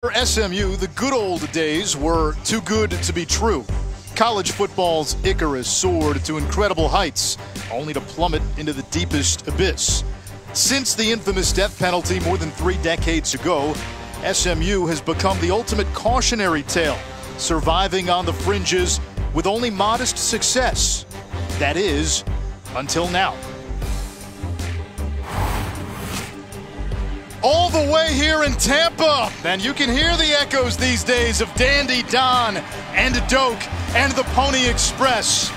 For SMU, the good old days were too good to be true. College football's Icarus soared to incredible heights, only to plummet into the deepest abyss. Since the infamous death penalty more than three decades ago, SMU has become the ultimate cautionary tale, surviving on the fringes with only modest success. That is, until now. All the way here in Tampa. And you can hear the echoes these days of Dandy Don and Doak and the Pony Express.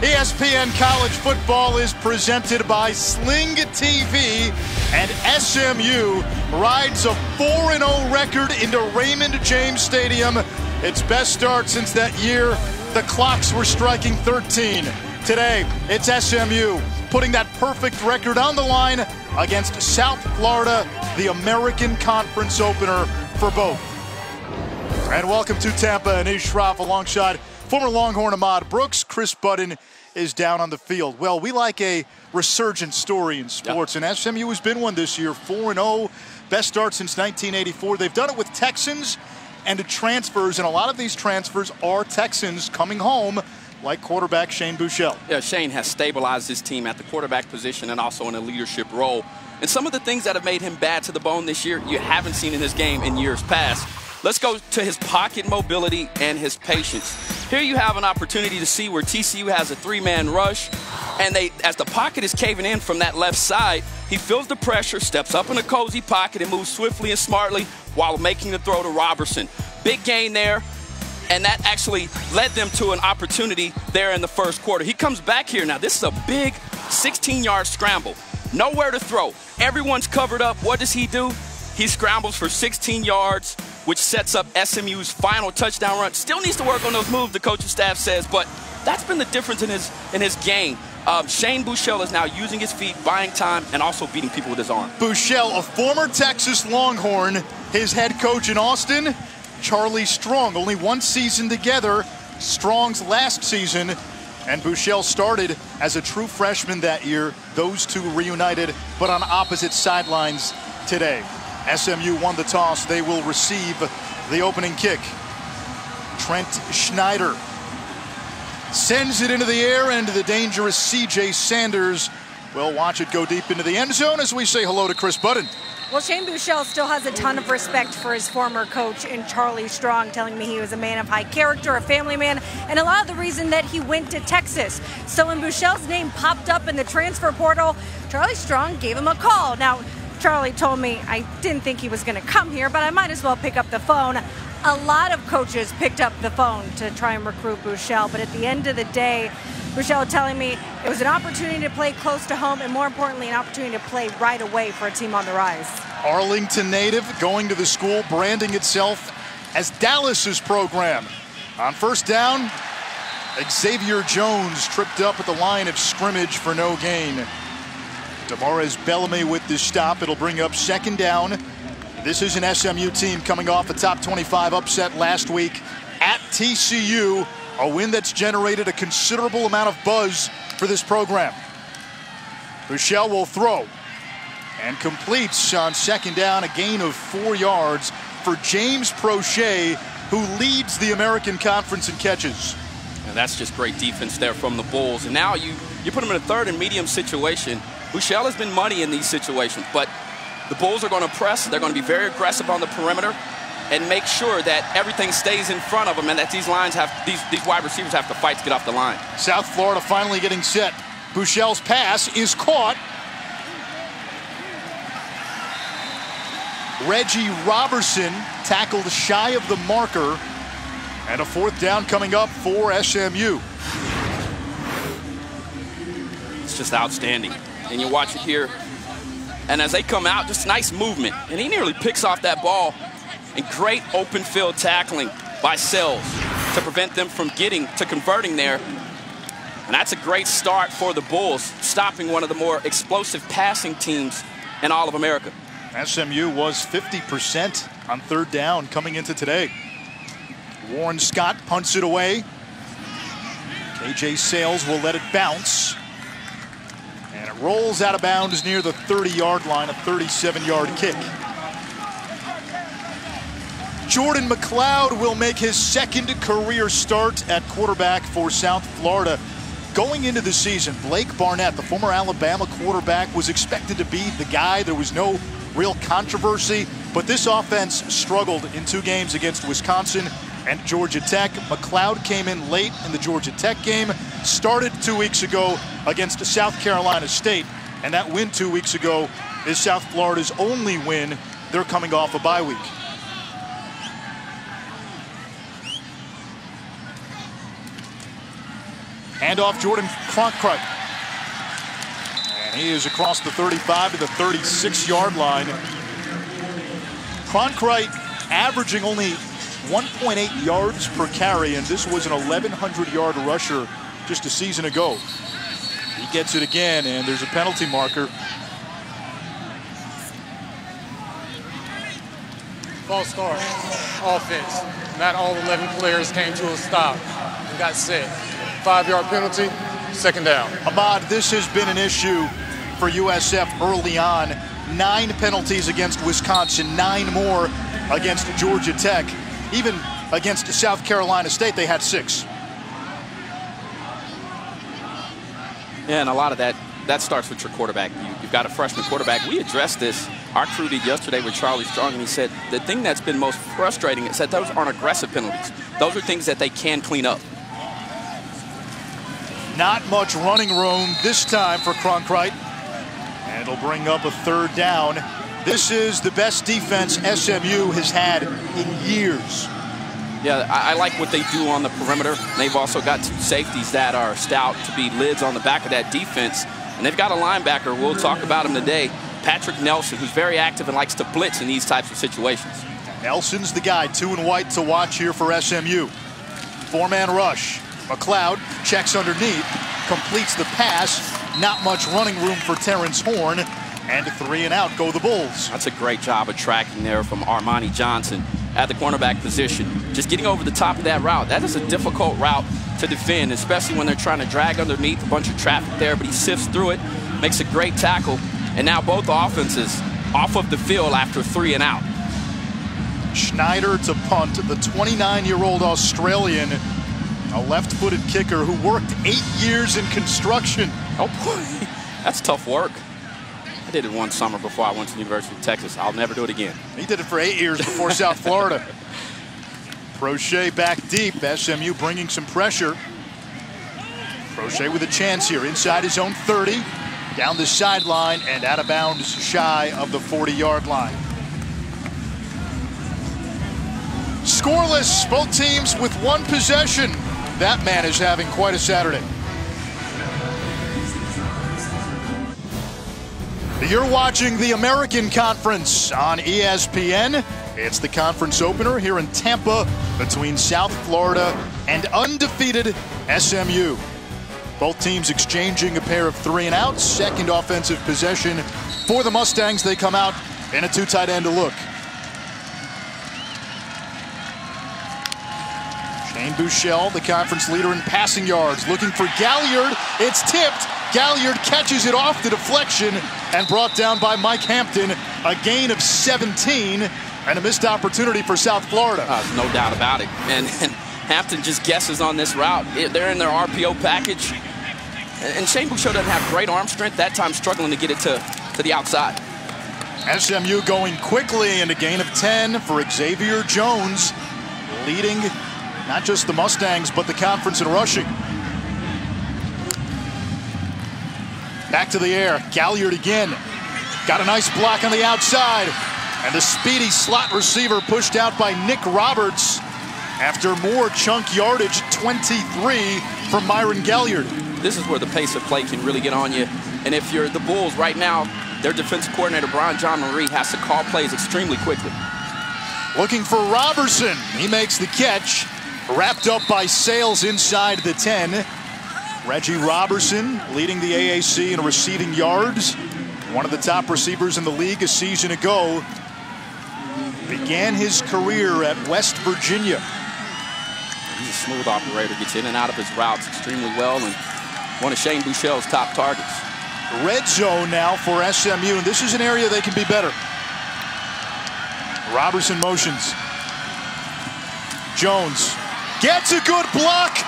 ESPN College Football is presented by Sling TV, and SMU rides a 4 0 record into Raymond James Stadium. Its best start since that year the clocks were striking 13. Today, it's SMU putting that perfect record on the line against South Florida, the American Conference opener for both. And welcome to Tampa Anish Shroff alongside former Longhorn Ahmad Brooks. Kris Budden is down on the field. Well, we like a resurgent story in sports, and SMU has been one this year 4 0, best start since 1984. They've done it with Texans and transfers, and a lot of these transfers are Texans coming home like quarterback Shane Buechele. Yeah, Shane has stabilized his team at the quarterback position and also in a leadership role. And some of the things that have made him bad to the bone this year, you haven't seen in his game in years past. Let's go to his pocket mobility and his patience. Here you have an opportunity to see where TCU has a three-man rush, and they, as the pocket is caving in from that left side, he feels the pressure, steps up in a cozy pocket, and moves swiftly and smartly while making the throw to Roberson. Big gain there, and that actually led them to an opportunity there in the first quarter. He comes back here now. This is a big 16-yard scramble. Nowhere to throw. Everyone's covered up. What does he do? He scrambles for 16 yards, which sets up SMU's final touchdown run. Still needs to work on those moves, the coaching staff says, but that's been the difference in his in his game. Um, Shane Buechele is now using his feet, buying time, and also beating people with his arm. Buechele, a former Texas Longhorn, his head coach in Austin, Charlie Strong. Only one season together. Strong's last season. And Buechele started as a true freshman that year. Those two reunited, but on opposite sidelines today. SMU won the toss. They will receive the opening kick. Trent Schneider sends it into the air, and the dangerous C.J. Sanders will watch it go deep into the end zone as we say hello to Kris Budden. Well, Shane Buechele still has a ton of respect for his former coach in Charlie Strong, telling me he was a man of high character, a family man, and a lot of the reason that he went to Texas. So when Buechele's name popped up in the transfer portal, Charlie Strong gave him a call. Now, Charlie told me I didn't think he was going to come here, but I might as well pick up the phone. A lot of coaches picked up the phone to try and recruit Buechele, but at the end of the day, Buechele telling me it was an opportunity to play close to home and more importantly, an opportunity to play right away for a team on the rise. Arlington native going to the school, branding itself as Dallas's program. On first down, Xavier Jones tripped up at the line of scrimmage for no gain. Demares Bellamy with this stop. It'll bring up second down. This is an SMU team coming off a top 25 upset last week at TCU. A win that's generated a considerable amount of buzz for this program. Buechele will throw and completes on second down a gain of four yards for James Proche, who leads the American Conference in catches. And that's just great defense there from the Bulls. And now you, you put them in a third and medium situation. Buechele has been money in these situations, but the Bulls are going to press. They're going to be very aggressive on the perimeter and make sure that everything stays in front of them and that these lines have these, these wide receivers have to fight to get off the line. South Florida finally getting set. Buechele's pass is caught. Reggie Roberson tackled shy of the marker. And a fourth down coming up for SMU. It's just outstanding. And you watch it here. And as they come out, just nice movement. And he nearly picks off that ball and great open field tackling by Sells to prevent them from getting to converting there. And that's a great start for the Bulls, stopping one of the more explosive passing teams in all of America. SMU was 50% on third down coming into today. Warren Scott punts it away. KJ Sails will let it bounce. And it rolls out of bounds near the 30-yard line, a 37-yard kick. Jordan McCloud will make his second career start at quarterback for South Florida. Going into the season, Blake Barnett, the former Alabama quarterback, was expected to be the guy. There was no real controversy, but this offense struggled in two games against Wisconsin and Georgia Tech. McCloud came in late in the Georgia Tech game, started two weeks ago against South Carolina State, and that win two weeks ago is South Florida's only win. They're coming off a bye week. Handoff Jordan Cronkrite. And he is across the 35 to the 36 yard line. Cronkrite averaging only 1.8 yards per carry, and this was an 1,100 yard rusher just a season ago. He gets it again, and there's a penalty marker. False start, offense. Not all 11 players came to a stop and got set. Five yard penalty, second down. Ahmad, this has been an issue for USF early on. Nine penalties against Wisconsin, nine more against Georgia Tech. Even against South Carolina State, they had six. Yeah, and a lot of that that starts with your quarterback. You, have got a freshman quarterback. We addressed this. Our crew did yesterday with Charlie Strong, and he said the thing that's been most frustrating is that those aren't aggressive penalties. Those are things that they can clean up. Not much running room this time for Cronkrite. And it'll bring up a third down. This is the best defense SMU has had in years. Yeah, I, I, like what they do on the perimeter. They've also got two safeties that are stout to be lids on the back of that defense. And they've got a linebacker, we'll talk about him today, Patrick Nelson, who's very active and likes to blitz in these types of situations. Nelson's the guy, two and white to watch here for SMU. Four-man rush. McCloud checks underneath, completes the pass. Not much running room for Terrence Horn. And three and out go the Bulls. That's a great job of tracking there from Armani Johnson at the cornerback position. Just getting over the top of that route. That is a difficult route to defend, especially when they're trying to drag underneath a bunch of traffic there, but he sifts through it, makes a great tackle, and now both offenses off of the field after three and out. Schneider to punt, the 29-year-old Australian, a left-footed kicker who worked eight years in construction. Oh boy, that's tough work. I did it one summer before I went to the University of Texas. I'll never do it again. He did it for eight years before South Florida. Proche back deep. SMU bringing some pressure. Proche with a chance here inside his own 30. Down the sideline and out of bounds shy of the 40-yard line. Scoreless, both teams with one possession. That man is having quite a Saturday. You're watching the American Conference on ESPN. It's the conference opener here in Tampa between South Florida and undefeated SMU. Both teams exchanging a pair of three and outs. Second offensive possession for the Mustangs. They come out in a two tight end to look. Shane Buechele, the conference leader in passing yards, looking for Gailliard. It's tipped. Gailliard catches it off the deflection and brought down by Mike Hampton. A gain of 17 and a missed opportunity for South Florida. Uh, no doubt about it. And, and, Hampton just guesses on this route. They're in their RPO package. And Shane Buechele doesn't have great arm strength. That time struggling to get it to, to the outside. SMU going quickly and a gain of 10 for Xavier Jones, leading not just the Mustangs, but the conference in rushing. Back to the air. Gailliard again. Got a nice block on the outside. And the speedy slot receiver pushed out by Nick Roberts after more chunk yardage, 23 from Myron Gailliard. This is where the pace of play can really get on you. And if you're the Bulls right now, their defensive coordinator, Brian Jean-Mary, has to call plays extremely quickly. Looking for Roberson. He makes the catch. Wrapped up by Sails inside the 10. Reggie Roberson leading the AAC in receiving yards. One of the top receivers in the league a season ago. Began his career at West Virginia. He's a smooth operator, gets in and out of his routes extremely well, and one of Shane Buechele's top targets. Red zone now for SMU, and this is an area they can be better. Roberson motions. Jones gets a good block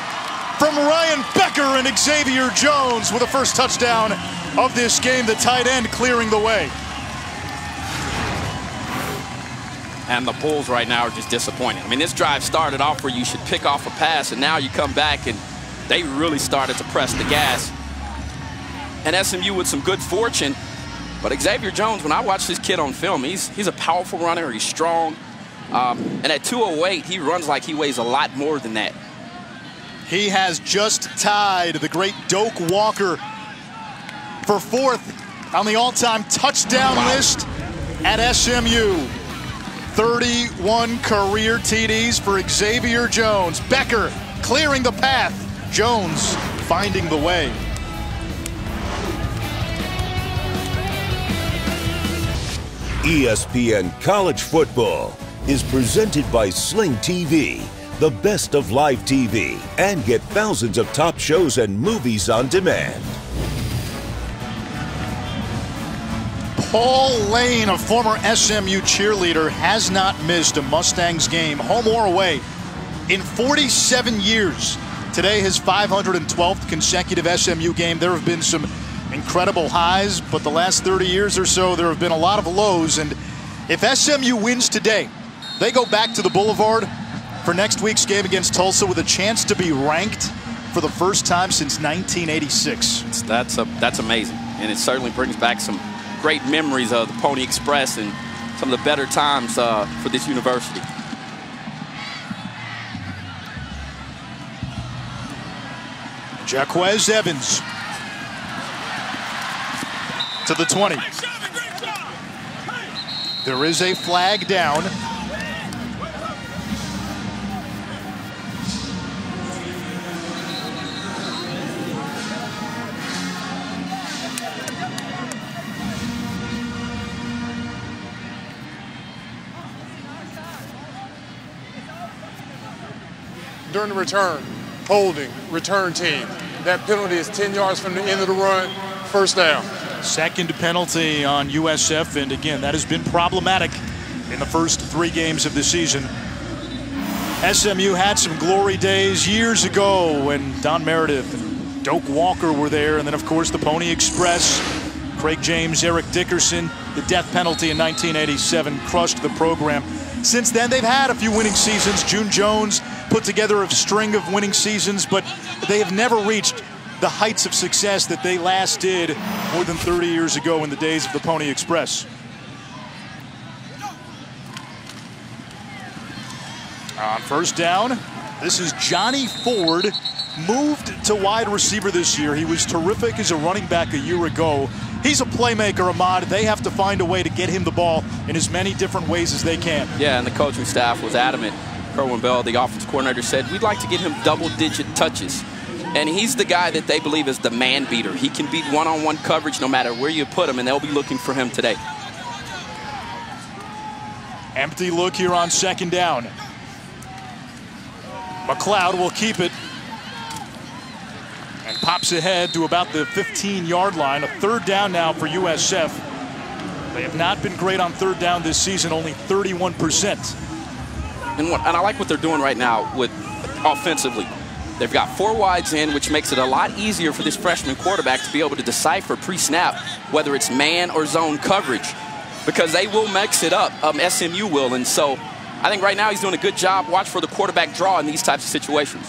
from Ryan Becker and Xavier Jones with the first touchdown of this game, the tight end clearing the way. And the Bulls right now are just disappointed. I mean, this drive started off where you should pick off a pass, and now you come back and they really started to press the gas. And SMU with some good fortune. But Xavier Jones, when I watch this kid on film, he's, he's a powerful runner. He's strong. Um, and at 208, he runs like he weighs a lot more than that. He has just tied the great Doak Walker for fourth on the all-time touchdown wow. list at SMU. 31 career TDs for Xavier Jones. Becker clearing the path. Jones finding the way. ESPN College Football is presented by Sling TV, the best of live TV, and get thousands of top shows and movies on demand. Paul Lane, a former SMU cheerleader, has not missed a Mustangs game, home or away, in 47 years. Today, his 512th consecutive SMU game. There have been some incredible highs, but the last 30 years or so, there have been a lot of lows. And if SMU wins today, they go back to the Boulevard for next week's game against Tulsa with a chance to be ranked for the first time since 1986. That's a, that's amazing, and it certainly brings back some great memories of the Pony Express and some of the better times uh, for this university. Jaquez Evans to the 20. There is a flag down. During the return, holding, return team. That penalty is 10 yards from the end of the run, first down. Second penalty on USF, and again, that has been problematic in the first three games of the season. SMU had some glory days years ago when Don Meredith and Doak Walker were there, and then, of course, the Pony Express, Craig James, Eric Dickerson, the death penalty in 1987 crushed the program. Since then, they've had a few winning seasons. June Jones put together a string of winning seasons, but they have never reached the heights of success that they last did more than 30 years ago in the days of the Pony Express. On first down, this is Johnny Ford, moved to wide receiver this year. He was terrific as a running back a year ago. He's a playmaker, Ahmad. They have to find a way to get him the ball in as many different ways as they can. Yeah, and the coaching staff was adamant. Kerwin Bell, the offensive coordinator, said, we'd like to get him double-digit touches. And he's the guy that they believe is the man beater. He can beat one-on-one -on -one coverage no matter where you put him, and they'll be looking for him today. Empty look here on second down. McCloud will keep it and pops ahead to about the 15-yard line. A third down now for USF. They have not been great on third down this season, only 31%. And, what, and I like what they're doing right now with offensively. They've got four wides in, which makes it a lot easier for this freshman quarterback to be able to decipher pre-snap whether it's man or zone coverage because they will mix it up. Um, SMU will. And so I think right now he's doing a good job. Watch for the quarterback draw in these types of situations.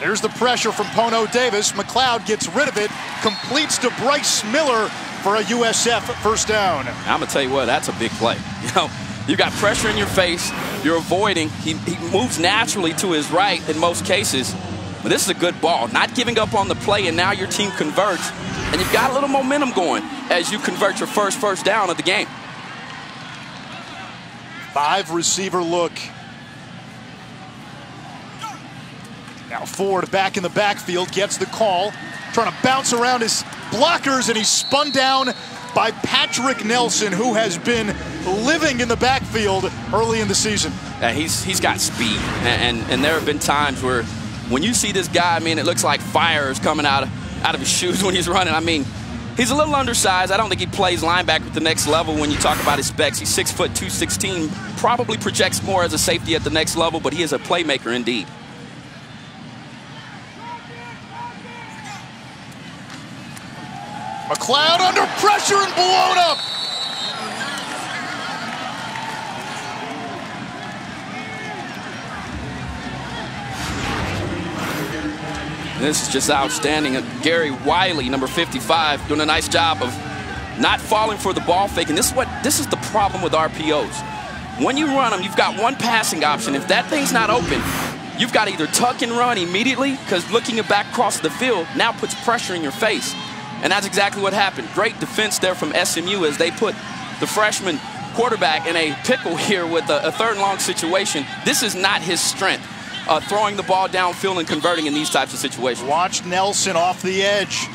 There's the pressure from Pono Davis. McCloud gets rid of it, completes to Bryce Miller for a USF first down. I'm going to tell you what, that's a big play. You know, you got pressure in your face. You're avoiding. He, he moves naturally to his right in most cases. But this is a good ball. Not giving up on the play, and now your team converts. And you've got a little momentum going as you convert your first first down of the game. Five receiver look. Now Ford back in the backfield, gets the call, trying to bounce around his blockers, and he's spun down by Patrick Nelson, who has been living in the backfield early in the season. Yeah, he's he's got speed, and, and, and there have been times where when you see this guy, I mean, it looks like fire is coming out of out of his shoes when he's running. I mean, He's a little undersized. I don't think he plays linebacker at the next level when you talk about his specs. He's 6 foot 216, probably projects more as a safety at the next level, but he is a playmaker indeed. McCloud under pressure and blown up. This is just outstanding. Uh, Gary Wiley, number 55, doing a nice job of not falling for the ball fake. And this is what this is the problem with RPOs. When you run them, you've got one passing option. If that thing's not open, you've got to either tuck and run immediately because looking back across the field now puts pressure in your face. And that's exactly what happened. Great defense there from SMU as they put the freshman quarterback in a pickle here with a, a third and long situation. This is not his strength uh, throwing the ball downfield and converting in these types of situations. Watch Nelson off the edge.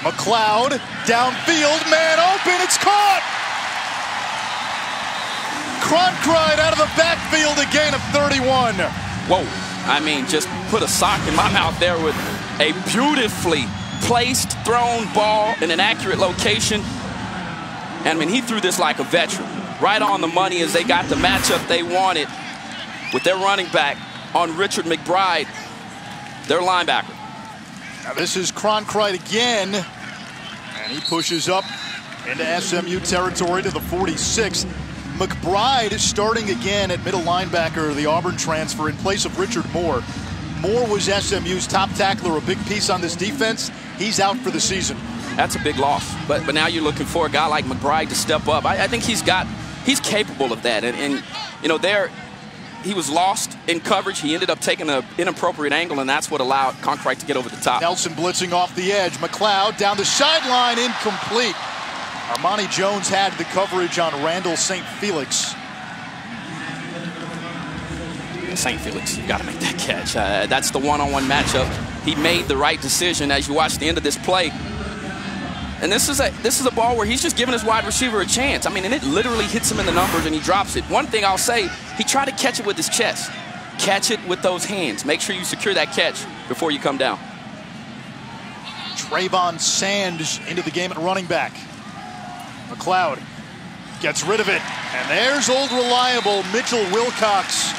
McCloud downfield, man open, it's caught. Cronkrite out of the backfield, a gain of 31. Whoa, I mean, just put a sock in my mouth there with a beautifully placed, thrown ball in an accurate location. And I mean, he threw this like a veteran. Right on the money as they got the matchup they wanted with their running back on Richard McBride, their linebacker. Now this is Cronkrite again, and he pushes up into SMU territory to the 46. McBride is starting again at middle linebacker, the Auburn transfer, in place of Richard Moore. Moore was SMU's top tackler, a big piece on this defense. He's out for the season. That's a big loss. But but now you're looking for a guy like McBride to step up. I, I think he's got he's capable of that. And, and you know, there he was lost in coverage. He ended up taking an inappropriate angle, and that's what allowed Cronkrite to get over the top. Nelson blitzing off the edge. McCloud down the sideline, incomplete. Armani Jones had the coverage on Randall St. Felix. St. Felix, you got to make that catch. Uh, that's the one-on-one -on -one matchup. He made the right decision as you watch the end of this play. And this is a this is a ball where he's just giving his wide receiver a chance. I mean, and it literally hits him in the numbers and he drops it. One thing I'll say, he tried to catch it with his chest. Catch it with those hands. Make sure you secure that catch before you come down. Trayvon Sands into the game at running back. McCloud gets rid of it. And there's old reliable Mitchell Wilcox,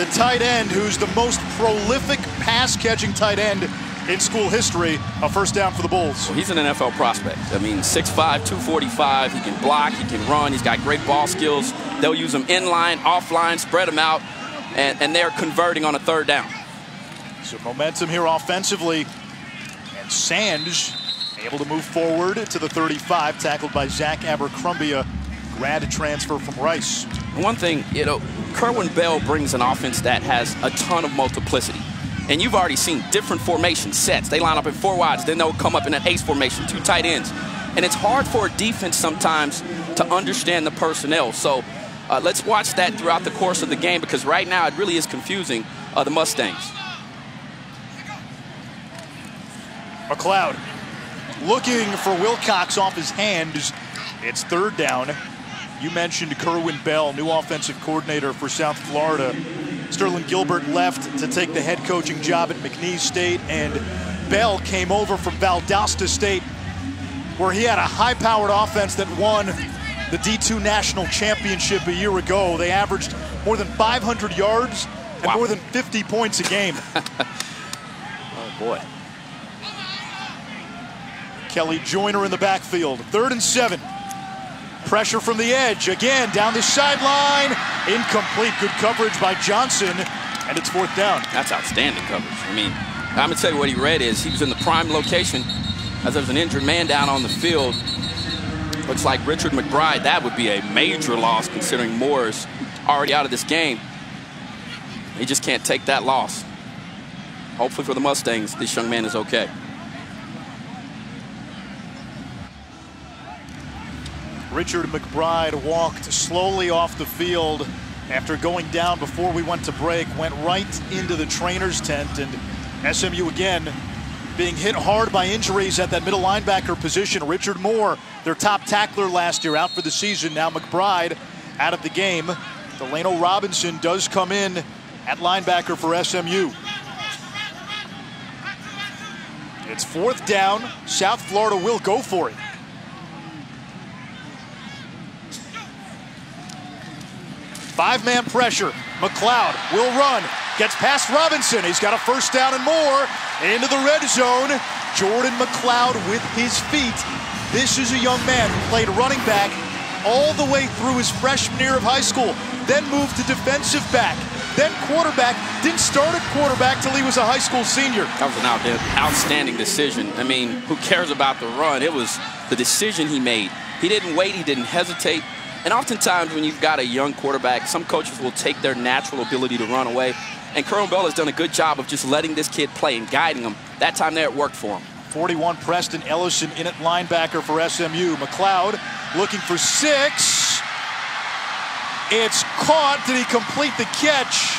the tight end, who's the most prolific pass-catching tight end in school history, a first down for the Bulls. Well, he's an NFL prospect. I mean, 6'5", 245. He can block, he can run, he's got great ball skills. They'll use him in line, off line, spread him out, and, and they're converting on a third down. So momentum here offensively. And Sands able to move forward to the 35, tackled by Zach Abercrombie, a grad transfer from Rice. One thing, you know, Kerwin Bell brings an offense that has a ton of multiplicity. And you've already seen different formation sets. They line up in four wides, then they'll come up in an ace formation, two tight ends. And it's hard for a defense sometimes to understand the personnel. So uh, let's watch that throughout the course of the game because right now it really is confusing uh, the Mustangs. McCloud looking for Wilcox off his hands. It's third down. You mentioned Kerwin Bell, new offensive coordinator for South Florida. Sterling Gilbert left to take the head coaching job at McNeese State, and Bell came over from Valdosta State, where he had a high-powered offense that won the D2 National Championship a year ago. They averaged more than 500 yards and wow. more than 50 points a game. oh, boy. Kelly Joyner in the backfield. Third and seven. Pressure from the edge. Again, down the sideline. Incomplete. Good coverage by Johnson. And it's fourth down. That's outstanding coverage. I mean, I'm going to tell you what he read is he was in the prime location as there was an injured man down on the field. Looks like Richard McBride. That would be a major loss considering Moore's already out of this game. He just can't take that loss. Hopefully for the Mustangs, this young man is okay. Richard McBride walked slowly off the field after going down before we went to break, went right into the trainer's tent, and SMU again being hit hard by injuries at that middle linebacker position. Richard Moore, their top tackler last year, out for the season. Now McBride out of the game. Delano Robinson does come in at linebacker for SMU. It's fourth down. South Florida will go for it. Five-man pressure. McCloud will run. Gets past Robinson. He's got a first down and more. Into the red zone. Jordan McCloud with his feet. This is a young man who played running back all the way through his freshman year of high school. Then moved to defensive back. Then quarterback. Didn't start at quarterback till he was a high school senior. That was an outstanding decision. I mean, who cares about the run? It was the decision he made. He didn't wait. He didn't hesitate. And oftentimes when you've got a young quarterback, some coaches will take their natural ability to run away. And Kerwin Bell has done a good job of just letting this kid play and guiding him. That time there, it worked for him. 41 Preston Ellison in at linebacker for SMU. McCloud looking for six. It's caught. Did he complete the catch?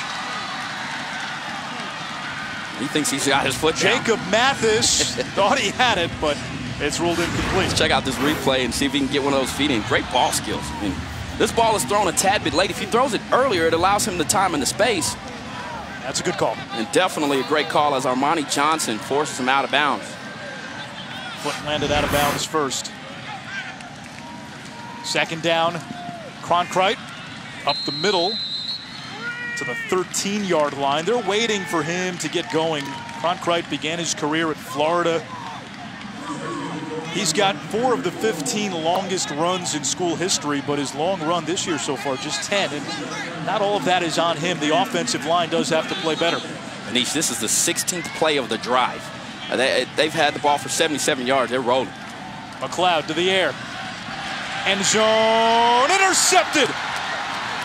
He thinks he's got his foot Jacob down. Mathis thought he had it, but it's ruled incomplete. Let's check out this replay and see if he can get one of those feet in. Great ball skills. I mean, this ball is thrown a tad bit late. If he throws it earlier, it allows him the time and the space. That's a good call. And definitely a great call as Armani Johnson forces him out of bounds. Foot landed out of bounds first. Second down, Cronkrite up the middle to the 13-yard line. They're waiting for him to get going. Cronkrite began his career at Florida He's got four of the 15 longest runs in school history, but his long run this year so far, just 10. And not all of that is on him. The offensive line does have to play better. Anish, this is the 16th play of the drive. Uh, they, they've had the ball for 77 yards. They're rolling. McCloud to the air. End zone intercepted.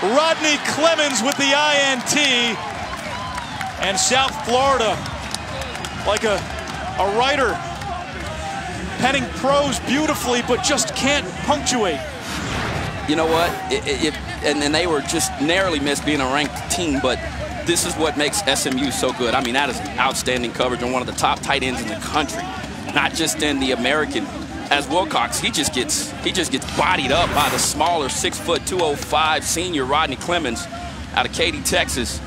Rodney Clemons with the INT. And South Florida, like a, a writer penning prose beautifully, but just can't punctuate. You know what? It, it, and, and they were just narrowly missed being a ranked team, but this is what makes SMU so good. I mean, that is outstanding coverage on one of the top tight ends in the country, not just in the American. As Wilcox, he just gets he just gets bodied up by the smaller six foot 205 senior Rodney Clemons out of Katy, Texas.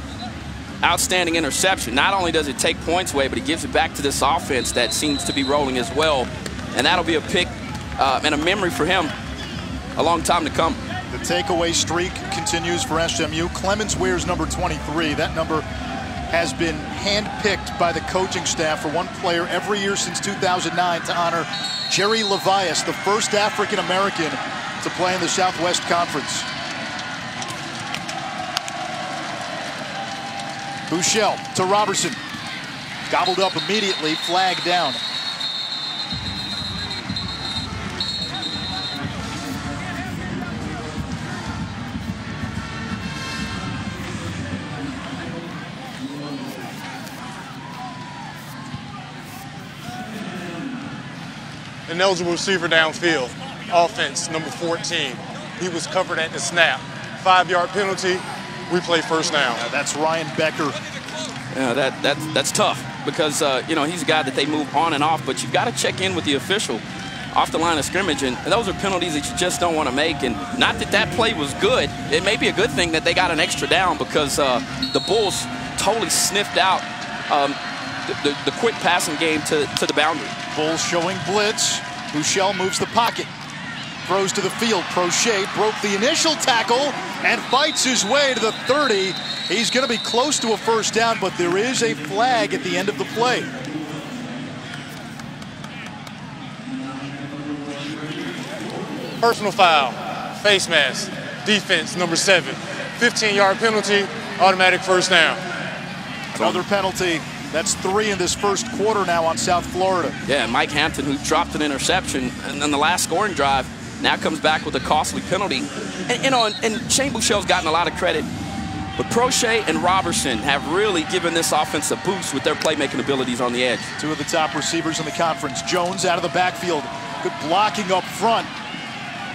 Outstanding interception. Not only does it take points away, but it gives it back to this offense that seems to be rolling as well and that'll be a pick uh, and a memory for him a long time to come. The takeaway streak continues for SMU. Clemons wears number 23. That number has been handpicked by the coaching staff for one player every year since 2009 to honor Jerry Levias, the first African-American to play in the Southwest Conference. Buechele to Roberson. Gobbled up immediately, flag down. An eligible receiver downfield. Offense, number 14. He was covered at the snap. Five-yard penalty, we play first down. Yeah, that's Ryan Becker. Yeah, that, that, that's tough because, uh, you know, he's a guy that they move on and off, but you've got to check in with the official off the line of scrimmage, and those are penalties that you just don't want to make. And not that that play was good. It may be a good thing that they got an extra down because uh, the Bulls totally sniffed out um, the, the, the, quick passing game to, to the boundary. Bulls showing blitz. Buechele moves the pocket. Throws to the field. Proche broke the initial tackle and fights his way to the 30. He's going to be close to a first down, but there is a flag at the end of the play. Personal foul, face mask, defense, number seven. 15-yard penalty, automatic first down. Another penalty that's three in this first quarter now on South Florida. Yeah, Mike Hampton, who dropped an interception and then the last scoring drive, now comes back with a costly penalty. And, you know, and, and Shane Buechele's gotten a lot of credit, but Proche and Roberson have really given this offense a boost with their playmaking abilities on the edge. Two of the top receivers in the conference. Jones out of the backfield. Good blocking up front.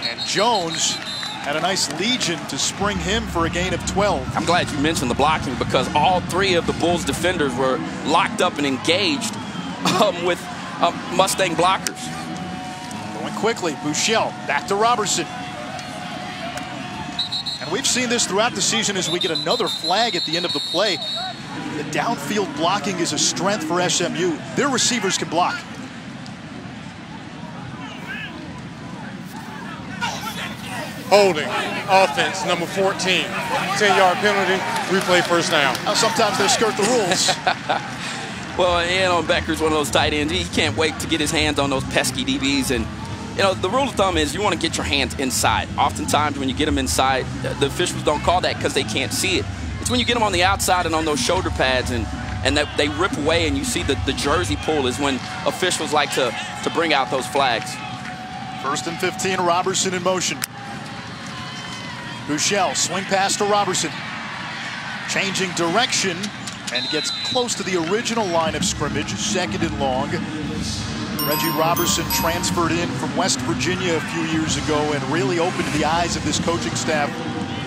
And Jones had a nice legion to spring him for a gain of 12. I'm glad you mentioned the blocking because all three of the Bulls defenders were locked up and engaged um, with um, Mustang blockers. Going quickly, Buechele back to Roberson. And we've seen this throughout the season as we get another flag at the end of the play. The downfield blocking is a strength for SMU. Their receivers can block. Holding, offense, number 14. 10-yard penalty, replay first down. Now, sometimes they skirt the rules. well, you know, Becker's one of those tight ends. He can't wait to get his hands on those pesky DBs. And, you know, the rule of thumb is you want to get your hands inside. Oftentimes when you get them inside, the officials don't call that because they can't see it. It's when you get them on the outside and on those shoulder pads and and that they rip away and you see the, the jersey pull is when officials like to, to bring out those flags. First and 15, Roberson in motion. Buechele, swing pass to Roberson. Changing direction and gets close to the original line of scrimmage, second and long. Reggie Roberson transferred in from West Virginia a few years ago and really opened the eyes of this coaching staff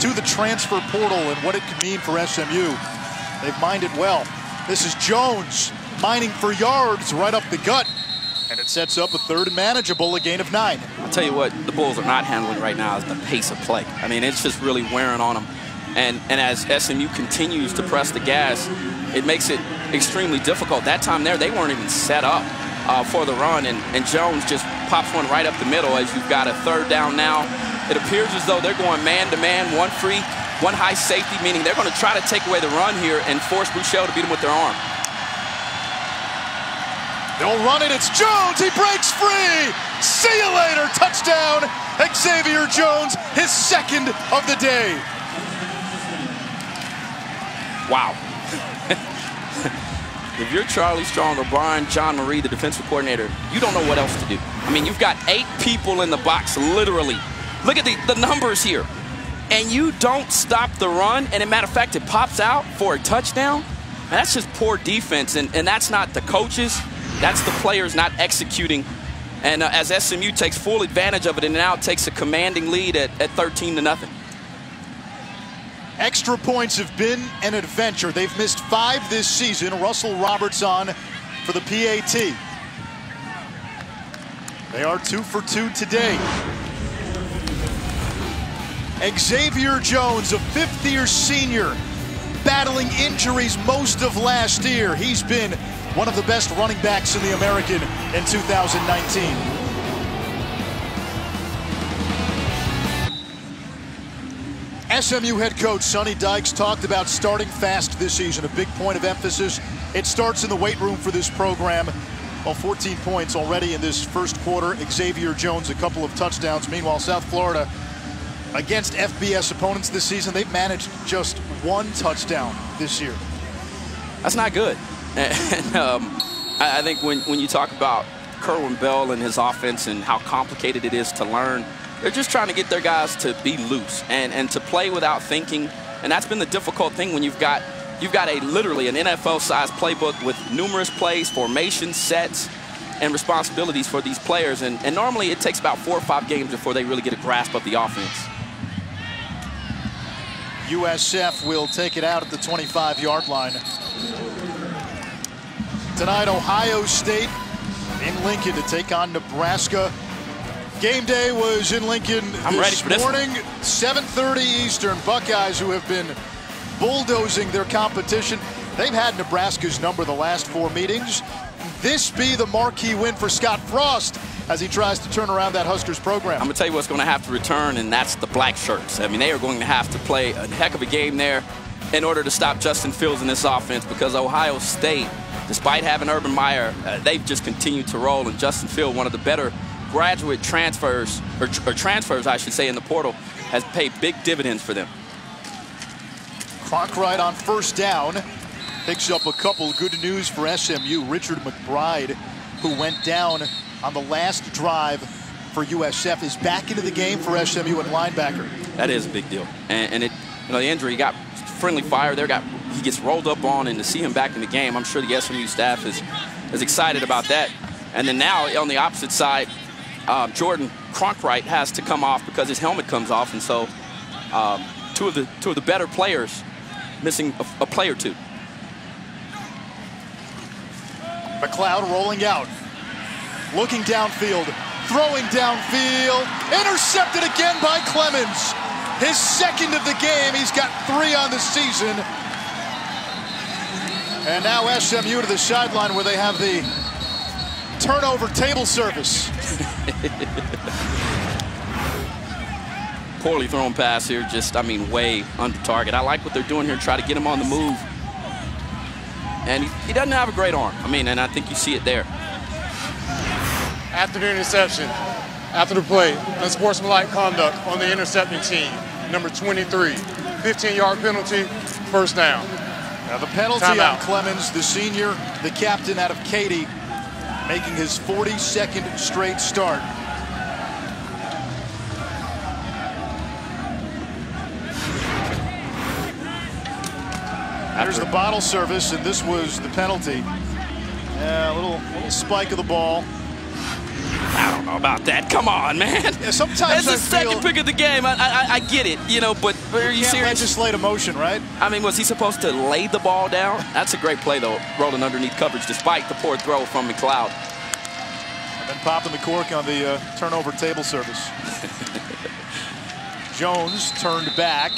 to the transfer portal and what it could mean for SMU. They've mined it well. This is Jones mining for yards right up the gut. And it sets up a third and manageable, a gain of nine. I'll tell you what the Bulls are not handling right now is the pace of play. I mean, it's just really wearing on them. And, and as SMU continues to press the gas, it makes it extremely difficult. That time there, they weren't even set up uh, for the run, and, and Jones just pops one right up the middle as you've got a third down now. It appears as though they're going man-to-man, -man, one free, one high safety, meaning they're going to try to take away the run here and force Buechele to beat him with their arm. They'll run it. It's Jones. He breaks free. See you later. Touchdown. Xavier Jones, his second of the day. Wow. if you're Charlie Strong or Brian Jean-Mary, the defensive coordinator, you don't know what else to do. I mean, you've got eight people in the box, literally. Look at the, the numbers here. And you don't stop the run, and a matter of fact, it pops out for a touchdown. That's just poor defense, and, and that's not the coaches. That's the players not executing. And uh, as SMU takes full advantage of it and now takes a commanding lead at, at 13 to nothing. Extra points have been an adventure. They've missed five this season. Russell Roberts on for the PAT. They are two for two today. Xavier Jones, a fifth-year senior, battling injuries most of last year. He's been one of the best running backs in the American in 2019. SMU head coach Sonny Dykes talked about starting fast this season, a big point of emphasis. It starts in the weight room for this program. Well, 14 points already in this first quarter. Xavier Jones, a couple of touchdowns. Meanwhile, South Florida, against FBS opponents this season, they've managed just one touchdown this year. That's not good. And um, I think when, when you talk about Kerwin Bell and his offense and how complicated it is to learn, they're just trying to get their guys to be loose and, and to play without thinking. And that's been the difficult thing when you've got you've got a literally an NFL-sized playbook with numerous plays, formations, sets, and responsibilities for these players. And, and normally it takes about four or five games before they really get a grasp of the offense. USF will take it out at the 25-yard line. Tonight, Ohio State in Lincoln to take on Nebraska. Game day was in Lincoln I'm this this morning, 7.30 Eastern. Buckeyes, who have been bulldozing their competition, they've had Nebraska's number the last four meetings. This be the marquee win for Scott Frost as he tries to turn around that Huskers program. I'm going to tell you what's going to have to return, and that's the black shirts. I mean, they are going to have to play a heck of a game there in order to stop Justin Fields in this offense because Ohio State – despite having Urban Meyer, uh, they've just continued to roll. And Justin Field, one of the better graduate transfers, or, or, transfers, I should say, in the portal, has paid big dividends for them. Cronkrite on first down picks up a couple good news for SMU. Richard McBride, who went down on the last drive for USF, is back into the game for SMU at linebacker. That is a big deal. And, and it, you know, the injury got friendly fire there, got he gets rolled up on, and to see him back in the game, I'm sure the SMU staff is, is excited about that. And then now on the opposite side, uh, Jordan Cronkrite has to come off because his helmet comes off, and so um, two of the two of the better players missing a, a play or two. McCloud rolling out, looking downfield, throwing downfield, intercepted again by Clemons. His second of the game. He's got three on the season. And now SMU to the sideline where they have the turnover table service. Poorly thrown pass here, just, I mean, way under target. I like what they're doing here, try to get him on the move. And he, he doesn't have a great arm. I mean, and I think you see it there. After the interception, after the play, unsportsmanlike conduct on the intercepting team, number 23. 15-yard penalty, first down. Now the penalty Timeout. on Clemons, the senior, the captain out of Katy, making his 42nd straight start. There's the bottle service, and this was the penalty. Yeah, a little, little spike of the ball. I don't know about that. Come on, man. Yeah, sometimes That's I the second pick of the game. I, I, I get it, you know, but are you Can't serious? legislate emotion, right? I mean, was he supposed to lay the ball down? That's a great play, though, rolling underneath coverage despite the poor throw from McCloud. And then popping the cork on the uh, turnover table service. Jones turned back.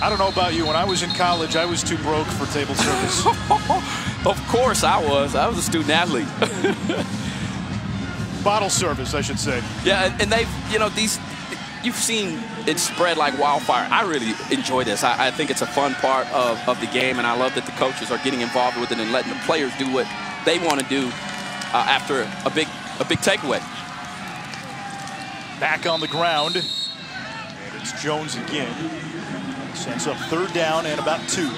I don't know about you. When I was in college, I was too broke for table service. Of course I was. I was a student athlete. Bottle service, I should say. yeah, and- they've, you know, these, you've seen it spread like wildfire. I really enjoy this. I, I think it's a fun part of, of the game, and I love that the coaches are getting involved with it and letting the players do what they want to do uh, after a big, a big takeaway. Back on the ground. And it's Jones again. Sends up third down and about two.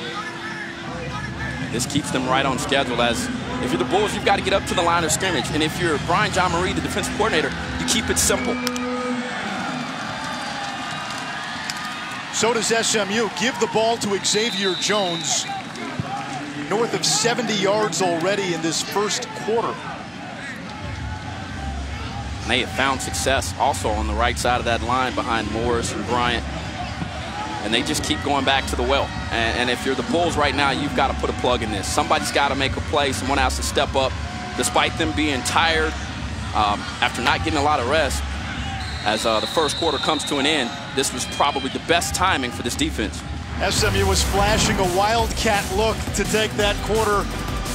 This keeps them right on schedule as if you're the Bulls, you've got to get up to the line of scrimmage. And if you're Brian Jean-Mary, the defensive coordinator, you keep it simple. So does SMU. Give the ball to Xavier Jones. North of 70 yards already in this first quarter. And they have found success also on the right side of that line behind Morris and Bryant. And they just keep going back to the well. And, and if you're the Bulls right now, you've got to put a plug in this. Somebody's got to make a play. Someone has to step up. Despite them being tired um, after not getting a lot of rest, as uh, the first quarter comes to an end, this was probably the best timing for this defense. SMU was flashing a wildcat look to take that quarter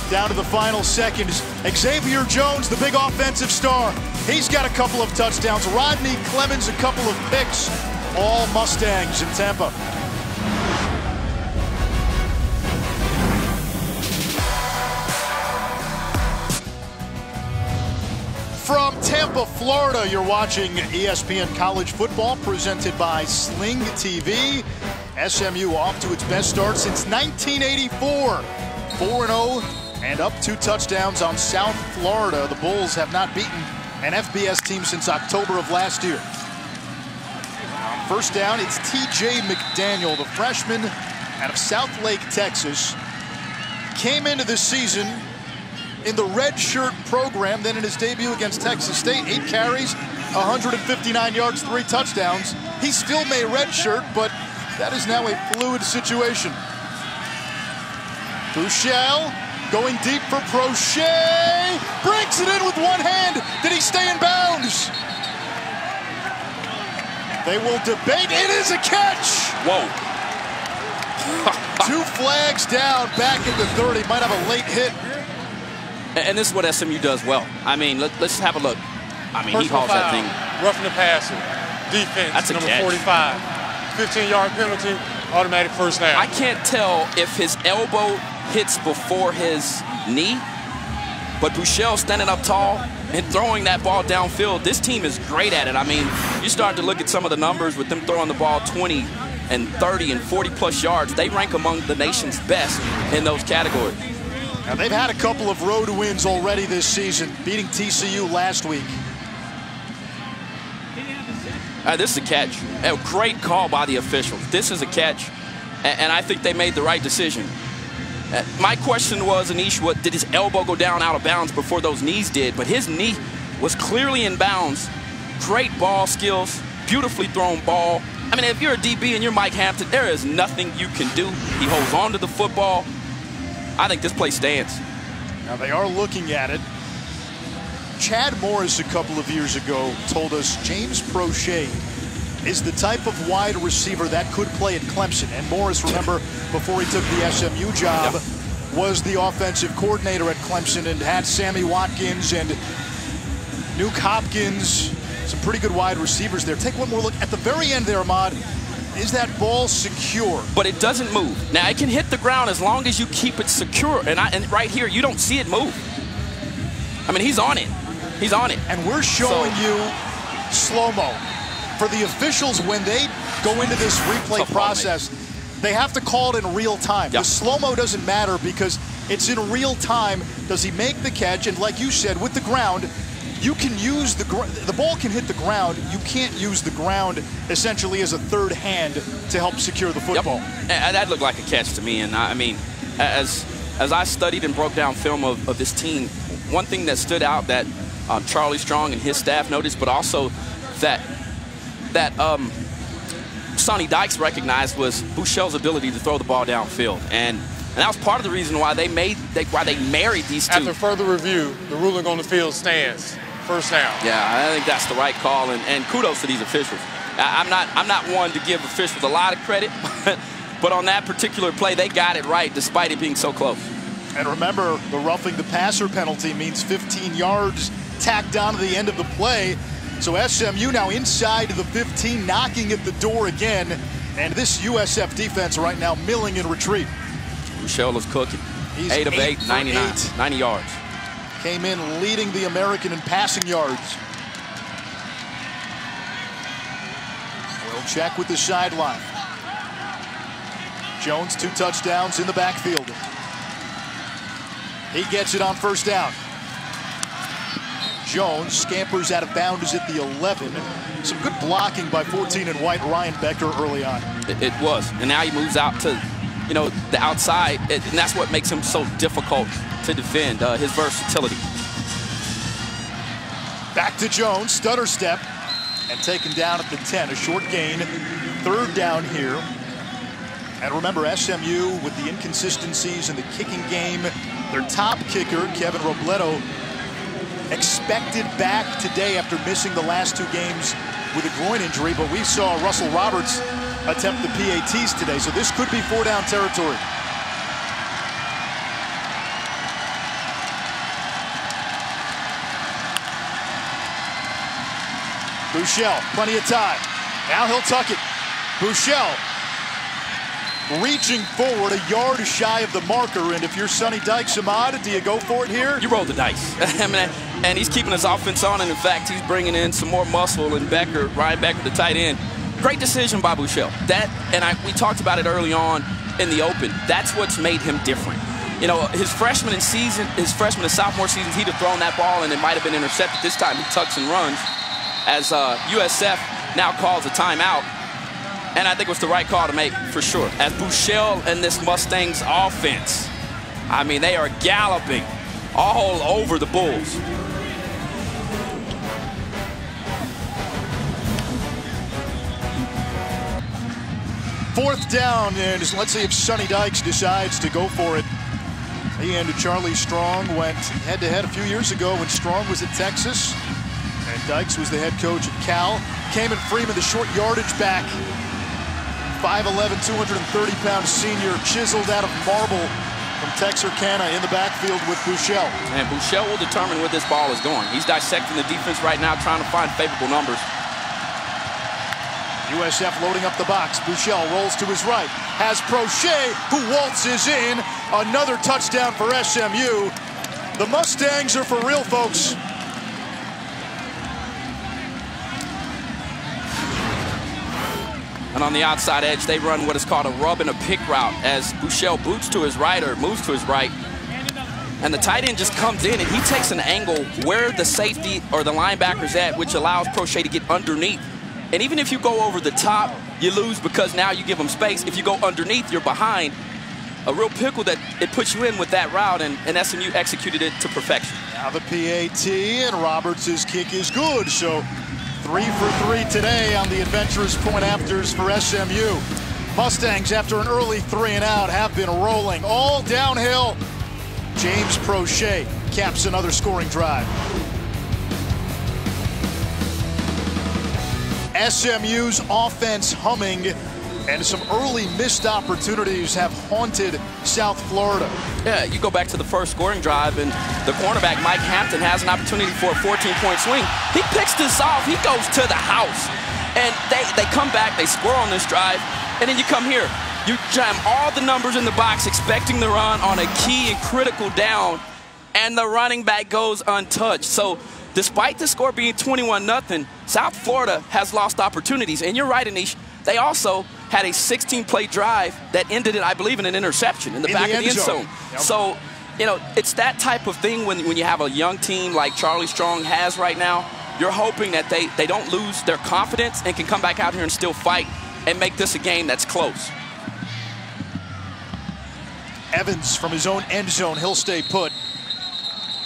down to the final seconds. Xavier Jones, the big offensive star, he's got a couple of touchdowns. Rodney Clemons, a couple of picks. All Mustangs in Tampa. From Tampa, Florida, you're watching ESPN College Football presented by Sling TV. SMU off to its best start since 1984. 4-0 and up two touchdowns on South Florida. The Bulls have not beaten an FBS team since October of last year. First down, it's TJ McDaniel, the freshman out of South Lake, Texas. Came into the season in the red shirt program, then in his debut against Texas State, eight carries, 159 yards, three touchdowns. He still may red shirt, but that is now a fluid situation. Buechele going deep for Proche, breaks it in with one hand. Did he stay in bounds? They will debate. It is a catch. Whoa. Two flags down, back in the 30. Might have a late hit. And and this is what SMU does well. I mean, let, us have a look. I mean, he Personal calls that thing. Roughing the passer. Defense, That's a number catch. 45. 15-yard penalty, automatic first down. I can't tell if his elbow hits before his knee, but Buechele standing up tall and throwing that ball downfield, this team is great at it. I mean, you start to look at some of the numbers with them throwing the ball 20 and 30 and 40 plus yards. They rank among the nation's best in those categories. Now, they've had a couple of road wins already this season, beating TCU last week. Uh, this is a catch. A great call by the officials. This is a catch, and I think they made the right decision. My question was, Anish, what did his elbow go down out of bounds before those knees did? But his knee was clearly in bounds. Great ball skills, beautifully thrown ball. I mean, if you're a DB and you're Mike Hampton, there is nothing you can do. He holds on to the football. I think this play stands. Now, they are looking at it. Chad Morris, a couple of years ago, told us James Proche is the type of wide receiver that could play at Clemson. And Morris, remember, before he took the SMU job, was the offensive coordinator at Clemson and had Sammy Watkins and Nuke Hopkins Some pretty good wide receivers there. Take one more look at the very end there, Ahmad. Is that ball secure? But it doesn't move. Now it can hit the ground as long as you keep it secure. And, I, and right here, you don't see it move. I mean, he's on it. He's on it. And we're showing so, you slow-mo. For the officials, when they go into this replay process, they have to call it in real time. Yep. The slow-mo doesn't matter because it's in real time. Does he make the catch? And like you said, with the ground, you can use the the ball can hit the ground. You can't use the ground essentially as a third hand to help secure the football. Yep. That looked like a catch to me. And I mean, as as I studied and broke down film of, of this team, one thing that stood out that um, Charlie Strong and his staff noticed, but also that that um, Sonny Dykes recognized was Buechele's ability to throw the ball downfield. And and that was part of the reason why they made they, why they married these two. After further review, the ruling on the field stands. First down. Yeah, I think that's the right call, and, and kudos to these officials. I, am not I'm not one to give officials a lot of credit, but on that particular play, they got it right despite it being so close. And remember, the roughing the passer penalty means 15 yards tacked down to the end of the play. So SMU now inside the 15, knocking at the door again. And this USF defense right now milling in retreat. Buechele is cooking. He's 8 of 8, 99, eight. 90 yards. Came in leading the American in passing yards. We'll check with the sideline. Jones, two touchdowns in the backfield. He gets it on first down. Jones scampers out of bounds at the 11. Some good blocking by 14 and White Ryan Becker early on. It, was. And now he moves out to, you know, the outside. and that's what makes him so difficult to defend, uh, his versatility. Back to Jones, stutter step, and taken down at the 10. A short gain, third down here. And remember, SMU with the inconsistencies in the kicking game, their top kicker, Kevin Robledo, expected back today after missing the last two games with a groin injury, but we saw Russell Roberts attempt the PATs today, so this could be four down territory. Buechele, plenty of time. Now he'll tuck it. Buechele reaching forward a yard shy of the marker. And if you're Sonny Dykes, Ahmad, do you go for it here? You roll the dice. I mean, and he's keeping his offense on. And in fact, he's bringing in some more muscle. And Becker, Ryan Becker, the tight end. Great decision by Buechele. That, and I, we talked about it early on in the open. That's what's made him different. You know, his freshman and season, his freshman and sophomore seasons, he'd have thrown that ball and it might have been intercepted. This time he tucks and runs. As uh, USF now calls a timeout and I think it was the right call to make for sure. As Buechele and this Mustangs offense, I mean, they are galloping all over the Bulls. Fourth down, and let's see if Sonny Dykes decides to go for it. He and Charlie Strong went head-to-head -head a few years ago when Strong was at Texas, and Dykes was the head coach at Cal. Ke'Mon Freeman, the short yardage back, 5'11", 230-pound senior, chiseled out of marble from Texarkana in the backfield with Buechele. And Buechele will determine where this ball is going. He's dissecting the defense right now, trying to find favorable numbers. USF loading up the box. Buechele rolls to his right. Has Proche, who waltzes in. Another touchdown for SMU. The Mustangs are for real, folks. And on the outside edge, they run what is called a rub and a pick route as Buechele boots to his right or moves to his right. And the tight end just comes in and he takes an angle where the safety or the linebacker's at, which allows Proche to get underneath. And even if you go over the top, you lose because now you give them space. If you go underneath, you're behind. A real pickle that it puts you in with that route, and, and SMU executed it to perfection. Now the PAT, and Roberts' kick is good. So Three for three today on the adventurous point afters for SMU. Mustangs, after an early three and out, have been rolling all downhill. James Proche caps another scoring drive. SMU's offense humming And some early missed opportunities have haunted South Florida. Yeah, you go back to the first scoring drive, and the cornerback, Mike Hampton, has an opportunity for a 14-point swing. He picks this off. He goes to the house. And they, they come back, they score on this drive, and then you come here. You jam all the numbers in the box, expecting the run on a key and critical down, and the running back goes untouched. So despite the score being 21-0, South Florida has lost opportunities. And you're right, Anish, they also had a 16-play drive that ended in, I believe, in an interception in the in back the of the end zone. zone. Yep. So, you know, it's that type of thing when, when you have a young team like Charlie Strong has right now. You're hoping that they, they don't lose their confidence and can come back out here and still fight and make this a game that's close. Evans from his own end zone, he'll stay put.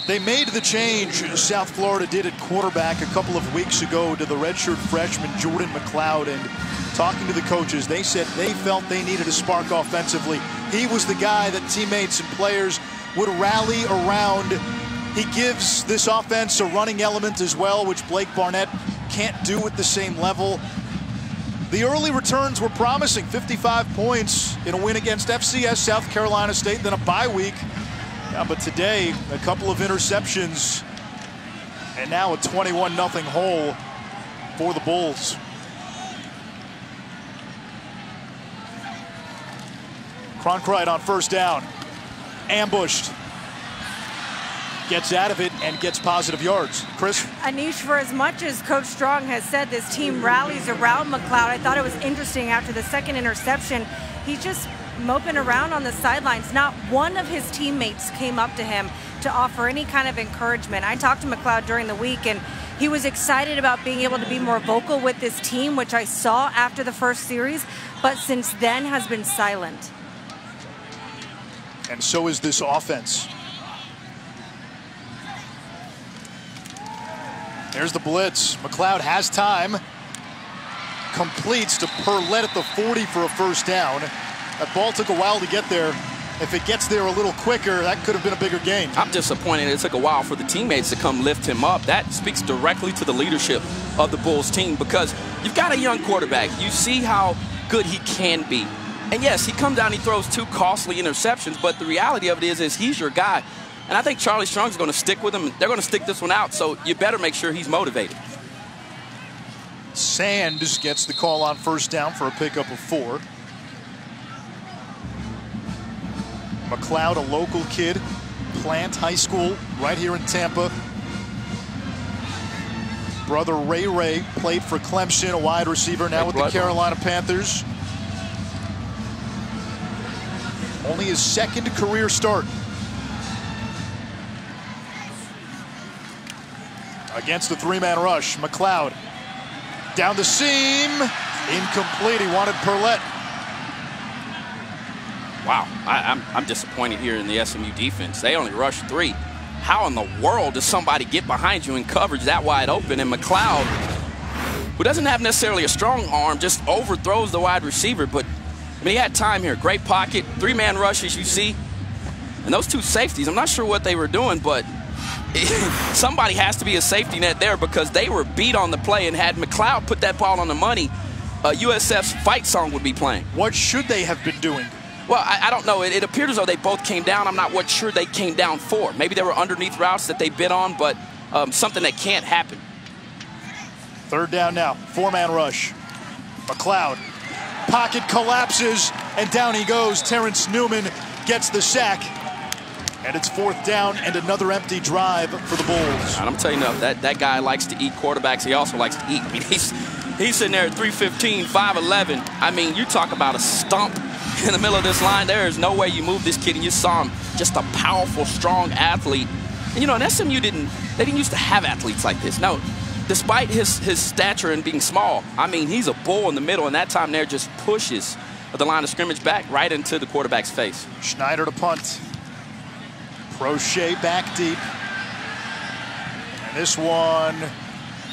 They made the change, South Florida did at quarterback a couple of weeks ago to the redshirt freshman Jordan McCloud. And talking to the coaches, they said they felt they needed a spark offensively. He was the guy that teammates and players would rally around. He gives this offense a running element as well, which Blake Barnett can't do at the same level. The early returns were promising 55 points in a win against FCS South Carolina State, then a bye week. Yeah, but today, a couple of interceptions, and now a 21 0 hole for the Bulls. Cronkrite on first down, ambushed, gets out of it and gets positive yards. Kris? Anish, for as much as Coach Strong has said this team rallies around McCloud, I thought it was interesting after the second interception, he's just moping around on the sidelines. Not one of his teammates came up to him to offer any kind of encouragement. I talked to McCloud during the week and he was excited about being able to be more vocal with this team, which I saw after the first series, but since then has been silent. And so is this offense. There's the blitz. McCloud has time. Completes to Perlet at the 40 for a first down. That ball took a while to get there. If it gets there a little quicker, that could have been a bigger game. I'm disappointed it took a while for the teammates to come lift him up. That speaks directly to the leadership of the Bulls team because you've got a young quarterback. You see how good he can be. And yes, he comes down, he throws two costly interceptions, but the reality of it is, is he's your guy. And I think Charlie Strong's going to stick with him. They're going to stick this one out, so you better make sure he's motivated. Sands gets the call on first down for a pickup of four. McCloud, a local kid, Plant High School, right here in Tampa. Brother Ray Ray played for Clemson, a wide receiver, now Hey, with the. Carolina Panthers. Only his second career start. Against the three-man rush, McCloud down the seam, incomplete. He wanted Perlet. Wow, I, I'm, I'm disappointed here in the SMU defense. They only rushed three. How in the world does somebody get behind you in coverage that wide open? And McCloud, who doesn't have necessarily a strong arm, just overthrows the wide receiver. But I mean, he had time here. Great pocket, three-man rush as you see. And those two safeties, I'm not sure what they were doing, but somebody has to be a safety net there because they were beat on the play. And had McCloud put that ball on the money, uh, USF's fight song would be playing. What should they have been doing? Well, I, I don't know. It, it appeared as though they both came down. I'm not what sure they came down for. Maybe they were underneath routes that they bid on, but um, something that can't happen. Third down now, four-man rush. McCloud, pocket collapses, and down he goes. Terrence Newman gets the sack. And it's fourth down and another empty drive for the Bulls. And I'm telling you, no, that, that guy likes to eat quarterbacks. He also likes to eat. I mean, he's, he's sitting there at 315, 5'11. I mean, you talk about a stump in the middle of this line. There is no way you move this kid, and you saw him, just a powerful, strong athlete. And, you know, and SMU didn't, they didn't used to have athletes like this. No, despite his, his stature and being small, I mean, he's a bull in the middle, and that time there just pushes the line of scrimmage back right into the quarterback's face. Schneider to punt. Proche back deep. And this one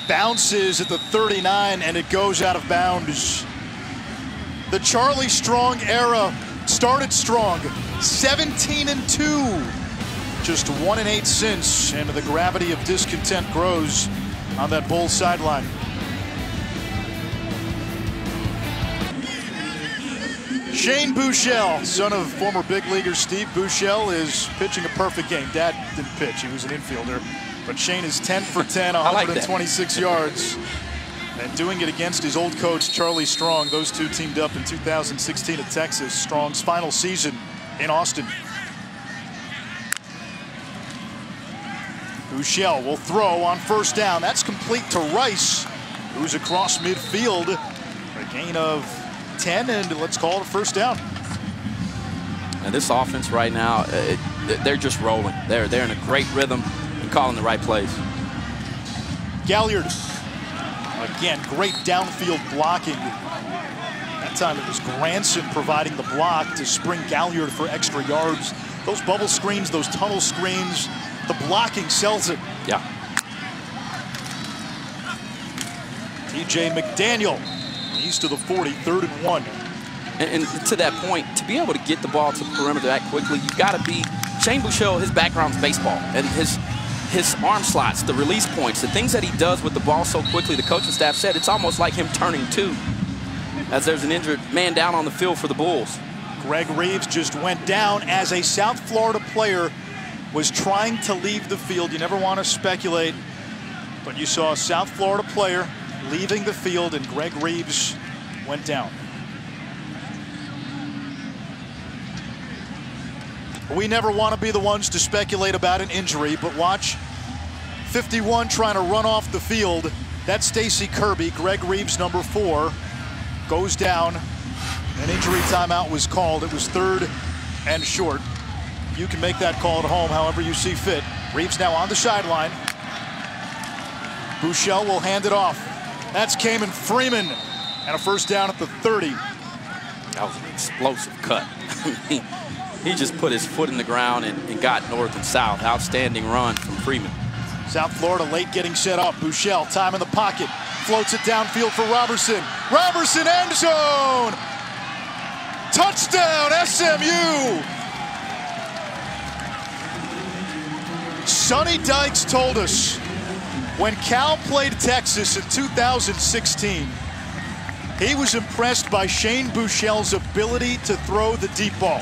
bounces at the 39 and it goes out of bounds. The Charlie Strong era started strong, 17 and 2. Just one and eight since, and the gravity of discontent grows on that Bulls sideline. Shane Buechele, son of former big leaguer Steve Buechele, is pitching a perfect game. Dad didn't pitch, he was an infielder. But Shane is 10 for 10, 126 like yards. And doing it against his old coach, Charlie Strong. Those two teamed up in 2016 at Texas. Strong's final season in Austin. Buechele will throw on first down. That's complete to Rice, who's across midfield. A gain of 10, and let's call it a first down. And this offense right now, uh, it, they're just rolling. They're, they're in a great rhythm and calling the right plays. Gailliard, again, great downfield blocking. That time it was Granson providing the block to spring Gailliard for extra yards. Those bubble screens, those tunnel screens, the blocking sells it. Yeah. TJ McDaniel. He's to the 40, third and one. And, and, to that point, to be able to get the ball to the perimeter that quickly, you've got to be Shane Buechele. His background's baseball, and his his arm slots, the release points, the things that he does with the ball so quickly. The coaching staff said it's almost like him turning two, as there's an injured man down on the field for the Bulls. Greg Reeves just went down as a South Florida player was trying to leave the field. You never want to speculate, but you saw a South Florida player leaving the field, and Greg Reeves went down. We never want to be the ones to speculate about an injury, but watch 51 trying to run off the field. That's Stacy Kirby, Greg Reeves, number four, goes down. An injury timeout was called. It was third and short. You can make that call at home however you see fit. Reeves now on the sideline. Buechele will hand it off. That's Ke'Mon Freeman. And a first down at the 30. That was an explosive cut. he just put his foot in the ground and, and, got north and south. Outstanding run from Freeman. South Florida late getting set up. Buechele, time in the pocket. Floats it downfield for Roberson. Roberson end zone. Touchdown SMU. Sonny Dykes told us when Cal played Texas in 2016, he was impressed by Shane Buechele's ability to throw the deep ball.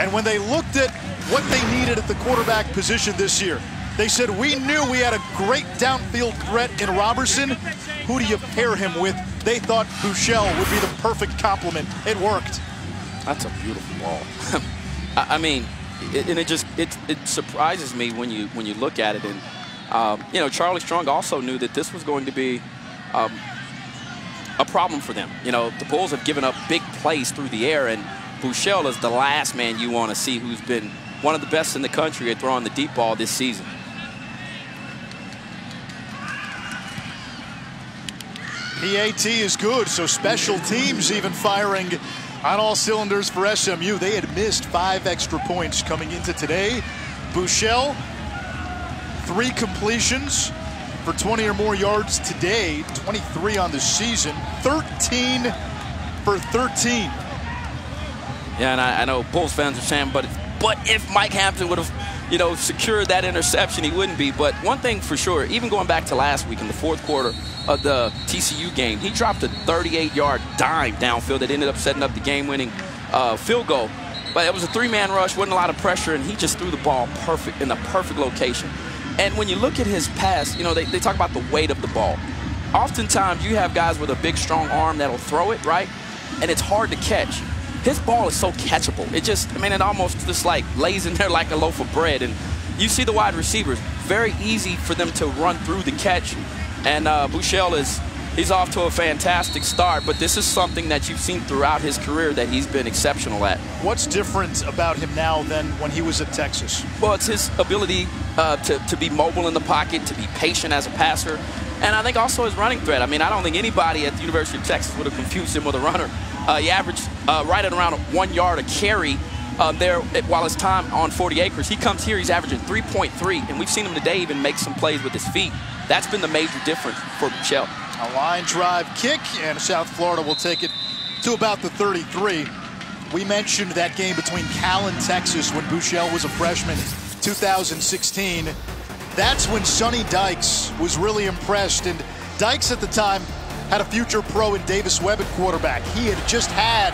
And when they looked at what they needed at the quarterback position this year, they said, we knew we had a great downfield threat in Roberson. Who do you pair him with? They thought Buechele would be the perfect complement. It worked. That's a beautiful ball. I mean, it, and it just it, it surprises me when you when you look at it. And um, you know, Charlie Strong also knew that this was going to be um, a problem for them. You know, the Bulls have given up big plays through the air, and Buechele is the last man you want to see who's been one of the best in the country at throwing the deep ball this season. PAT is good, so special teams even firing on all cylinders for SMU. They had missed five extra points coming into today. Buechele, three completions for 20 or more yards today, 23 on the season, 13 for 13. Yeah, and I, I know Bulls fans are saying, but but if Mike Hampton would have, you know, secured that interception, he wouldn't be. But one thing for sure, even going back to last week in the fourth quarter, of the TCU game. He dropped a 38-yard dime downfield that ended up setting up the game-winning uh, field goal. But it was a three-man rush, wasn't a lot of pressure, and he just threw the ball perfect in the perfect location. And when you look at his pass, you know, they, they talk about the weight of the ball. Oftentimes, you have guys with a big, strong arm that'll throw it, right? And it's hard to catch. His ball is so catchable. It just, I mean, it almost just like lays in there like a loaf of bread. And you see the wide receivers, very easy for them to run through the catch and uh, Buechele is he's off to a fantastic start, but this is something that you've seen throughout his career that he's been exceptional at. What's different about him now than when he was at Texas? Well, it's his ability uh, to, to be mobile in the pocket, to be patient as a passer, and I think also his running threat. I mean, I don't think anybody at the University of Texas would have confused him with a runner. Uh, he averaged uh, right at around one yard a carry uh, there while his time on 40 acres. He comes here, he's averaging 3.3, and we've seen him today even make some plays with his feet. That's been the major difference for Buechele. A line drive kick, and South Florida will take it to about the 33. We mentioned that game between Cal and Texas when Buechele was a freshman, 2016. That's when Sonny Dykes was really impressed. And Dykes at the time had a future pro in Davis Webb at quarterback. He had just had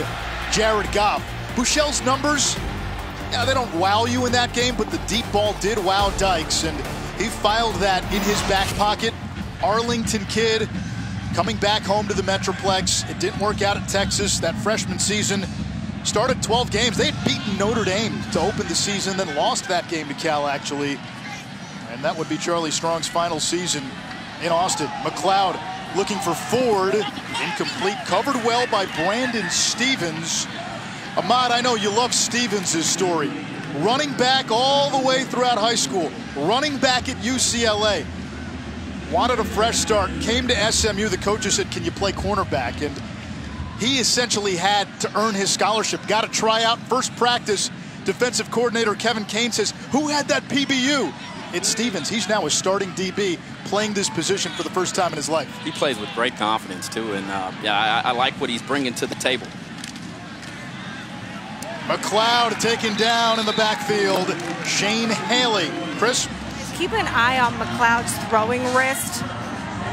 Jared Goff. Buechele's numbers, yeah, they don't wow you in that game, but the deep ball did wow Dykes, and he filed that in his back pocket. Arlington kid coming back home to the Metroplex. It didn't work out at Texas that freshman season. Started 12 games. They had beaten Notre Dame to open the season, then lost that game to Cal, actually. And that would be Charlie Strong's final season in Austin. McCloud looking for Ford. Incomplete. Covered well by Brandon Stephens. Ahmad, I know you love Stephens' story. Running back all the way throughout high school. Running back at UCLA. Wanted a fresh start. Came to SMU. The coaches said, can you play cornerback? And he essentially had to earn his scholarship. Got to try out first practice. Defensive coordinator Kevin Kane says, who had that PBU? It's Stephens. He's now a starting DB playing this position for the first time in his life. He plays with great confidence, too. And, uh, yeah, I, I like what he's bringing to the table. McCloud taken down in the backfield. Shane Haley. Kris? Keep an eye on McCloud's throwing wrist.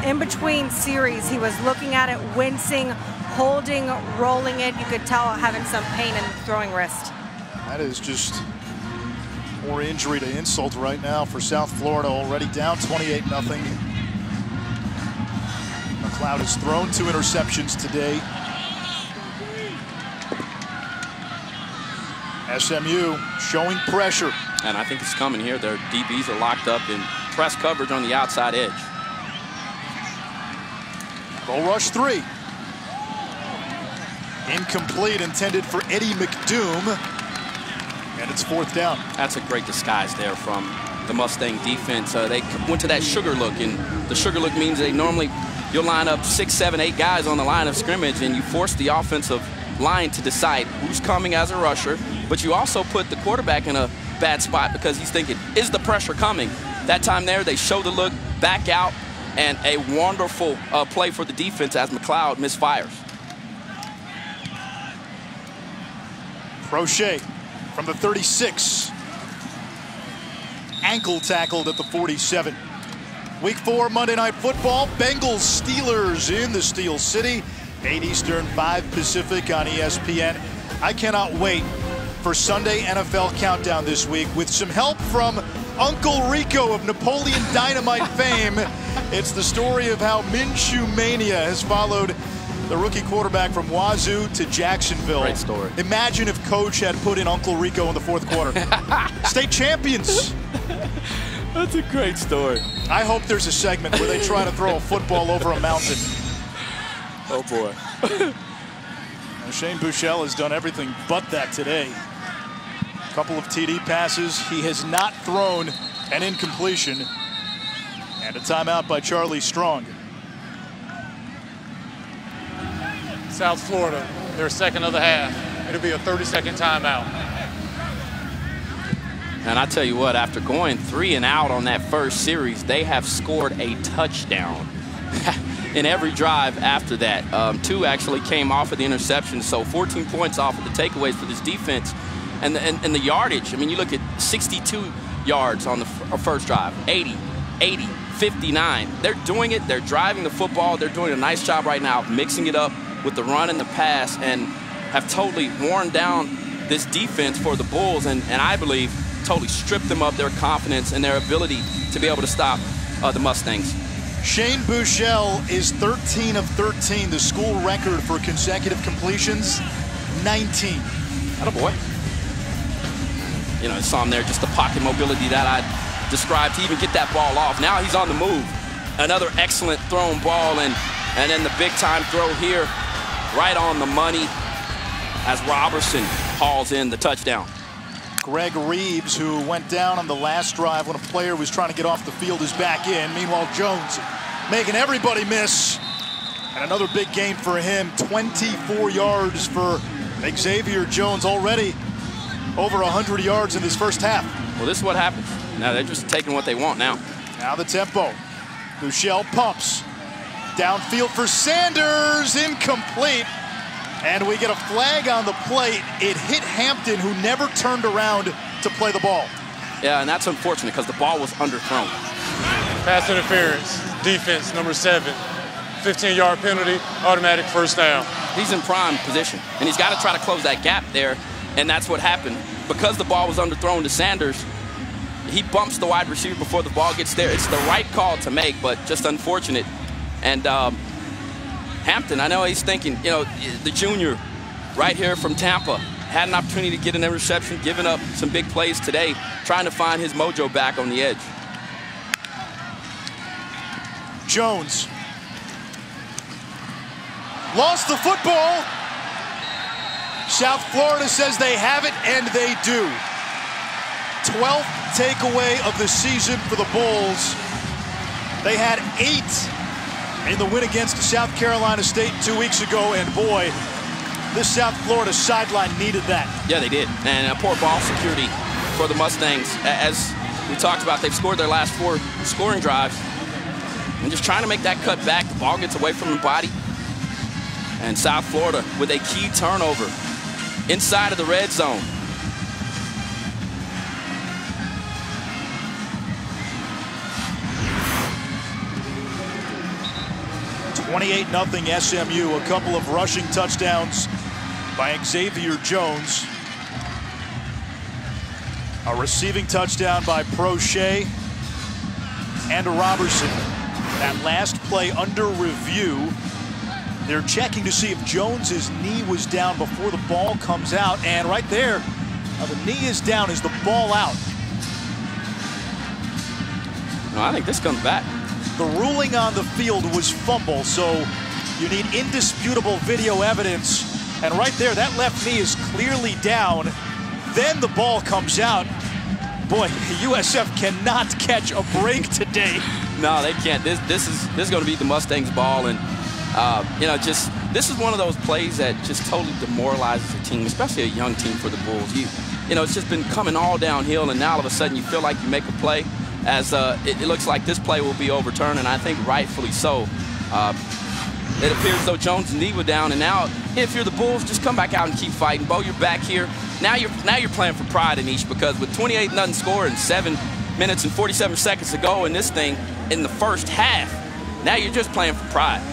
In between series, he was looking at it, wincing, holding, rolling it. You could tell having some pain in the throwing wrist. That is just more injury to insult right now for South Florida. Already down 28 0 McCloud has thrown two interceptions today. SMU showing pressure. And I think it's coming here. Their DBs are locked up in press coverage on the outside edge. Bull rush three. Incomplete, intended for Eddie McDoom. And it's fourth down. That's a great disguise there from the Mustang defense. Uh, they went to that sugar look, and the sugar look means they normally you'll line up six, seven, eight guys on the line of scrimmage, and you force the offensive line to decide who's coming as a rusher, but you also put the quarterback in a bad spot because he's thinking, is the pressure coming? That time there, they show the look, back out, and a wonderful uh, play for the defense as McCloud misfires. Proche from the 36. Ankle tackled at the 47. Week four Monday Night Football. Bengals Steelers in the Steel City. 8 Eastern, 5 Pacific on ESPN. I cannot wait for Sunday NFL Countdown this week with some help from Uncle Rico of Napoleon Dynamite fame. It's the story of how Minshew Mania has followed the rookie quarterback from Wazoo to Jacksonville. Great story. Imagine if Coach had put in Uncle Rico in the fourth quarter. State champions. That's a great story. I hope there's a segment where they try to throw a football over a mountain. Oh, boy. Shane Buechele has done everything but that today. A couple of TD passes. He has not thrown an incompletion. And a timeout by Charlie Strong. South Florida, their second of the half. It'll be a 30-second timeout. And I tell you what, after going three and out on that first series, they have scored a touchdown in every drive after that. Um, two actually came off of the interception, so 14 points off of the takeaways for this defense. And the, and, and the yardage, I mean, you look at 62 yards on the first drive, 80, 80, 59. They're doing it. They're driving the football. They're doing a nice job right now mixing it up with the run and the pass and have totally worn down this defense for the Bulls and, and I believe totally stripped them of their confidence and their ability to be able to stop uh, the Mustangs. Shane Buechele is 13 of 13, the school record for consecutive completions, 19. a boy. You know, I saw him there, just the pocket mobility that I described to even get that ball off. Now he's on the move. Another excellent thrown ball, and, and then the big time throw here right on the money as Roberson hauls in the touchdown. Greg Reeves, who went down on the last drive when a player was trying to get off the field, is back in. Meanwhile, Jones making everybody miss. And another big game for him, 24 yards for Xavier Jones already over 100 yards in this first half. Well, this is what happens. Now they're just taking what they want now. Now the tempo. Buechele pumps. Downfield for Sanders, incomplete. And we get a flag on the plate. It hit Hampton, who never turned around to play the ball. Yeah, and that's unfortunate because the ball was underthrown. Pass interference, defense number seven. 15-yard penalty, automatic first down. he's in prime position, and he's got to try to close that gap there, and that's what happened. Because the ball was underthrown to Sanders, he bumps the wide receiver before the ball gets there. It's the right call to make, but just unfortunate. And um, Hampton, I know he's thinking, you know, the junior right here from Tampa had an opportunity to get an interception, giving up some big plays today, trying to find his mojo back on the edge. Jones lost the football. South Florida says they have it, and they do. 12th takeaway of the season for the Bulls. They had eight in the win against South Carolina State two weeks ago, and boy, this South Florida sideline needed that. Yeah, they did. And a poor ball security for the Mustangs. As we talked about, they've scored their last four scoring drives. And just trying to make that cut back, the ball gets away from the body. And South Florida with a key turnover inside of the red zone. 28-0 SMU. A couple of rushing touchdowns by Xavier Jones. A receiving touchdown by Proche and Roberson. That last play under review. They're checking to see if Jones's knee was down before the ball comes out. And right there, uh, the knee is down. Is the ball out? No, I think this comes back. The ruling on the field was fumble, so you need indisputable video evidence. And right there, that left knee is clearly down. Then the ball comes out. Boy, USF cannot catch a break today. no, they can't. This this is this is going to be the Mustangs' ball, and uh, you know, just this is one of those plays that just totally demoralizes a team, especially a young team for the Bulls. You, you know, it's just been coming all downhill, and now all of a sudden you feel like you make a play, as uh, it, it, looks like this play will be overturned, and I think rightfully so. Uh, it appears though Jones' knee was down, and now if you're the Bulls, just come back out and keep fighting. Bo, you're back here. Now you're now you're playing for pride, in each because with 28 nothing score and seven minutes and 47 seconds to go in this thing in the first half, now you're just playing for pride.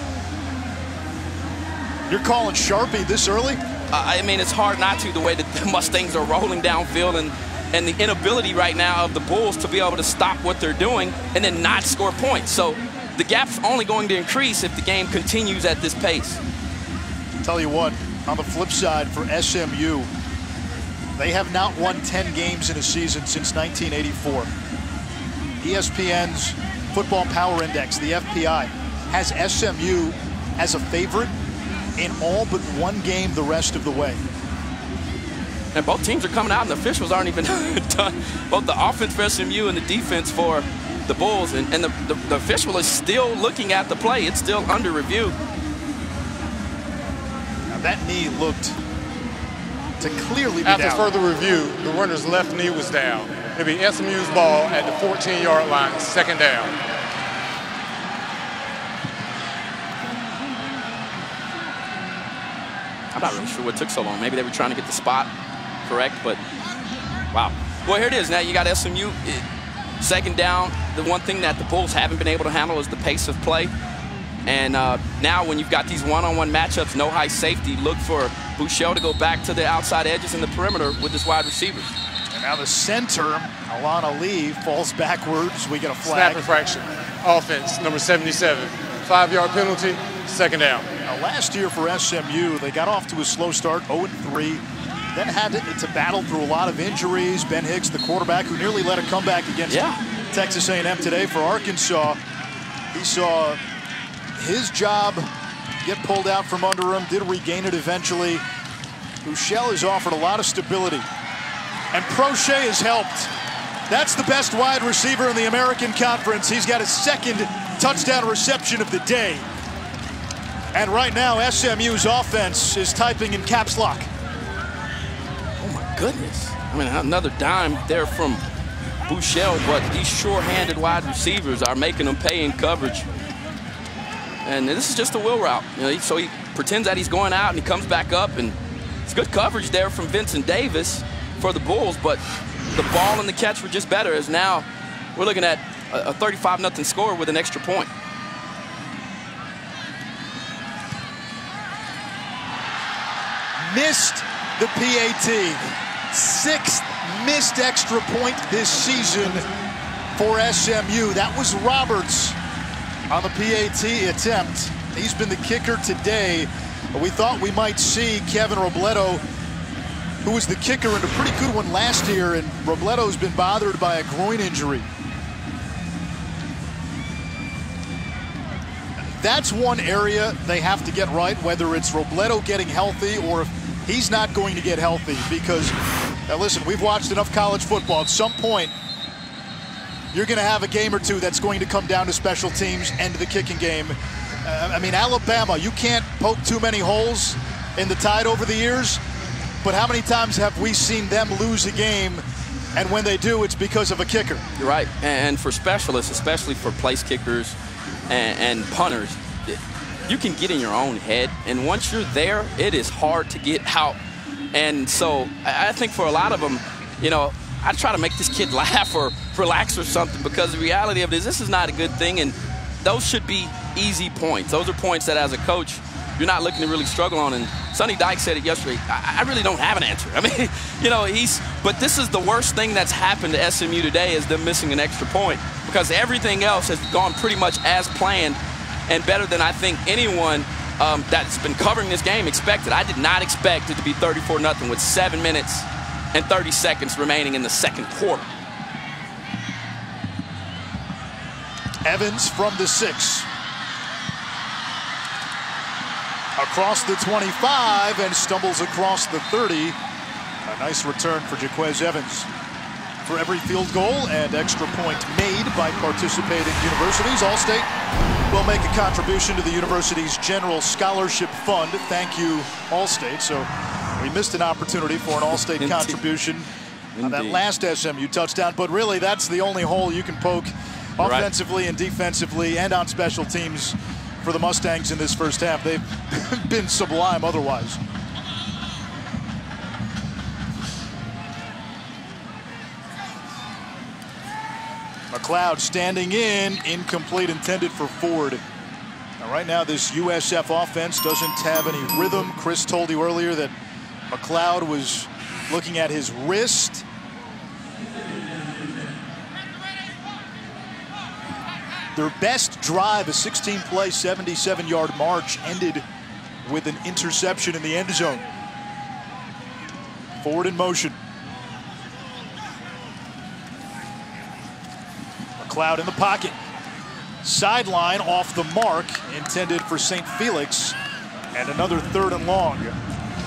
You're calling Sharpie this early? Uh, I mean, it's hard not to the way that the Mustangs are rolling downfield and and the inability right now of the Bulls to be able to stop what they're doing and then not score points. So the gap's only going to increase if the game continues at this pace. Tell you what, on the flip side for SMU, they have not won 10 games in a season since 1984. ESPN's Football Power Index, the FPI, has SMU as a favorite in all but one game the rest of the way. And both teams are coming out, and the officials aren't even done. Both the offense for SMU and the defense for the Bulls. And, and the, the, the, official is still looking at the play. It's still under review. Now that knee looked to clearly be After down. further review, the runner's left knee was down. It'll be SMU's ball at the 14-yard line, second down. I'm not really sure what took so long. Maybe they were trying to get the spot correct, but wow. Well, here it is. Now you got SMU second down. The one thing that the Bulls haven't been able to handle is the pace of play. And uh, now when you've got these one-on-one -on -one matchups, no high safety, look for Buechele to go back to the outside edges in the perimeter with his wide receivers. And now the center, Alan Ali, falls backwards. We get a flag. Snap infraction. Offense, number 77. Five-yard penalty, second down. Now, last year for SMU, they got off to a slow start, 0-3. Then had to, battle through a lot of injuries. Ben Hicks, the quarterback, who nearly led a comeback against yeah. Texas A&M today for Arkansas. He saw his job get pulled out from under him, did regain it eventually. Buechele has offered a lot of stability. And Proche has helped. That's the best wide receiver in the American Conference. He's got his second touchdown reception of the day. And right now, SMU's offense is typing in caps lock. Goodness. I mean, another dime there from Buechele, but these sure-handed wide receivers are making them pay in coverage. And this is just a wheel route. You know, so he pretends that he's going out and he comes back up and it's good coverage there from Vincent Davis for the Bulls, but the ball and the catch were just better as now we're looking at a 35-0 score with an extra point. missed the PAT. Sixth missed extra point this season for SMU. That was Roberts on the PAT attempt. He's been the kicker today. We thought we might see Kevin Robledo, who was the kicker and a pretty good one last year, and Robledo's been bothered by a groin injury. That's one area they have to get right, whether it's Robledo getting healthy or if he's not going to get healthy. Because, now listen, we've watched enough college football. At some point, you're going to have a game or two that's going to come down to special teams and the kicking game. Uh, I mean, Alabama, you can't poke too many holes in the tide over the years, but how many times have we seen them lose a game and when they do, it's because of a kicker? You're right. And for specialists, especially for place kickers and, and punters, you can get in your own head. And once you're there, it is hard to get out. And so I think for a lot of them, you know, I try to make this kid laugh or relax or something because the reality of it is this is not a good thing. And those should be easy points. Those are points that as a coach, you're not looking to really struggle on. And Sonny Dykes said it yesterday. I, I, really don't have an answer. I mean, you know, he's. But this is the worst thing that's happened to SMU today is them missing an extra point because everything else has gone pretty much as planned and better than I think anyone um, that's been covering this game expected. I did not expect it to be 34 0 with seven minutes and 30 seconds remaining in the second quarter. Evans from the six. Across the 25 and stumbles across the 30. A nice return for Jaquez Evans. For every field goal and extra point made by participating universities, Allstate will make a contribution to the university's general scholarship fund. Thank you, Allstate. So we missed an opportunity for an Allstate Indeed. contribution on that last SMU touchdown, but really that's the only hole you can poke offensively right. and defensively and on special teams for the Mustangs in this first half. They've been sublime otherwise. McCloud standing in, incomplete intended for Ford. Now right now this USF offense doesn't have any rhythm. Kris told you earlier that McCloud was looking at his wrist Their best drive, a 16-play, 77-yard march, ended with an interception in the end zone. Forward in motion. McCloud in the pocket. Sideline off the mark, intended for St. Felix, and another third and long.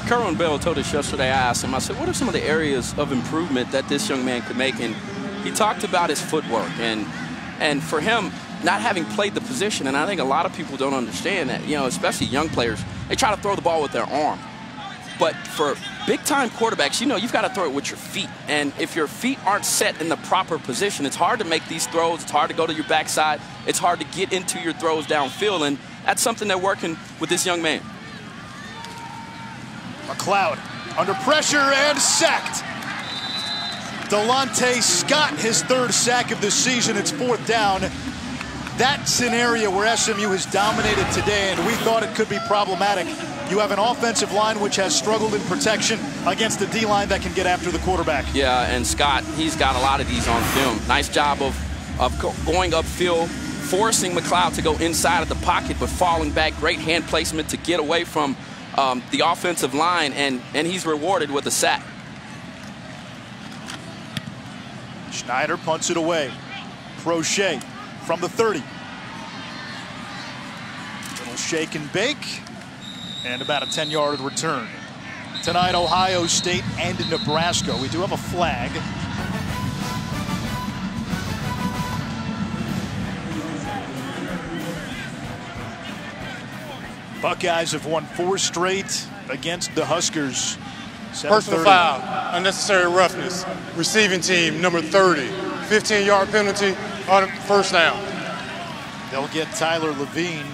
Kerwin Bell told us yesterday, I asked him, I said, what are some of the areas of improvement that this young man could make? And he talked about his footwork. And, and for him, not having played the position, and I think a lot of people don't understand that, you know, especially young players, they try to throw the ball with their arm. But for big time quarterbacks, you know, you've got to throw it with your feet. And if your feet aren't set in the proper position, it's hard to make these throws. It's hard to go to your backside. It's hard to get into your throws downfield. And that's something they're working with this young man. McCloud under pressure and sacked. Delontae Scott, his third sack of the season. It's fourth down that's an area where SMU has dominated today, and we thought it could be problematic. You have an offensive line which has struggled in protection against a D-line that can get after the quarterback. Yeah, and Scott, he's got a lot of these on film. Nice job of, of going upfield, forcing McCloud to go inside of the pocket, but falling back. Great hand placement to get away from um, the offensive line, and, and he's rewarded with a sack. Schneider punts it away. Proche from the 30. Little shake and bake and about a 10-yard return. Tonight, Ohio State and Nebraska. We do have a flag. Buckeyes have won four straight against the Huskers. Personal foul, unnecessary roughness. Receiving team, number 30. 15-yard penalty, on first down. They'll get Tyler Levine.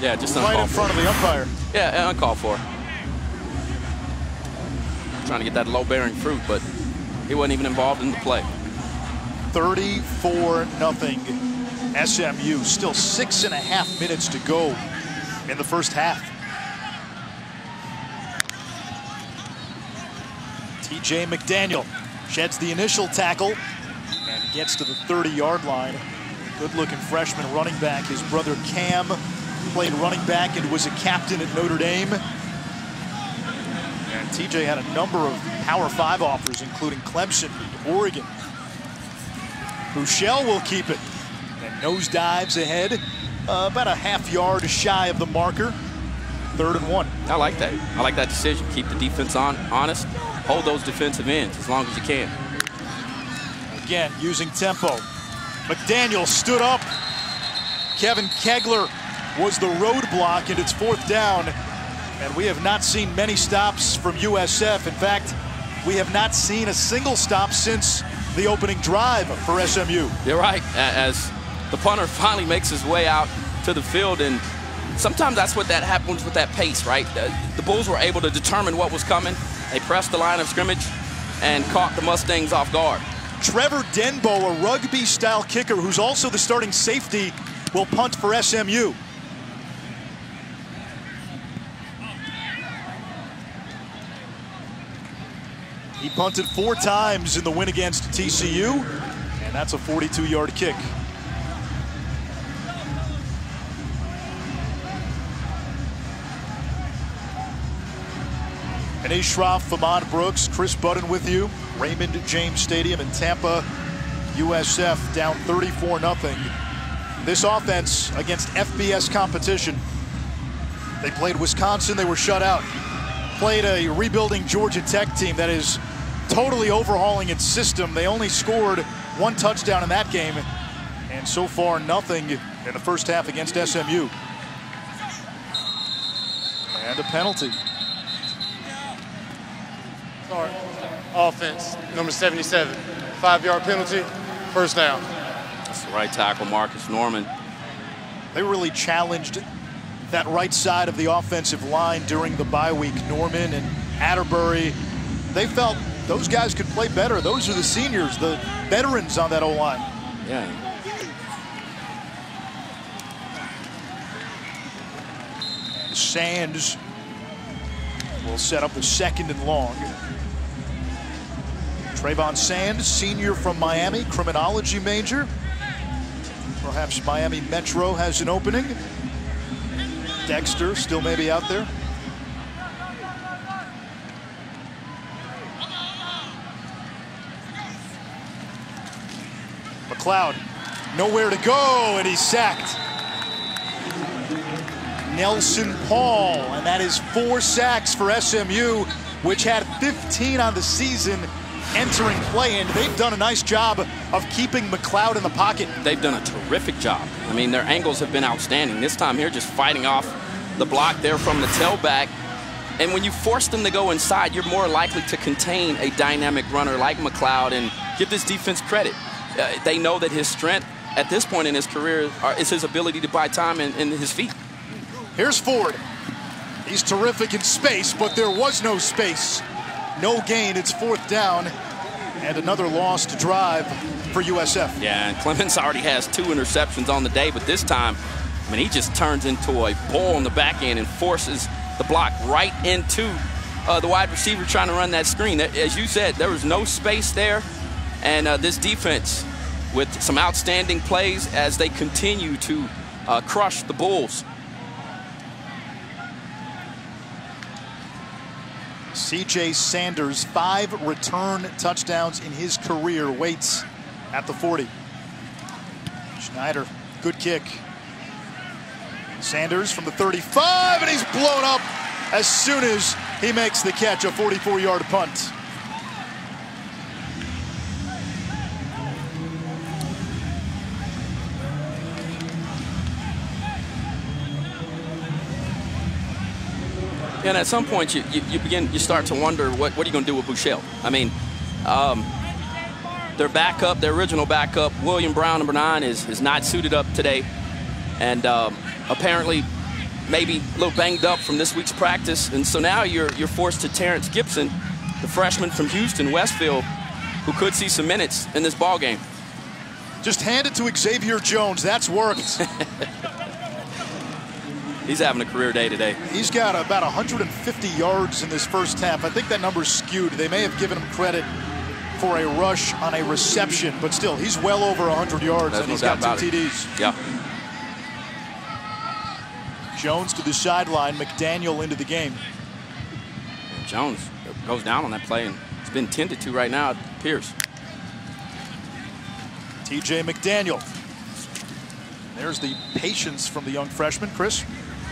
Yeah, just right in front for. of the umpire. Yeah, uncalled for. Trying to get that low-bearing fruit, but He wasn't even involved in the play. 34 nothing SMU. Still six and a half minutes to go in the first half. TJ McDaniel sheds the initial tackle and gets to the 30-yard line. Good-looking freshman running back. His brother Cam played running back and was a captain at Notre Dame. And TJ had a number of Power 5 offers, including Clemson, Oregon. Buechele will keep it and nose dives ahead, uh, about a half yard shy of the marker. Third and one. I like that. I like that decision. Keep the defense on honest. Hold those defensive ends as long as you can. Again, using tempo. McDaniel stood up. Kevin Kegler was the roadblock, and it's fourth down. And we have not seen many stops from USF. In fact, we have not seen a single stop since the opening drive for SMU. You're right. As the punter finally makes his way out to the field, and sometimes that's what that happens with that pace, right? The Bulls were able to determine what was coming. They pressed the line of scrimmage and caught the Mustangs off guard. Trevor Denbow, a rugby-style kicker who's also the starting safety, will punt for SMU. He punted four times in the win against TCU, and that's a 42-yard kick. And Ashraf Ahmad Brooks, Kris Budden with you. Raymond James Stadium in Tampa. USF down 34 0 This offense against FBS competition. They played Wisconsin, they were shut out. Played a rebuilding Georgia Tech team that is totally overhauling its system. They only scored one touchdown in that game, and so far nothing in the first half against SMU. And a penalty. Sorry. Offense, number 77. Five-yard penalty, first down. That's the right tackle, Marcus Norman. They really challenged that right side of the offensive line during the bye week. Norman and Atterbury, they felt those guys could play better. Those are the seniors, the veterans on that O-line. Yeah. Sands will set up the second and long. Trayvon Sands, senior from Miami, criminology major. Perhaps Miami Metro has an opening. Dexter still maybe out there. McCloud, nowhere to go, and he's sacked. Nelson Paul, and that is four sacks for SMU, which had 15 on the season entering play, and they've done a nice job of keeping McCloud in the pocket. They've done a terrific job. I mean, their angles have been outstanding. This time here, just fighting off the block there from the tailback. And when you force them to go inside, you're more likely to contain a dynamic runner like McCloud and give this defense credit. Uh, they know that his strength at this point in his career is his ability to buy time in, in his feet. Here's Ford. He's terrific in space, but there was no space. No gain. It's fourth down. And another lost drive for USF. Yeah, and Clemons already has two interceptions on the day, but this time, I mean, he just turns into a bull on the back end and forces the block right into uh, the wide receiver trying to run that screen. As you said, there was no space there. And uh, this defense with some outstanding plays as they continue to uh, crush the Bulls. C.J. Sanders, five return touchdowns in his career, waits at the 40. Schneider, good kick. Sanders from the 35, and he's blown up as soon as he makes the catch, a 44-yard punt. And at some point, you, you, you, begin, you start to wonder, what, what are you going to do with Buechele? I mean, um, their backup, their original backup, William Brown, number nine, is, is not suited up today. And um, apparently, maybe a little banged up from this week's practice. And so now you're, you're forced to Terrence Gibson, the freshman from Houston, Westfield, who could see some minutes in this ball game. Just hand it to Xavier Jones. That's worked. He's having a career day today. He's got about 150 yards in this first half. I think that number's skewed. They may have given him credit for a rush on a reception, but still, he's well over 100 yards, There's and no he's got it. TDs. Yeah. Jones to the sideline, McDaniel into the game. Jones goes down on that play, and it's been tended to right now. It appears. TJ McDaniel. There's the patience from the young freshman, Kris.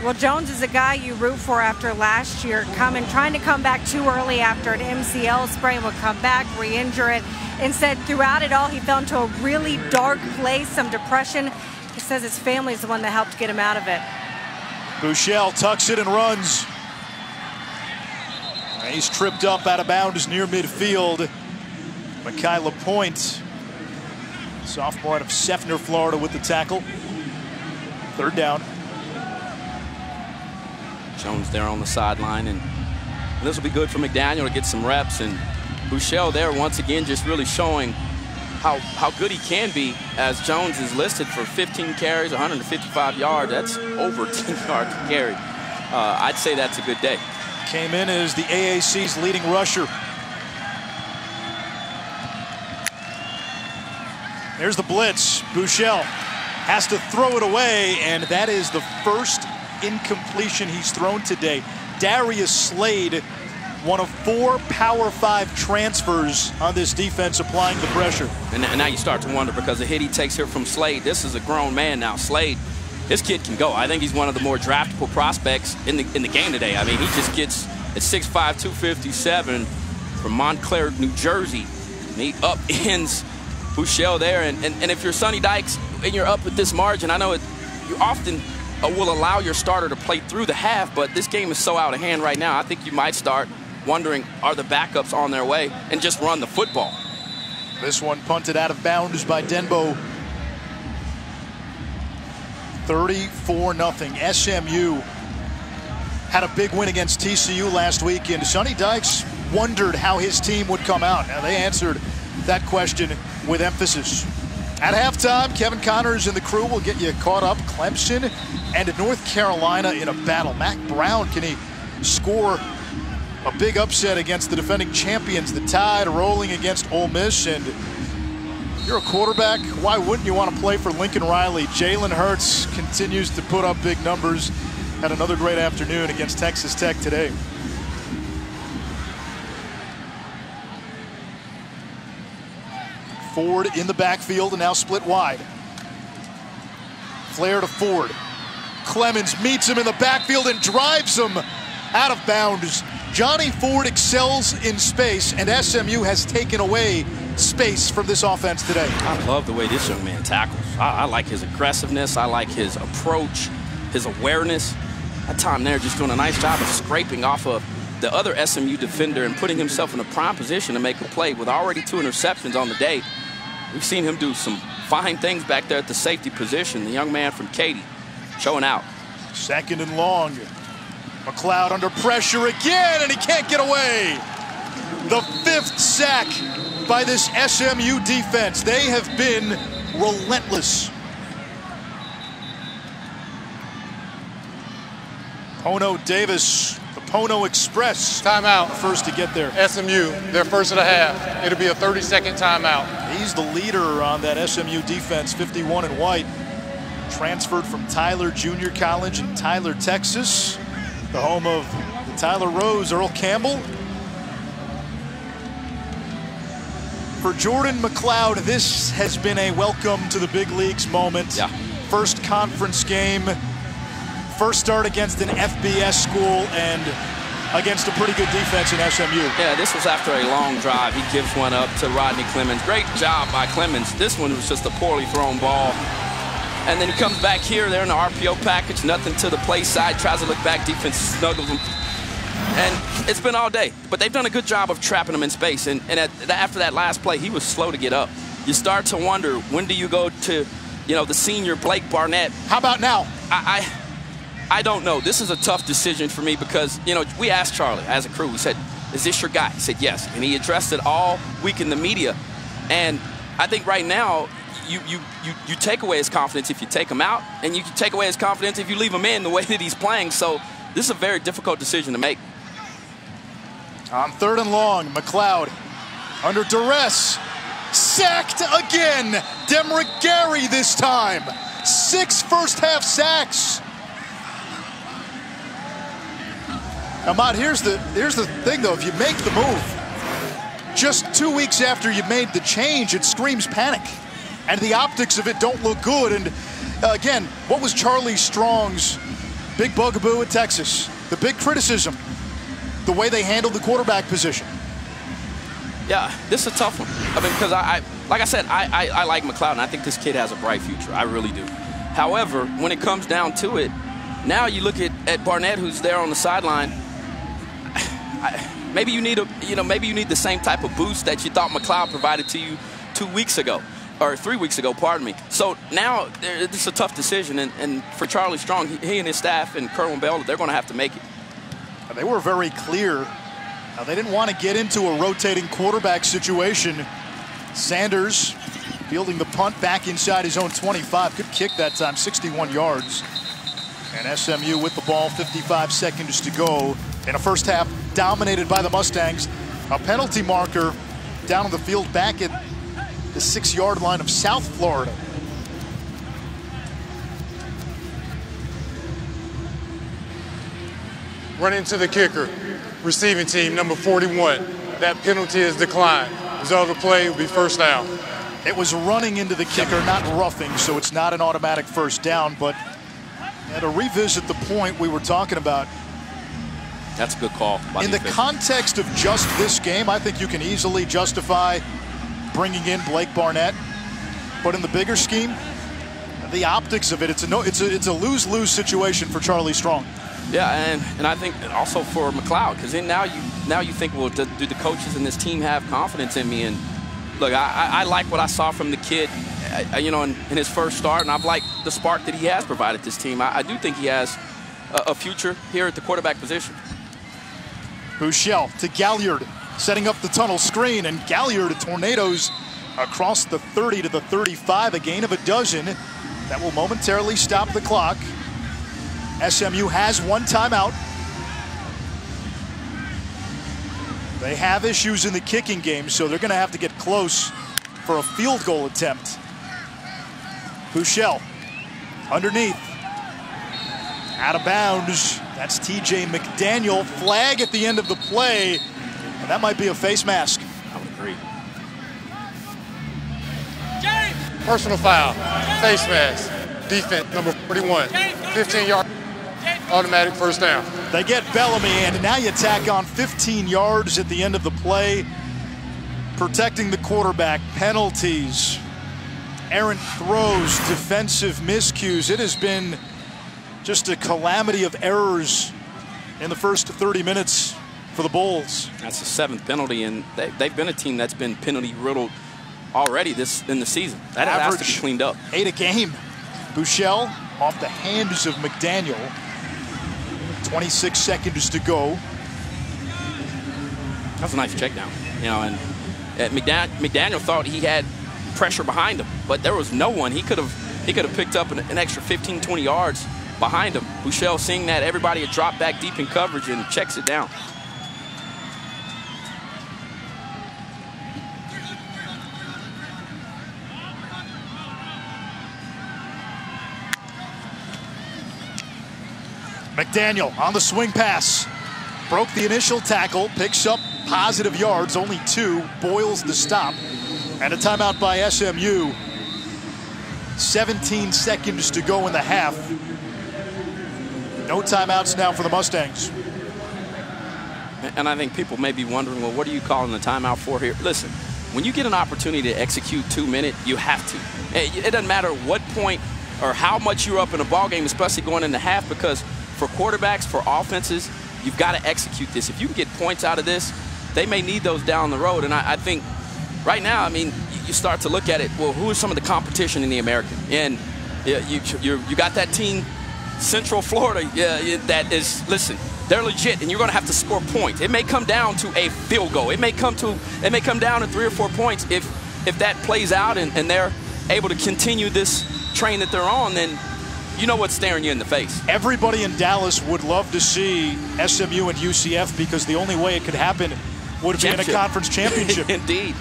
Well, Jones is a guy you root for after last year, coming trying to come back too early after an MCL sprain, would come back, re-injure it. Instead, throughout it all, he fell into a really dark place, some depression. He says his family is the one that helped get him out of it. Buechele tucks it and runs. He's tripped up out of bounds near midfield. Mekhi LaPointe, sophomore out of Seffner, Florida, with the tackle. Third down. Jones there on the sideline, and this will be good for McDaniel to get some reps. And Buechele there once again just really showing how how good he can be. As Jones is listed for 15 carries, 155 yards. That's over 10 yards carry. Uh, I'd say that's a good day. Came in as the AAC's leading rusher. There's the blitz. Buechele has to throw it away, and that is the first incompletion he's thrown today. Darius Slade, one of four Power Five transfers on this defense, applying the pressure. And, now you start to wonder because the hit he takes here from Slade, this is a grown man now. Slade, this kid can go. I think he's one of the more draftable prospects in the in the game today. I mean, he just gets at 6'5", 257 from Montclair, New Jersey. And he upends Buechele there. And, and, and if you're Sonny Dykes and you're up with this margin, I know it, you often Uh, will allow your starter to play through the half, but this game is so out of hand right now, I think you might start wondering, are the backups on their way? And just run the football. This one punted out of bounds by Denbow. 34 nothing. SMU had a big win against TCU last week, and Sonny Dykes wondered how his team would come out. Now, they answered that question with emphasis. At halftime, Kevin Connors and the crew will get you caught up. Clemson and North Carolina in a battle. Mack Brown, can he score a big upset against the defending champions? The Tide rolling against Ole Miss, and you're a quarterback. Why wouldn't you want to play for Lincoln Riley? Jalen Hurts continues to put up big numbers. Had another great afternoon against Texas Tech today. Ford in the backfield and now split wide. Flare to Ford. Clemons meets him in the backfield and drives him out of bounds. Johnny Ford excels in space, and SMU has taken away space from this offense today. I love the way this young man tackles. I, I like his aggressiveness. I like his approach, his awareness. That time there just doing a nice job of scraping off of the other SMU defender and putting himself in a prime position to make a play with already two interceptions on the day. We've seen him do some fine things back there at the safety position. The young man from Katy showing out. Second and long. McCloud under pressure again, and he can't get away. The fifth sack by this SMU defense. They have been relentless. Pono Davis, Pono Express. Timeout. First to get there. SMU, their first of the half. It'll be a 30-second timeout. He's the leader on that SMU defense, 51 in white. Transferred from Tyler Junior College in Tyler, Texas. The home of the Tyler Rose, Earl Campbell. For Jordan McCloud, this has been a welcome to the big leagues moment. Yeah. First conference game, first start against an FBS school, and against a pretty good defense in SMU. Yeah, this was after a long drive. He gives one up to Rodney Clemons. Great job by Clemons. This one was just a poorly thrown ball. And then he comes back here. They're in the RPO package. Nothing to the play side. Tries to look back. Defense snuggles him. And it's been all day. But they've done a good job of trapping him in space. And, and at, after that last play, he was slow to get up. You start to wonder, when do you go to, you know, the senior Blake Barnett? How about now? I, I, I don't know. This is a tough decision for me because, you know, we asked Charlie as a crew. We said, Is this your guy? He said, yes. And he addressed it all week in the media. And I think right now, you, you, you, you take away his confidence if you take him out, and you take away his confidence if you leave him in the way that he's playing. So this is a very difficult decision to make. On third and long, McCloud under duress. Sacked again. Demrick Gary this time. Six first half sacks. Mott, here's the, here's the thing, though. If you make the move, just two weeks after you made the change, it screams panic. And the optics of it don't look good. And uh, again, what was Charlie Strong's big bugaboo at Texas? The big criticism, the way they handled the quarterback position. Yeah, this is a tough one. I mean, because I, I, like I said, I, I, I like McCloud, and I think this kid has a bright future. I really do. However, when it comes down to it, now you look at, at Barnett, who's there on the sideline. I, maybe you need a, you know, maybe you need the same type of boost that you thought McCloud provided to you two weeks ago, or three weeks ago, pardon me. So now it's a tough decision, and, and for Charlie Strong, he, he and his staff and Kerwin Bell, they're going to have to make it. They were very clear. Now, they didn't want to get into a rotating quarterback situation. Sanders fielding the punt back inside his own 25. Good kick that time, 61 yards. And SMU with the ball, 55 seconds to go in a first half dominated by the Mustangs. A penalty marker down on the field back at the six-yard line of South Florida. Running to the kicker, receiving team, number 41. That penalty is declined. Result of the play will be first down. It was running into the kicker, not roughing, so it's not an automatic first down. But to revisit the point we were talking about, that's a good call. in the context of just this game, I think you can easily justify bringing in Blake Barnett. But in the bigger scheme, the optics of it, it's a no, it's a it's a lose-lose situation for Charlie Strong. Yeah, and, and I think also for McCloud, because then now you now you think, well, do, do, the coaches and this team have confidence in me? And look, I, I like what I saw from the kid, uh, you know, in, in, his first start, and I've liked the spark that he has provided this team. I, I do think he has a, a, future here at the quarterback position. Buechele to Gailliard, setting up the tunnel screen, and Gailliard tornadoes across the 30 to the 35, a gain of a dozen. That will momentarily stop the clock. SMU has one timeout. They have issues in the kicking game, so they're going to have to get close for a field goal attempt. Buechele underneath. Out of bounds. That's TJ McDaniel. Flag at the end of the play. And that might be a face mask. I would agree. Personal foul. Face mask. Defense number 41. 15 yard automatic first down. They get Bellamy, and now you tack on 15 yards at the end of the play. Protecting the quarterback, penalties, errant throws, defensive miscues. It has been just a calamity of errors in the first 30 minutes for the Bulls. That's the seventh penalty, and they, have been a team that's been penalty riddled already this in the season. That Average has to be cleaned up. Eight a game. Buechele off the hands of McDaniel. 26 seconds to go. That's a nice check down. You know, and uh, McDaniel thought he had pressure behind him, but there was no one. He could have he could have picked up an, an, extra 15, 20 yards behind him. Buechele seeing that everybody had dropped back deep in coverage and checks it down. McDaniel on the swing pass. Broke the initial tackle, picks up positive yards, only two. boils the stop. And a timeout by SMU. 17 seconds to go in the half. No timeouts now for the Mustangs. And I think people may be wondering, well, what are you calling the timeout for here? Listen, when you get an opportunity to execute two minute, you have to. It doesn't matter what point or how much you're up in a ball game, especially going into half, because for quarterbacks, for offenses, you've got to execute this. If you can get points out of this, they may need those down the road. And I, I think right now, I mean, you start to look at it. Well, who is some of the competition in the American? And you you, you got that team, Central Florida, yeah, that is. Listen, they're legit, and you're going to have to score points. It may come down to a field goal. It may come to it may come down to three or four points. If if that plays out and, and they're able to continue this train that they're on, then you know what's staring you in the face. Everybody in Dallas would love to see SMU and UCF because the only way it could happen would be in a conference championship. Indeed.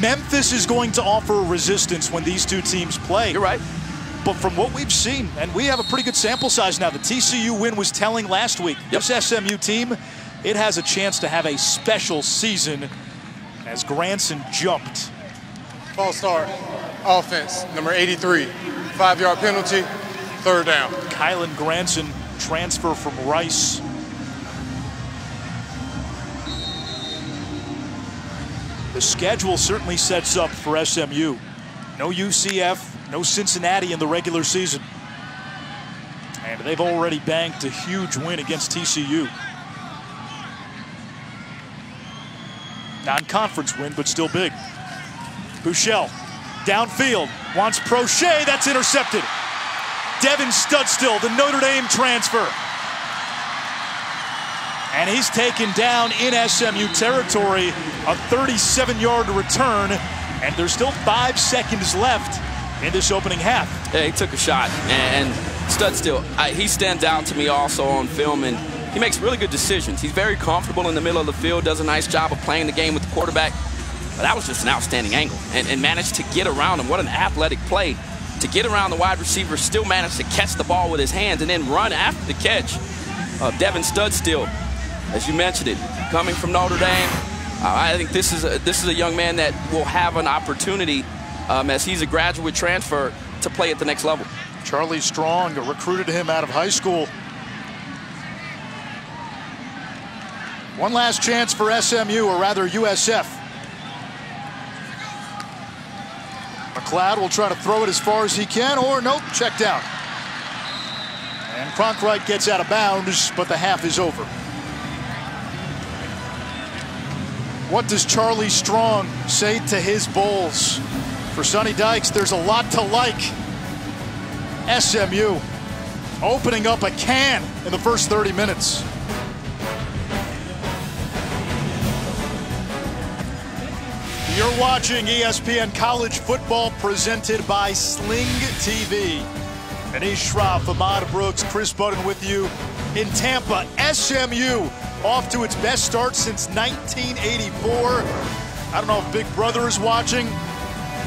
Memphis is going to offer resistance when these two teams play. You're right. But from what we've seen, and we have a pretty good sample size now, the TCU win was telling last week. Yep. This SMU team, it has a chance to have a special season as Granson jumped. False start, offense, number 83. Five-yard penalty, third down. Kylen Granson transfer from Rice. The schedule certainly sets up for SMU. No UCF, no Cincinnati in the regular season. And they've already banked a huge win against TCU. Non-conference win, but still big. Buechele, downfield, wants Proche, that's intercepted. Devin Studstill, the Notre Dame transfer. And he's taken down in SMU territory, a 37-yard return, and there's still five seconds left in this opening half. Yeah, he took a shot, and Studstill, I, he stands out to me also on film, and he makes really good decisions. He's very comfortable in the middle of the field, does a nice job of playing the game with the quarterback. But that was just an outstanding angle, and, and managed to get around him. What an athletic play to get around the wide receiver, still managed to catch the ball with his hands and then run after the catch. Uh, Devin Studstill as you mentioned it, coming from Notre Dame. Uh, I think this is a, this is a young man that will have an opportunity um, as he's a graduate transfer to play at the next level. Charlie Strong recruited him out of high school. One last chance for SMU, or rather USF. McCloud will try to throw it as far as he can, or nope, checked out. And Cronkrite gets out of bounds, but the half is over. What does Charlie Strong say to his Bulls? For Sonny Dykes, there's a lot to like. SMU opening up a can in the first 30 minutes. You're watching ESPN College Football presented by Sling TV. Anish Shroff, Ahmad Brooks, Kris Budden with you in Tampa. SMU off to its best start since 1984. I don't know if Big Brother is watching,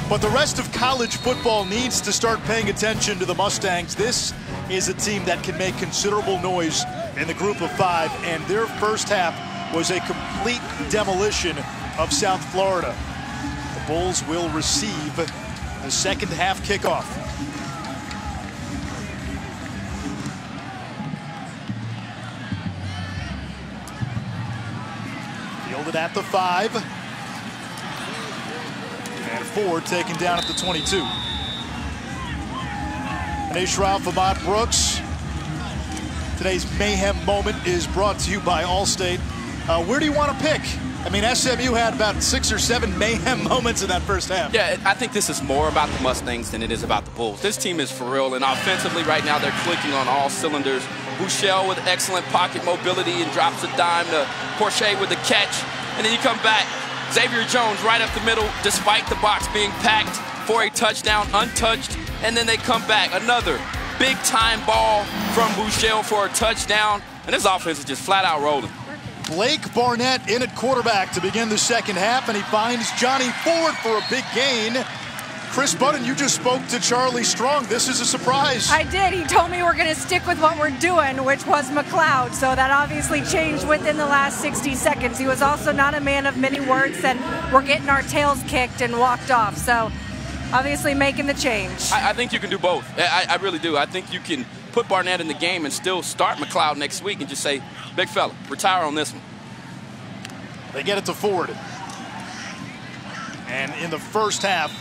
but the rest of college football needs to start paying attention to the Mustangs. This is a team that can make considerable noise in the group of five, and their first half was a complete demolition of South Florida. The Bulls will receive the second half kickoff. Fielded at the five. And Ford taken down at the 22. And Ashraf Ahmad Brooks. Today's mayhem moment is brought to you by Allstate. Uh, where do you want to pick? I mean, SMU had about six or seven mayhem moments in that first half. Yeah, I think this is more about the Mustangs than it is about the Bulls. This team is for real, and offensively right now they're clicking on all cylinders. Buechele with excellent pocket mobility and drops a dime to Proche with the catch. And then you come back, Xavier Jones right up the middle, despite the box being packed for a touchdown, untouched. And then they come back, another big time ball from Buechele for a touchdown. And this offense is just flat out rolling. Blake Barnett in at quarterback to begin the second half, and he finds Johnny Ford for a big gain. Kris Budden, you just spoke to Charlie Strong. This is a surprise. I did. He told me we're going to stick with what we're doing, which was McCloud. So that obviously changed within the last 60 seconds. He was also not a man of many words, and we're getting our tails kicked and walked off. So obviously making the change. I, I think you can do both. I, I really do. I think you can put Barnett in the game and still start McCloud next week and just say, big fella, retire on this one. They get it to Ford. And in the first half,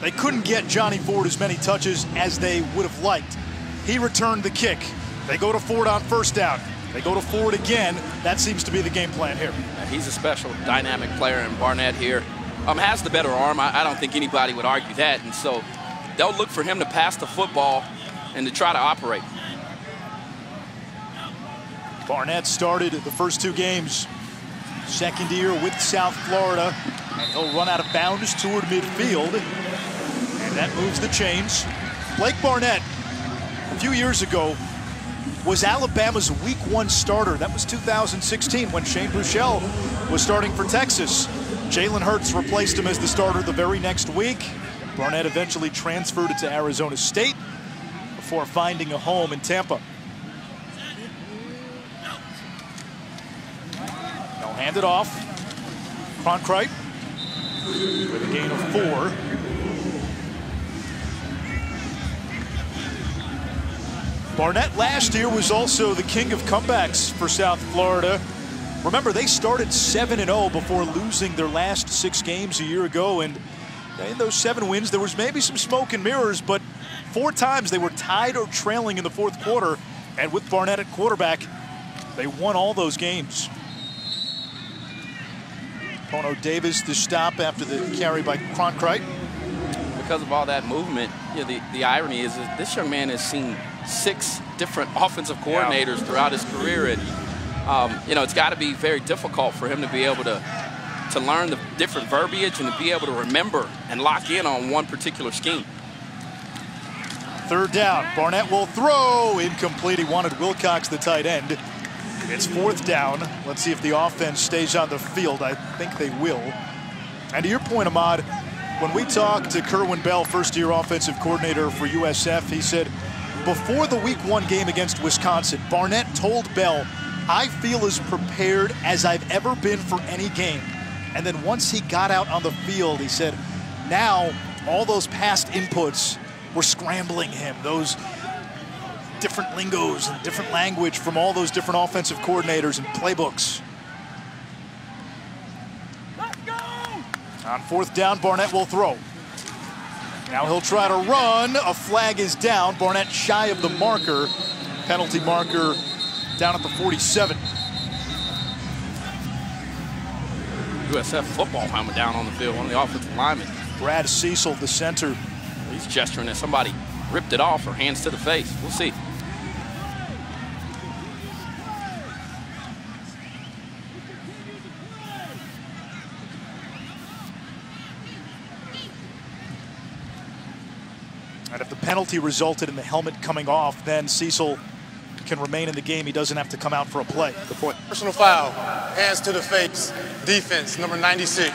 they couldn't get Johnny Ford as many touches as they would have liked. He returned the kick. They go to Ford on first down. They go to Ford again. That seems to be the game plan here. He's a special, dynamic player, and Barnett here um, has the better arm. I, I don't think anybody would argue that. And so they'll look for him to pass the football and to try to operate. Barnett started the first two games, second year with South Florida, and he'll run out of bounds toward midfield, and that moves the chains. Blake Barnett, a few years ago, was Alabama's week one starter. That was 2016 when Shane Buechele was starting for Texas. Jalen Hurts replaced him as the starter the very next week. Barnett eventually transferred to Arizona State before finding a home in Tampa. Hand it off. Cronkrite with a gain of four. Barnett last year was also the king of comebacks for South Florida. Remember, they started 7 0 before losing their last six games a year ago. And in those seven wins, there was maybe some smoke and mirrors, but four times they were tied or trailing in the fourth quarter. And with Barnett at quarterback, they won all those games. Pono Davis to stop after the carry by Cronkrite. Because of all that movement, you know, the, the irony is that this young man has seen six different offensive coordinators yeah. throughout his career. And, um, you know, it's got to be very difficult for him to be able to to learn the different verbiage and to be able to remember and lock in on one particular scheme. Third down. Barnett will throw. Incomplete. He wanted Wilcox, the tight end. It's fourth down. Let's see if the offense stays on the field. I think they will. And to your point, Ahmad, when we talked to Kerwin Bell, first-year offensive coordinator for USF, he said before the week one game against Wisconsin, Barnett told Bell, I feel as prepared as I've ever been for any game. And then once he got out on the field, he said, now all those past inputs were scrambling him. Those different lingos and different language from all those different offensive coordinators and playbooks. On fourth down, Barnett will throw. Now he'll try to run. A flag is down. Barnett shy of the marker. Penalty marker down at the 47. USF football helmet down on the field, one of the offensive linemen. Brad Cecil, the center. He's gesturing at somebody ripped it off or hands to the face. We'll see. Penalty resulted in the helmet coming off, then Cecil can remain in the game. He doesn't have to come out for a play. The point. Personal foul, hands to the face, defense, number 96.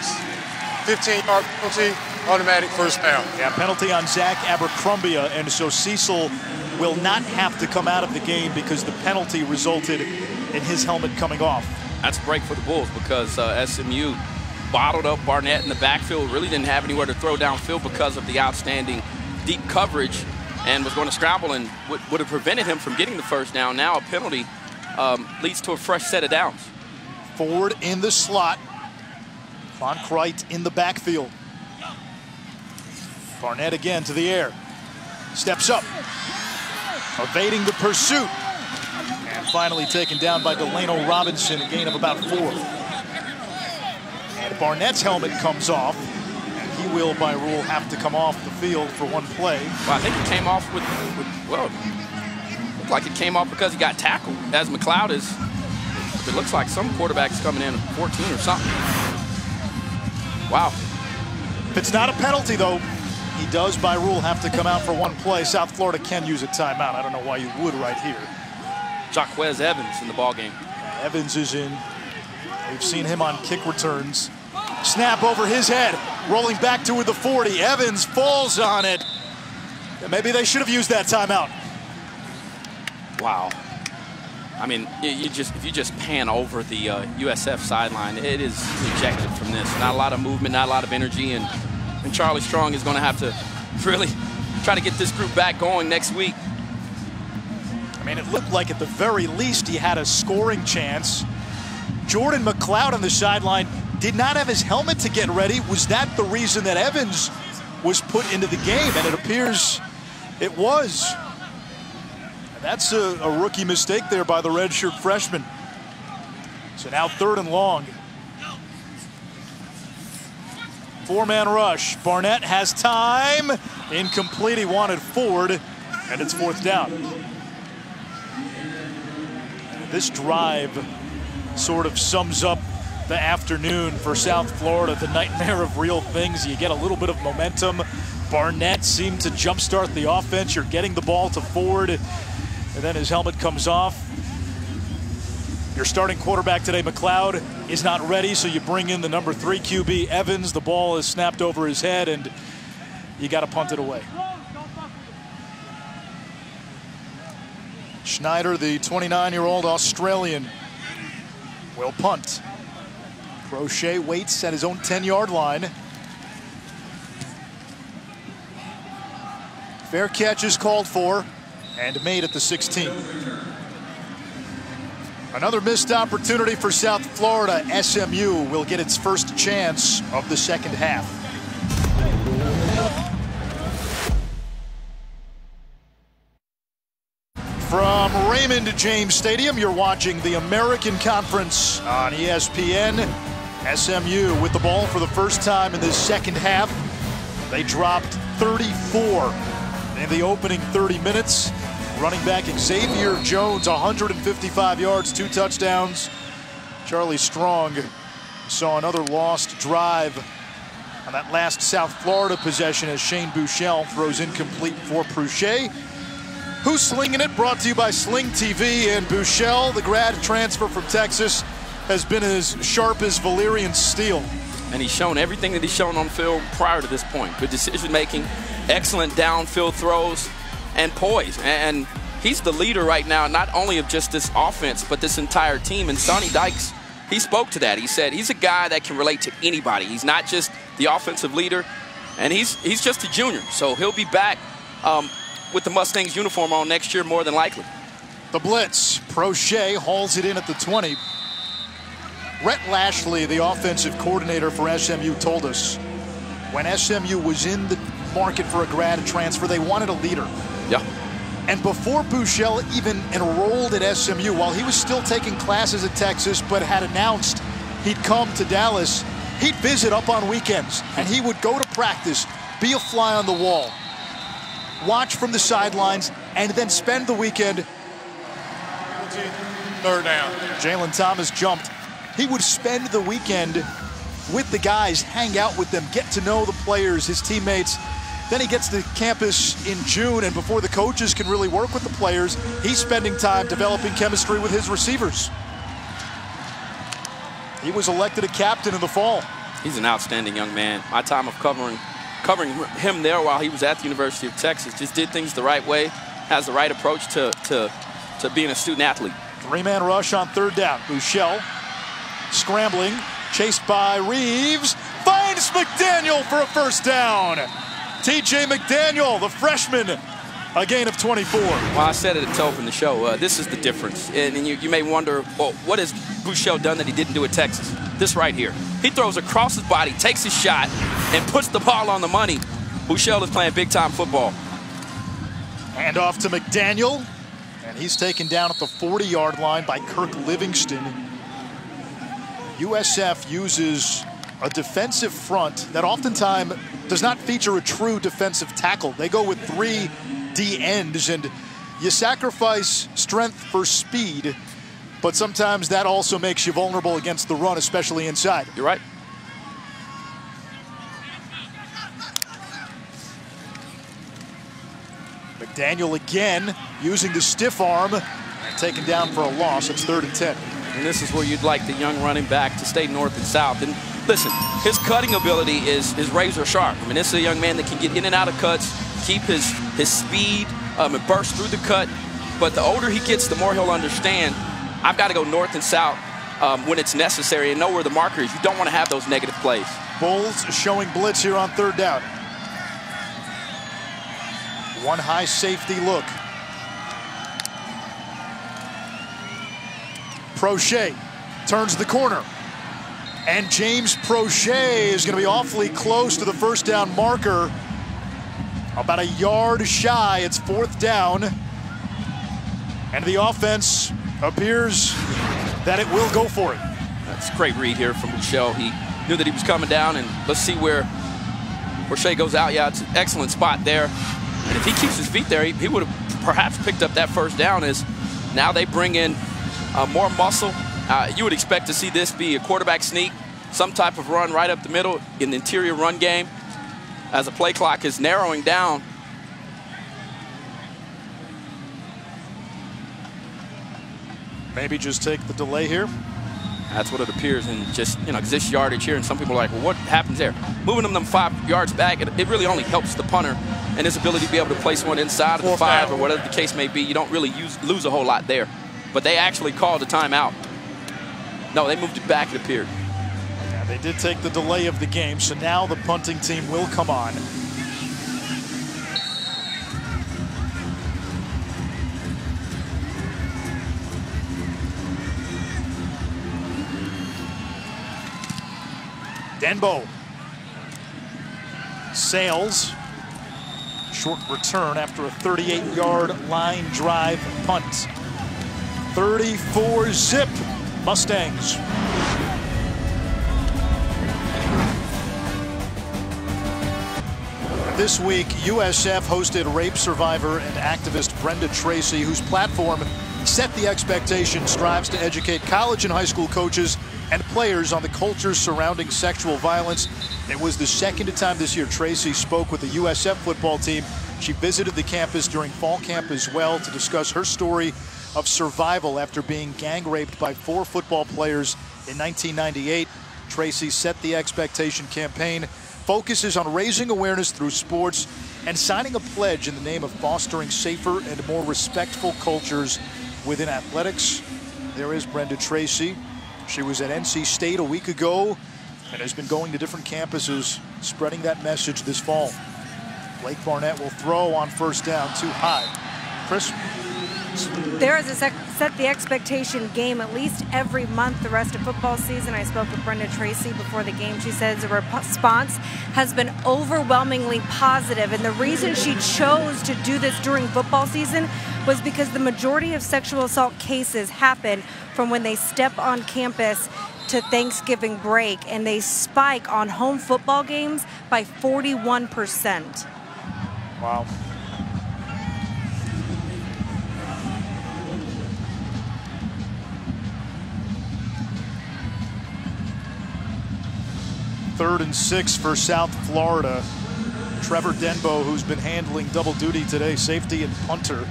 15-yard penalty, automatic first down. Yeah, penalty on Zach Abercrumbia, and so Cecil will not have to come out of the game because the penalty resulted in his helmet coming off. That's a break for the Bulls because uh, SMU bottled up Barnett in the backfield, really didn't have anywhere to throw downfield because of the outstanding deep coverage and was going to scramble and would, would have prevented him from getting the first down. Now a penalty um, leads to a fresh set of downs. Ford in the slot. Von Cronkrite in the backfield. Barnett again to the air. Steps up. Evading the pursuit. And finally taken down by Delano Robinson, a gain of about four. And Barnett's helmet comes off he will, by rule, have to come off the field for one play. Well, I think he came off with, with well, looked like it came off because he got tackled. As McCloud is, it looks like some quarterback's coming in 14 or something. Wow. If it's not a penalty, though, he does, by rule, have to come out for one play. South Florida can use a timeout. I don't know why you would right here. Jaquez Evans in the ball game. Evans is in. We've seen him on kick returns. Snap over his head, rolling back toward the 40. Evans falls on it. Maybe they should have used that timeout. Wow. I mean, you just if you just pan over the uh, USF sideline, it is ejected from this. Not a lot of movement, not a lot of energy, and, and Charlie Strong is going to have to really try to get this group back going next week. I mean, it looked like at the very least he had a scoring chance. Jordan McCloud on the sideline did not have his helmet to get ready. Was that the reason that Evans was put into the game? And it appears it was. That's a, a rookie mistake there by the redshirt freshman. So now third and long. Four-man rush. Barnett has time. Incomplete. He wanted Ford, and it's fourth down. This drive sort of sums up the afternoon for South Florida, the nightmare of real things. You get a little bit of momentum. Barnett seemed to jumpstart the offense. You're getting the ball to Ford, and then his helmet comes off. Your starting quarterback today, McCloud, is not ready, so you bring in the number three QB, Evans. The ball is snapped over his head, and you got to punt it away. Schneider, the 29-year-old Australian, will punt. Proche waits at his own 10-yard line. Fair catch is called for and made at the 16. Another missed opportunity for South Florida. SMU will get its first chance of the second half. From Raymond James Stadium, you're watching the American Conference on ESPN. SMU with the ball for the first time in this second half. They dropped 34 in the opening 30 minutes. Running back Xavier Jones, 155 yards, two touchdowns. Charlie Strong saw another lost drive on that last South Florida possession as Shane Buechele throws incomplete for Proche. Who's Slinging It? Brought to you by Sling TV and Buechele, the grad transfer from Texas, has been as sharp as Valyrian steel. And he's shown everything that he's shown on film prior to this point. Good decision making, excellent downfield throws, and poise. And he's the leader right now, not only of just this offense, but this entire team. And Sonny Dykes, he spoke to that. He said he's a guy that can relate to anybody. He's not just the offensive leader, and he's he's just a junior. So he'll be back um, with the Mustangs uniform on next year, more than likely. The blitz. Proche hauls it in at the 20. Rhett Lashlee, the offensive coordinator for SMU, told us when SMU was in the market for a grad transfer, they wanted a leader. Yeah. And before Buechele even enrolled at SMU, while he was still taking classes at Texas, but had announced he'd come to Dallas, he'd visit up on weekends, and he would go to practice, be a fly on the wall, watch from the sidelines, and then spend the weekend. Third down. Jalen Thomas jumped. He would spend the weekend with the guys, hang out with them, get to know the players, his teammates. Then he gets to campus in June, and before the coaches can really work with the players, he's spending time developing chemistry with his receivers. He was elected a captain in the fall. He's an outstanding young man. My time of covering covering him there while he was at the University of Texas just did things the right way, has the right approach to, to, to being a student athlete. Three-man rush on third down. Buechele scrambling, chased by Reeves, finds McDaniel for a first down. TJ McDaniel, the freshman, a gain of 24. Well, I said it to open the show. Uh, this is the difference. And, and you, you, may wonder, well, what has Buechele done that he didn't do at Texas? This right here. He throws across his body, takes his shot, and puts the ball on the money. Buechele is playing big-time football. Hand off to McDaniel. And he's taken down at the 40-yard line by Kirk Livingston. USF uses a defensive front that oftentimes does not feature a true defensive tackle. They go with three D ends, and you sacrifice strength for speed, but sometimes that also makes you vulnerable against the run, especially inside. You're right. McDaniel again using the stiff arm, taken down for a loss. It's third and 10. And this is where you'd like the young running back to stay north and south. And listen, his cutting ability is, is razor sharp. I mean, this is a young man that can get in and out of cuts, keep his, his speed, um, and burst through the cut. But the older he gets, the more he'll understand, I've got to go north and south um, when it's necessary and know where the marker is. You don't want to have those negative plays. Bulls showing blitz here on third down. One high safety look. Proche turns the corner. And James Proche is going to be awfully close to the first down marker. About a yard shy. It's fourth down. And the offense appears that it will go for it. That's a great read here from Buechele. He knew that he was coming down, and let's see where Proche goes out. Yeah, it's an excellent spot there. And if he keeps his feet there, he, he would have perhaps picked up that first down as now they bring in uh, more muscle. Uh, you would expect to see this be a quarterback sneak, some type of run right up the middle in the interior run game as the play clock is narrowing down. Maybe just take the delay here. That's what it appears, and just you know, this yardage here, and some people are like, well, what happens there? Moving them them five yards back, it, it really only helps the punter and his ability to be able to place one inside of the five or whatever the case may be. You don't really use, lose a whole lot there. But they actually called a timeout. No, they moved it back, it appeared. Yeah, they did take the delay of the game, so now the punting team will come on. Denbow sails. Short return after a 38-yard line drive punt. 34 zip Mustangs. This week, USF hosted rape survivor and activist Brenda Tracy, whose platform set the expectation strives to educate college and high school coaches and players on the cultures surrounding sexual violence. It was the second time this year Tracy spoke with the USF football team. She visited the campus during fall camp as well to discuss her story of survival after being gang raped by four football players in 1998. Tracy set the expectation campaign focuses on raising awareness through sports and signing a pledge in the name of fostering safer and more respectful cultures within athletics. There is Brenda Tracy. She was at NC State a week ago and has been going to different campuses spreading that message this fall. Blake Barnett will throw on first down too high. Kris? There is a set the expectation game at least every month the rest of football season. I spoke with Brenda Tracy before the game. She says the response has been overwhelmingly positive, and the reason she chose to do this during football season was because the majority of sexual assault cases happen from when they step on campus to Thanksgiving break, and they spike on home football games by 41%. Wow. Third and six for South Florida. Trevor Denbow, who's been handling double duty today, safety and punter,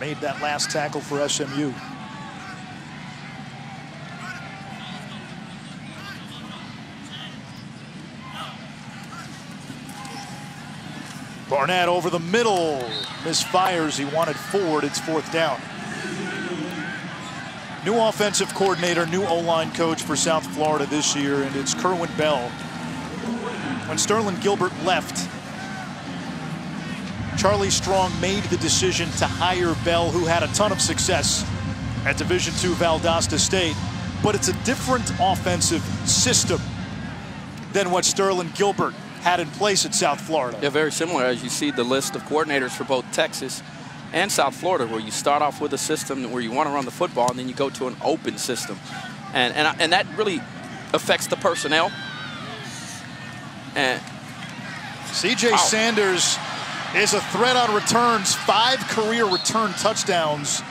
made that last tackle for SMU. Barnett over the middle. Misfires. He wanted forward. It's fourth down. New offensive coordinator, new O-line coach for South Florida this year, and it's Kerwin Bell. When Sterling Gilbert left, Charlie Strong made the decision to hire Bell, who had a ton of success at Division II Valdosta State. But it's a different offensive system than what Sterling Gilbert had in place at South Florida. Yeah, very similar as you see the list of coordinators for both Texas and South Florida, where you start off with a system where you want to run the football, and then you go to an open system, and and and that really affects the personnel. And C.J. Wow. Sanders is a threat on returns, five career return touchdowns,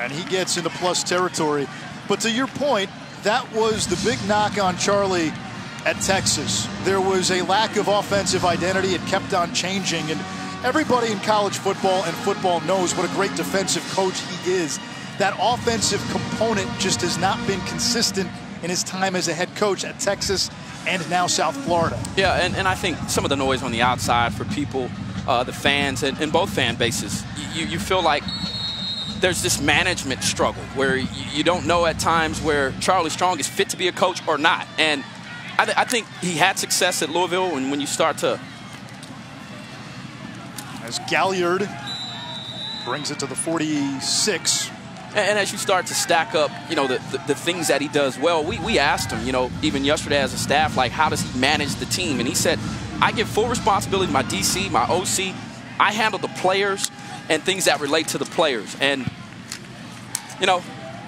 and he gets into plus territory. But to your point, that was the big knock on Charlie at Texas. There was a lack of offensive identity. It kept on changing, and Everybody in college football and football knows what a great defensive coach he is. That offensive component just has not been consistent in his time as a head coach at Texas and now South Florida. Yeah, and, and I think some of the noise on the outside for people, uh, the fans, and, and, both fan bases, you, you feel like there's this management struggle where you, you don't know at times where Charlie Strong is fit to be a coach or not. And I, th I think he had success at Louisville, and when you start to as Gailliard brings it to the 46. And as you start to stack up, you know, the, the, the, things that he does well, we, we asked him, you know, even yesterday as a staff, like, how does he manage the team? And he said, I give full responsibility to my DC, my OC. I handle the players and things that relate to the players. And, you know,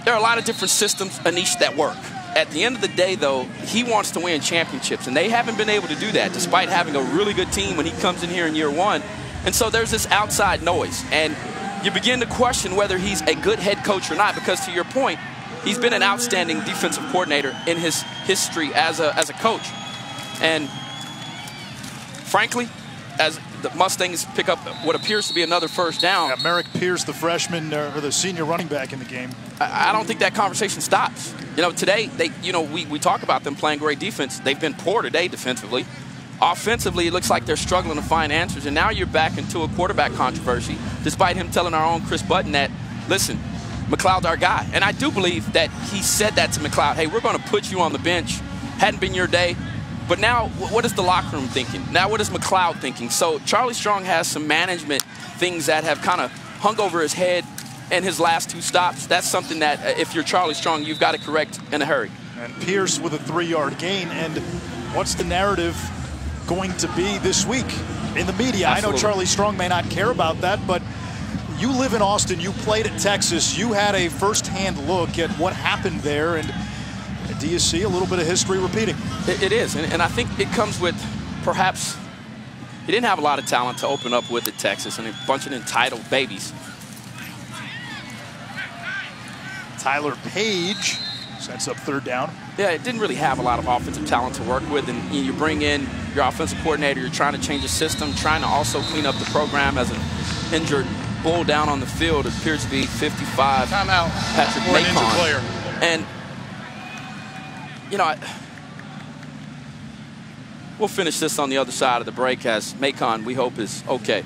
there are a lot of different systems, Anish, that work. At the end of the day, though, he wants to win championships, and they haven't been able to do that despite having a really good team when he comes in here in year one. And so there's this outside noise. And you begin to question whether he's a good head coach or not because, to your point, he's been an outstanding defensive coordinator in his history as a, as a coach. And frankly, as the Mustangs pick up what appears to be another first down. Yeah, Merrick Pierce, the freshman uh, or the senior running back in the game. I, I, don't think that conversation stops. You know, today they, you know, we, we talk about them playing great defense. They've been poor today defensively. Offensively, it looks like they're struggling to find answers. And now you're back into a quarterback controversy, despite him telling our own Kris Budden that, listen, McCloud's our guy. And I do believe that he said that to McCloud. Hey, we're going to put you on the bench. Hadn't been your day. But now, what is the locker room thinking? Now, what is McCloud thinking? So Charlie Strong has some management things that have kind of hung over his head in his last two stops. That's something that, uh, if you're Charlie Strong, you've got to correct in a hurry. And Pierce with a three-yard gain. And what's the narrative going to be this week in the media? Absolutely. I know Charlie Strong may not care about that, but you live in Austin. You played at Texas. You had a first-hand look at what happened there. And do you see a little bit of history repeating? it, it is, and, and, I think it comes with perhaps he didn't have a lot of talent to open up with at Texas and a bunch of entitled babies. Tyler Page sets up third down. Yeah, it didn't really have a lot of offensive talent to work with, and you bring in your offensive coordinator, you're trying to change the system, trying to also clean up the program as an injured bull down on the field. It appears to be 55. Timeout. Patrick Macon. And you know, I, we'll finish this on the other side of the break as Macon, we hope, is okay.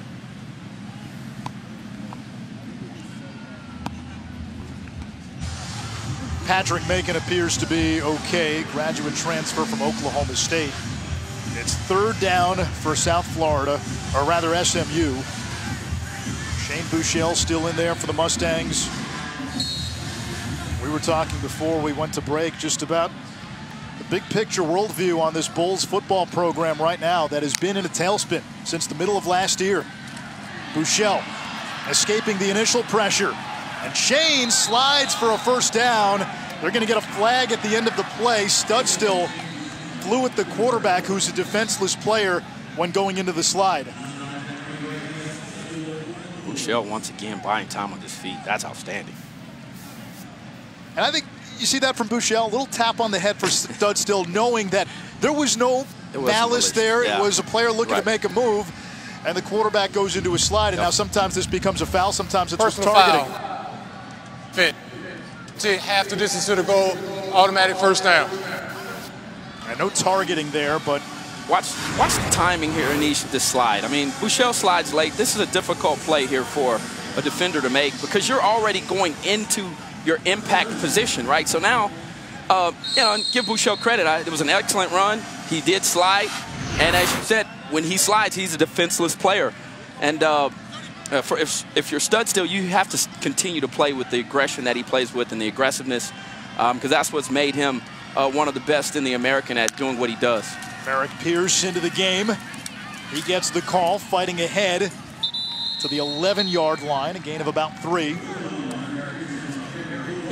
Patrick Macon appears to be okay. Graduate transfer from Oklahoma State. It's third down for South Florida, or rather SMU. Shane Buechele still in there for the Mustangs. We were talking before we went to break just about the big picture worldview on this Bulls football program right now that has been in a tailspin since the middle of last year. Buechele escaping the initial pressure. And Shane slides for a first down. They're going to get a flag at the end of the play. Studstill flew at the quarterback, who's a defenseless player, when going into the slide. Buechele once again buying time on his feet. That's outstanding. And I think you see that from Buechele, a little tap on the head for Studstill, knowing that there was no malice there. Yeah. It was a player looking right. to make a move, and the quarterback goes into a slide. And yep. now sometimes this becomes a foul, sometimes it's Personal targeting. Foul. Fit. To half the distance to the goal, automatic first down. No targeting there, but Watch, watch the timing here in this slide. I mean, Buechele slides late. This is a difficult play here for a defender to make because you're already going into your impact position, right? So now, uh, you know, give Buechele credit. I, it was an excellent run. He did slide. And as you said, when he slides, he's a defenseless player. And uh, uh, for if, if you're Studstill, you have to continue to play with the aggression that he plays with and the aggressiveness because um, that's what's made him uh, one of the best in the American at doing what he does. Merrick Pierce into the game. He gets the call, fighting ahead to the 11-yard line, a gain of about three.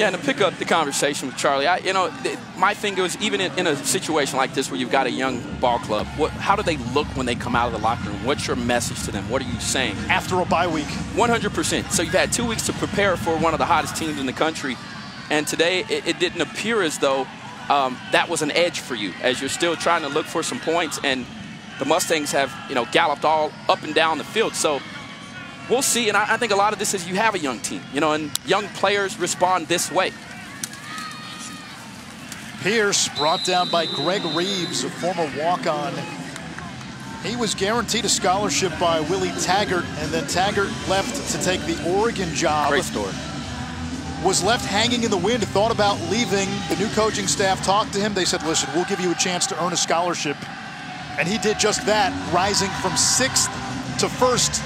Yeah, and to pick up the conversation with Charlie, I, you know, my thing is even in, in, a situation like this where you've got a young ball club, what, how do they look when they come out of the locker room? What's your message to them? What are you saying? After a bye week. 100%. So you've had two weeks to prepare for one of the hottest teams in the country, and today it, it didn't appear as though um, that was an edge for you as you're still trying to look for some points, and the Mustangs have, you know, galloped all up and down the field. So we'll see. And I, I think a lot of this is you have a young team, you know, and young players respond this way. Pierce brought down by Greg Reeves, a former walk-on. He was guaranteed a scholarship by Willie Taggart, and then Taggart left to take the Oregon job. Great story. Was left hanging in the wind, thought about leaving. The new coaching staff talked to him. They said, listen, we'll give you a chance to earn a scholarship. And he did just that, rising from sixth to first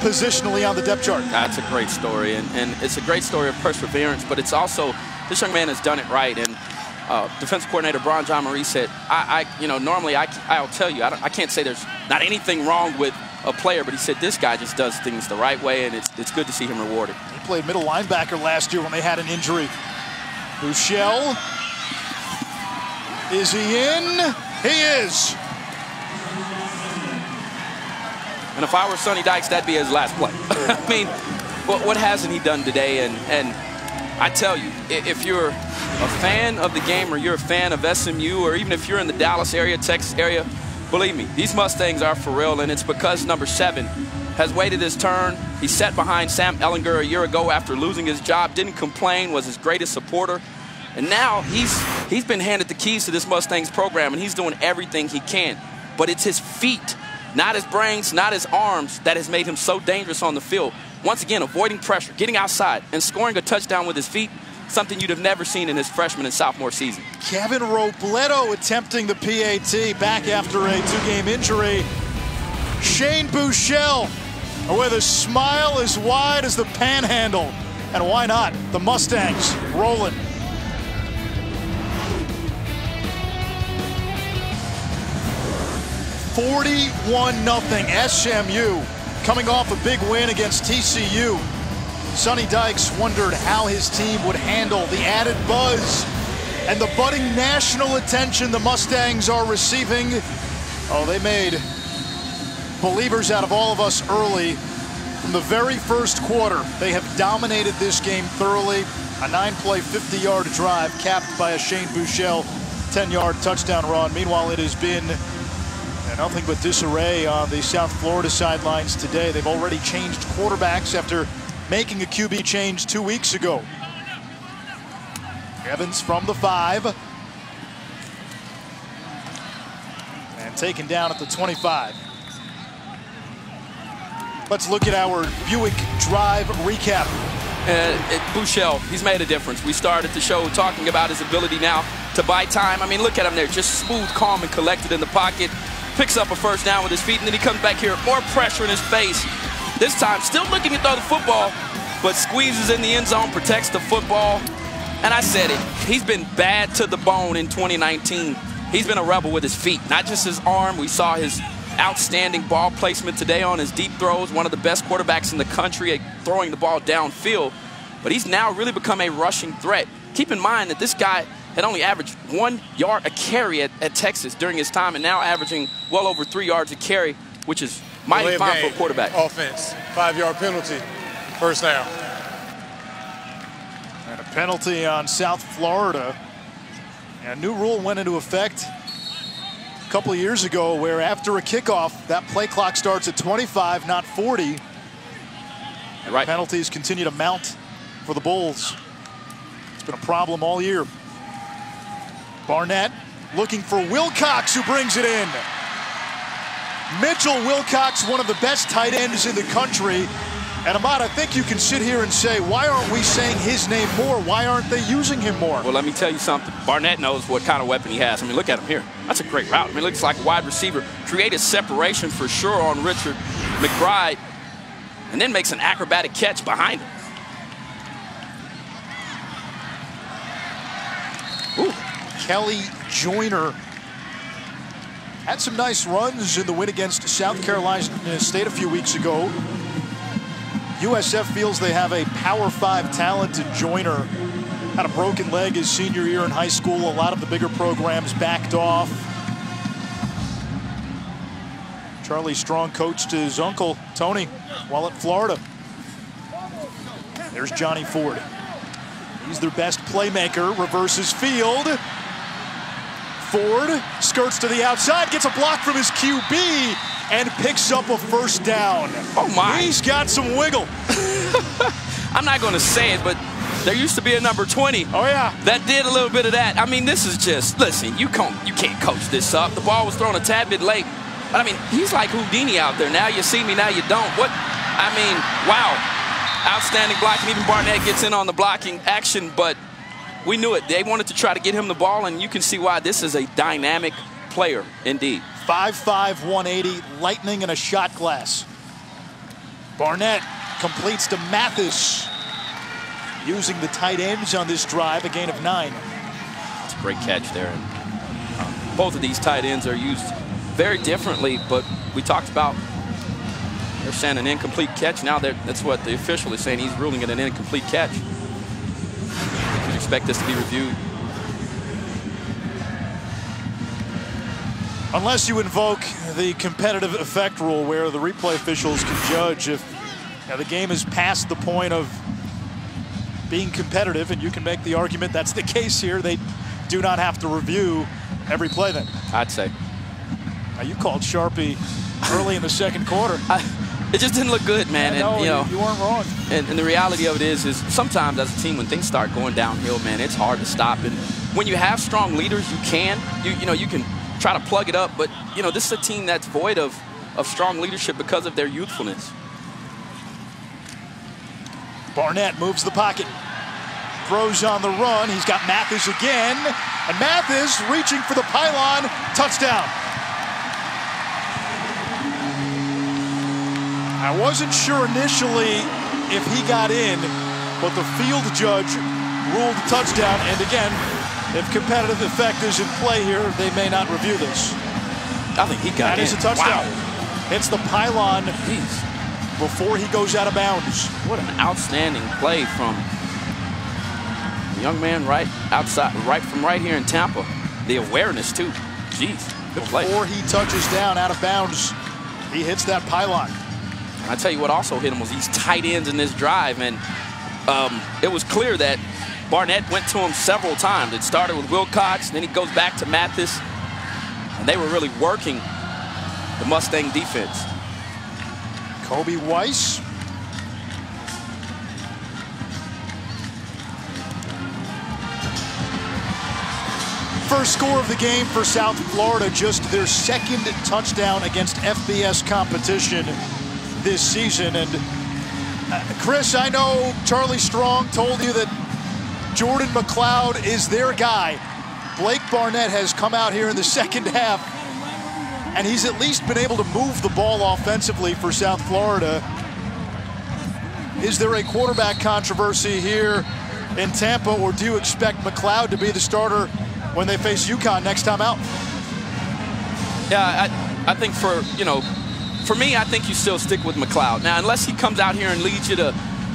positionally on the depth chart. That's a great story, and, and it's a great story of perseverance, but it's also, this young man has done it right, and uh, defensive coordinator Brian Jean-Mary said, I, I, you know, normally I, I'll tell you, I, I can't say there's not anything wrong with a player, but he said this guy just does things the right way, and it's, it's good to see him rewarded. He played middle linebacker last year when they had an injury. Buechele, is he in? He is. And if I were Sonny Dykes, that'd be his last play. I mean, what, what, hasn't he done today? And, and I tell you, if you're a fan of the game or you're a fan of SMU or even if you're in the Dallas area, Texas area, believe me, these Mustangs are for real, and it's because number seven has waited his turn. He sat behind Sam Ehlinger a year ago after losing his job, didn't complain, was his greatest supporter. And now he's he's been handed the keys to this Mustangs program, and he's doing everything he can. But it's his feet, not his brains, not his arms, that has made him so dangerous on the field. Once again, avoiding pressure, getting outside, and scoring a touchdown with his feet, something you'd have never seen in his freshman and sophomore season. Kevin Robledo attempting the PAT back after a two-game injury. Shane Buechele with a smile as wide as the panhandle. And why not? The Mustangs rolling. 41-0 SMU coming off a big win against TCU. Sonny Dykes wondered how his team would handle the added buzz and the budding national attention the Mustangs are receiving. Oh, they made believers out of all of us early. From the very first quarter, they have dominated this game thoroughly. A nine-play, 50-yard drive capped by a Shane Buechele 10-yard touchdown run. Meanwhile, it has been nothing but disarray on the South Florida sidelines today. They've already changed quarterbacks after making a QB change two weeks ago. Evans from the five. And taken down at the 25. Let's look at our Buick Drive recap. Uh, Buechele, he's made a difference. We started the show talking about his ability now to buy time. I mean, look at him there, just smooth, calm, and collected in the pocket picks up a first down with his feet, and then he comes back here, more pressure in his face. This time, still looking to throw the football, but squeezes in the end zone, protects the football. And I said it, he's been bad to the bone in 2019. He's been a rebel with his feet, not just his arm. We saw his outstanding ball placement today on his deep throws, one of the best quarterbacks in the country at throwing the ball downfield. But he's now really become a rushing threat. Keep in mind that this guy had only averaged one yard a carry at, at Texas during his time and now averaging well over three yards a carry, which is mighty fine for a quarterback. Offense, five-yard penalty, first down. And a penalty on South Florida. And a new rule went into effect a couple of years ago where after a kickoff, that play clock starts at 25, not 40. Right. Penalties continue to mount for the Bulls. It's been a problem all year. Barnett looking for Wilcox who brings it in. Mitchell Wilcox, one of the best tight ends in the country. And Ahmad, I think you can sit here and say, why aren't we saying his name more? Why aren't they using him more? Well, let me tell you something. Barnett knows what kind of weapon he has. I mean, look at him here. That's a great route. I mean, looks like a wide receiver. Created separation for sure on Richard McBride, and then makes an acrobatic catch behind him. Ooh. Kelly Joiner had some nice runs in the win against South Carolina uh, State a few weeks ago. USF feels they have a Power 5 talented Joiner. Had a broken leg his senior year in high school. A lot of the bigger programs backed off. Charlie Strong coached his uncle, Tony, while at Florida. There's Johnny Ford. He's their best playmaker, reverses field. Ford skirts to the outside, gets a block from his QB, and picks up a first down. Oh, my. He's got some wiggle. I'm not going to say it, but there used to be a number 20. Oh, yeah. That did a little bit of that. I mean, this is just, listen, you can't, you can't coach this up. The ball was thrown a tad bit late. But, I mean, he's like Houdini out there. Now you see me, now you don't. What? I mean, wow. Outstanding blocking. Even Barnett gets in on the blocking action, but we knew it. They wanted to try to get him the ball, and you can see why this is a dynamic player indeed. 5'5", 180, lightning in a shot glass. Barnett completes to Mathis. Using the tight ends on this drive, a gain of nine. It's a great catch there. Uh, both of these tight ends are used very differently, but we talked about they're saying an incomplete catch. Now that's what the official is saying. He's ruling it an incomplete catch expect this to be reviewed. Unless you invoke the competitive effect rule where the replay officials can judge if you know, the game is past the point of being competitive, and you can make the argument that's the case here. They do not have to review every play then. I'd say. Now, you called Sharpie early in the second quarter. I, it just didn't look good, man. Yeah, and no, you know, you weren't wrong. And, and, the reality of it is, is sometimes as a team, when things start going downhill, man, it's hard to stop. And when you have strong leaders, you can, you, you know, you can try to plug it up. But you know, this is a team that's void of of strong leadership because of their youthfulness. Barnett moves the pocket, throws on the run. He's got Mathis again, and Mathis reaching for the pylon, touchdown. I wasn't sure initially if he got in, but the field judge ruled touchdown. And again, if competitive effect is in play here, they may not review this. I think he got That in. is a touchdown. Wow. Hits the pylon Jeez. before he goes out of bounds. What an outstanding play from the young man right outside, right from right here in Tampa. The awareness too. Jeez. Before he touches down out of bounds, he hits that pylon. I tell you what also hit him was these tight ends in this drive, and um, it was clear that Barnett went to him several times. It started with Wilcox, then he goes back to Mathis, and they were really working the Mustang defense. Kobe Weiss. First score of the game for South Florida, just their second touchdown against FBS competition this season. And uh, Kris, I know Charlie Strong told you that Jordan McCloud is their guy. Blake Barnett has come out here in the second half, and he's at least been able to move the ball offensively for South Florida. Is there a quarterback controversy here in Tampa, or do you expect McCloud to be the starter when they face UConn next time out? Yeah, I, I think for, you know, for me, I think you still stick with McCloud. Now, unless he comes out here and leads you to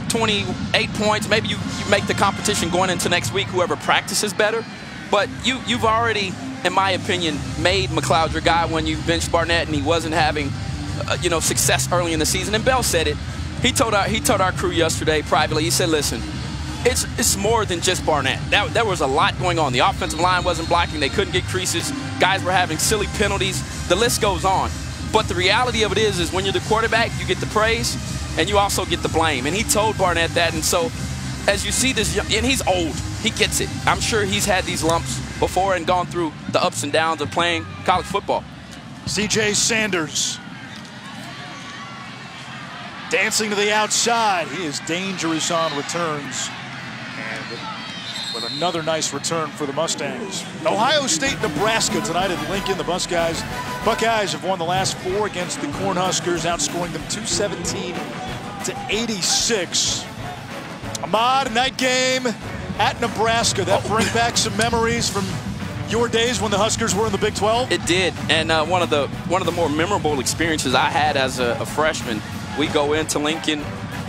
28 points, maybe you, you make the competition going into next week, whoever practices better. But you, you've already, in my opinion, made McCloud your guy when you benched Barnett and he wasn't having, uh, you know, success early in the season. And Bell said it. He told our, he told our crew yesterday privately, he said, listen, it's, it's more than just Barnett. That, there was a lot going on. The offensive line wasn't blocking. They couldn't get creases. Guys were having silly penalties. The list goes on. But the reality of it is, is when you're the quarterback, you get the praise and you also get the blame. And he told Barnett that. And so as you see this, and he's old, he gets it. I'm sure he's had these lumps before and gone through the ups and downs of playing college football. CJ Sanders dancing to the outside. He is dangerous on returns. With another nice return for the Mustangs. Ohio State, Nebraska tonight at Lincoln. The Buckeyes, Buckeyes have won the last four against the Cornhuskers, outscoring them 217 to 86. Ahmad, night game at Nebraska. That brings back some memories from your days when the Huskers were in the Big 12? It did, and uh, one of the one of the more memorable experiences I had as a, a freshman. We go into Lincoln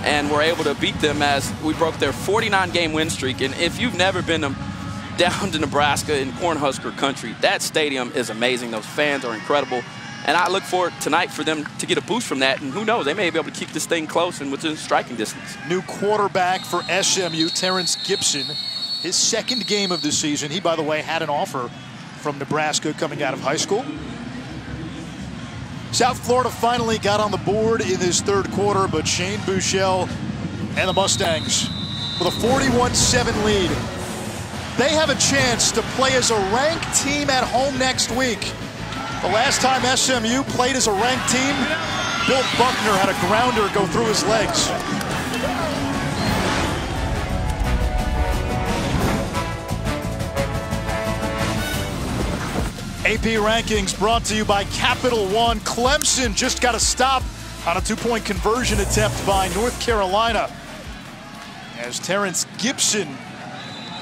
and we're able to beat them as we broke their 49-game win streak. And if you've never been down to Nebraska in Cornhusker country, that stadium is amazing. Those fans are incredible. And I look forward tonight for them to get a boost from that. And who knows, they may be able to keep this thing close and within striking distance. New quarterback for SMU, Terrence Gibson. His second game of the season. He, by the way, had an offer from Nebraska coming out of high school. South Florida finally got on the board in this third quarter, but Shane Buechele and the Mustangs with a 41-7 lead. They have a chance to play as a ranked team at home next week. The last time SMU played as a ranked team, Bill Buckner had a grounder go through his legs. AP rankings brought to you by Capital One. Clemson just got a stop on a two-point conversion attempt by North Carolina. As Terrence Gibson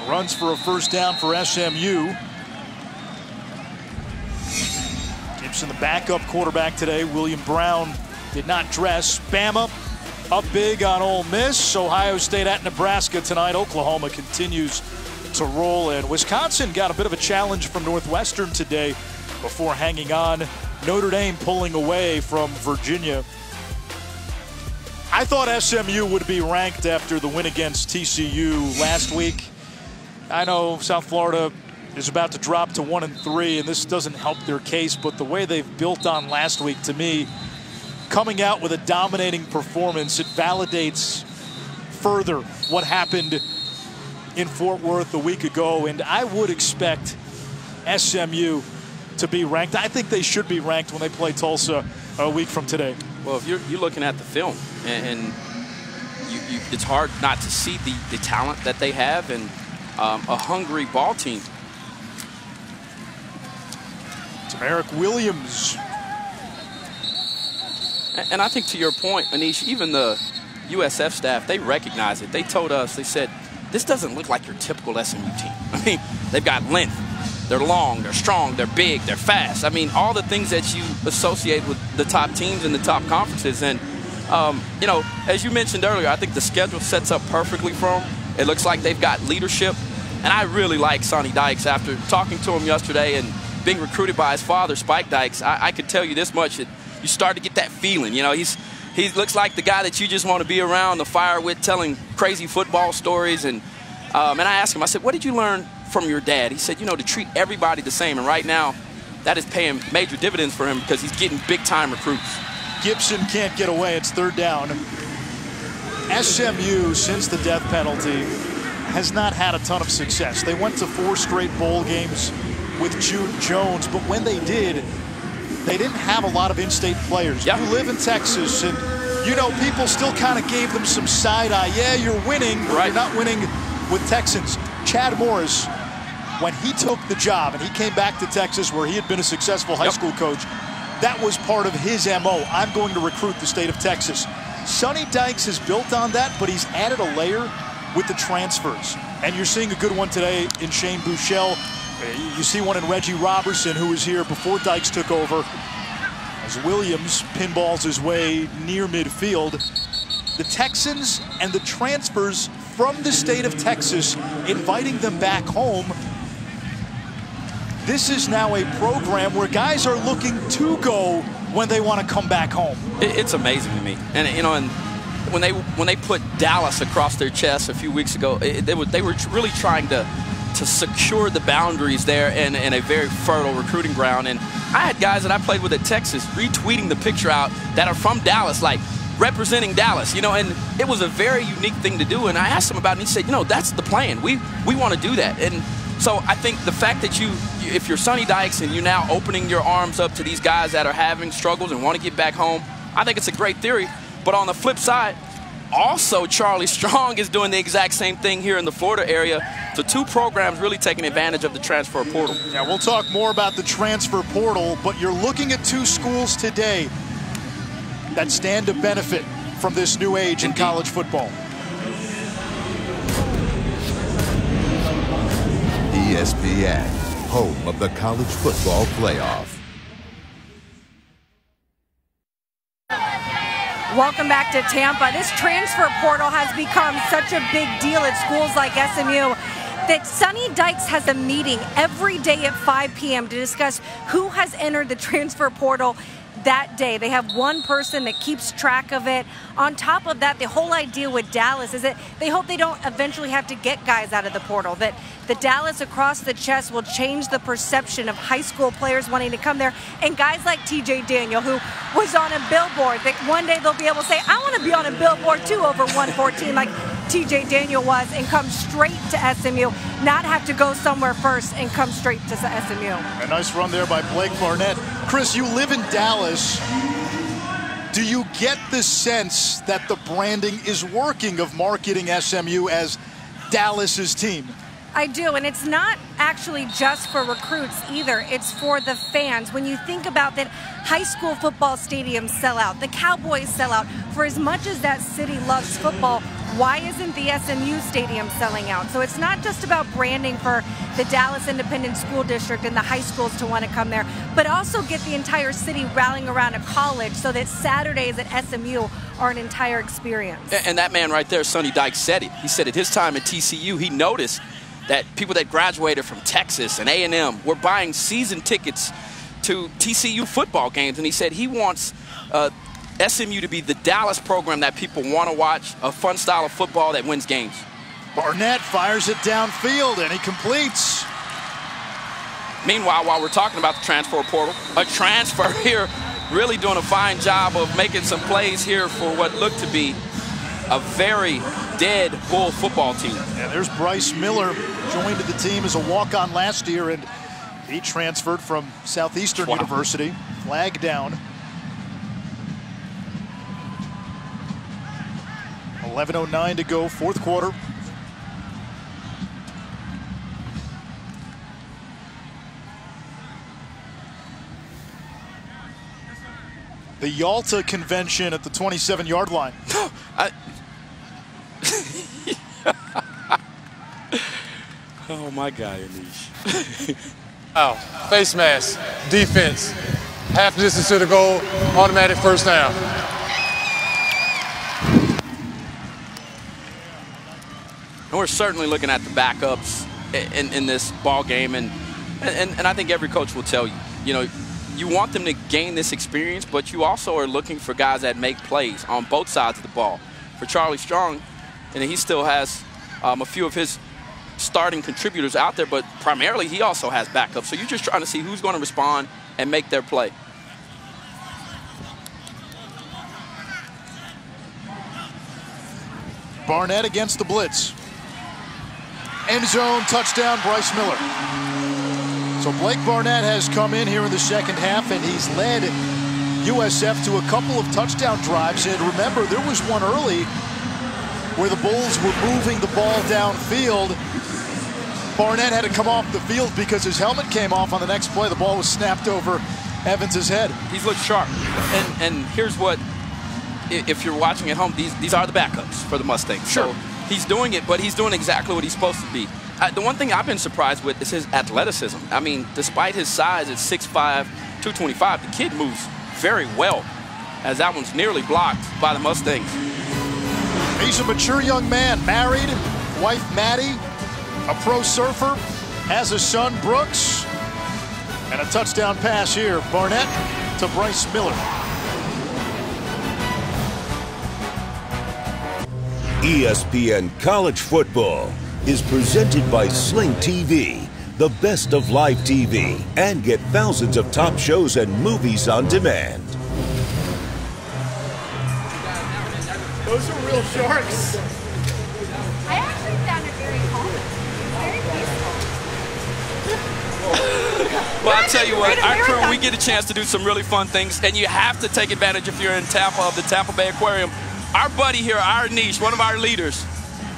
runs for a first down for SMU. Gibson, the backup quarterback today. William Brown did not dress. Bama up big on Ole Miss. Ohio State at Nebraska tonight. Oklahoma continues to roll in. Wisconsin got a bit of a challenge from Northwestern today before hanging on. Notre Dame pulling away from Virginia. I thought SMU would be ranked after the win against TCU last week. I know South Florida is about to drop to one and three, and this doesn't help their case, but the way they've built on last week to me, coming out with a dominating performance, it validates further what happened in Fort Worth a week ago, and I would expect SMU to be ranked. I think they should be ranked when they play Tulsa a week from today. Well, if you're, you're looking at the film, and, and you, you, it's hard not to see the, the talent that they have and um, a hungry ball team. Eric Williams. And, and I think to your point, Anish, even the USF staff, they recognize it. They told us, they said, this doesn't look like your typical SMU team. I mean, they've got length. They're long, they're strong, they're big, they're fast. I mean, all the things that you associate with the top teams in the top conferences. And, um, you know, as you mentioned earlier, I think the schedule sets up perfectly for them. It looks like they've got leadership. And I really like Sonny Dykes after talking to him yesterday and being recruited by his father, Spike Dykes. I, I could tell you this much: that you start to get that feeling. You know, he's he looks like the guy that you just want to be around the fire with, telling crazy football stories. And um, and I asked him, I said, "What did you learn from your dad?" He said, "You know, to treat everybody the same." And right now, that is paying major dividends for him because he's getting big time recruits. Gibson can't get away. It's third down. SMU, since the death penalty, has not had a ton of success. They went to four straight bowl games with June Jones, but when they did, they didn't have a lot of in-state players. Yep. You live in Texas, and you know people still kind of gave them some side eye. Yeah, you're winning, but right. you're not winning with Texans. Chad Morris, when he took the job and he came back to Texas, where he had been a successful high yep. school coach, that was part of his mo. I'm going to recruit the state of Texas. Sonny Dykes has built on that, but he's added a layer with the transfers. And you're seeing a good one today in Shane Buechele. You see one in Reggie Roberson, who was here before Dykes took over. As Williams pinballs his way near midfield. The Texans and the transfers from the state of Texas inviting them back home. This is now a program where guys are looking to go when they want to come back home. It's amazing to me. And, you know, and when they when they put Dallas across their chest a few weeks ago, it, they, were, they were really trying to to secure the boundaries there in, in a very fertile recruiting ground. And I had guys that I played with at Texas retweeting the picture out that are from Dallas, like representing Dallas, you know, and it was a very unique thing to do. And I asked him about it, and he said, you know, that's the plan. We we want to do that. And so I think the fact that you, if you're Sonny Dykes and you're now opening your arms up to these guys that are having struggles and want to get back home, I think it's a great theory. But on the flip side, also Charlie Strong is doing the exact same thing here in the Florida area. So two programs really taking advantage of the transfer portal. Yeah, we'll talk more about the transfer portal, but you're looking at two schools today that stand to benefit from this new age in college football. ESPN, home of the college football playoff. Welcome back to Tampa. This transfer portal has become such a big deal at schools like SMU that Sonny Dykes has a meeting every day at 5 p.m. to discuss who has entered the transfer portal that day. They have one person that keeps track of it. On top of that, the whole idea with Dallas is that they hope they don't eventually have to get guys out of the portal, that the Dallas across the chest will change the perception of high school players wanting to come there. And guys like TJ Daniel, who was on a billboard, that one day they'll be able to say, I want to be on a billboard too over 114. Like TJ Daniel was and come straight to SMU, not have to go somewhere first and come straight to SMU. A nice run there by Blake Barnett. Kris, you live in Dallas. Do you get the sense that the branding is working of marketing SMU as Dallas's team? I do, and it's not actually just for recruits either. It's for the fans. When you think about that, high school football stadiums sell out, the Cowboys sell out. For as much as that city loves football, why isn't the SMU stadium selling out? So it's not just about branding for the Dallas Independent School District and the high schools to want to come there, but also get the entire city rallying around a college so that Saturdays at SMU are an entire experience. And that man right there, Sonny Dykes, said it. He said at his time at TCU, he noticed that people that graduated from Texas and A&M were buying season tickets to TCU football games, and he said he wants uh, SMU to be the Dallas program that people want to watch, a fun style of football that wins games. Barnett fires it downfield and he completes. Meanwhile, while we're talking about the transfer portal, a transfer here really doing a fine job of making some plays here for what looked to be a very dead Bull football team. And there's Bryce Miller, joined the team as a walk-on last year, and he transferred from Southeastern wow. University. Flag down. 11.09 to go, fourth quarter. The Yalta convention at the 27 yard line. I... oh my God, Anish. oh, face mask, defense, half distance to the goal, automatic first down. And we're certainly looking at the backups in, in this ball game, and, and and I think every coach will tell you, you know, you want them to gain this experience, but you also are looking for guys that make plays on both sides of the ball. For Charlie Strong, and he still has um, a few of his starting contributors out there, but primarily he also has backups. So you're just trying to see who's going to respond and make their play. Barnett against the blitz. End zone touchdown, Bryce Miller. So Blake Barnett has come in here in the second half, and he's led USF to a couple of touchdown drives. And remember, there was one early where the Bulls were moving the ball downfield. Barnett had to come off the field because his helmet came off on the next play. The ball was snapped over Evans's head. He's looked sharp. And, and here's what, if you're watching at home, these, these are the backups for the Mustangs. Sure. So he's doing it, but he's doing exactly what he's supposed to be. Uh, the one thing I've been surprised with is his athleticism. I mean, despite his size at 6'5", 225, the kid moves very well, as that one's nearly blocked by the Mustangs. He's a mature young man, married, wife Maddie, a pro surfer, has a son Brooks, and a touchdown pass here. Barnett to Bryce Miller. ESPN College Football is presented by Sling TV, the best of live TV, and get thousands of top shows and movies on demand. Those are real sharks. I actually found it very calming. Very peaceful. well, I tell you what, our crew, we get a chance to do some really fun things, and you have to take advantage if you're in Tampa of the Tampa Bay Aquarium. Our buddy here, Anish, one of our leaders,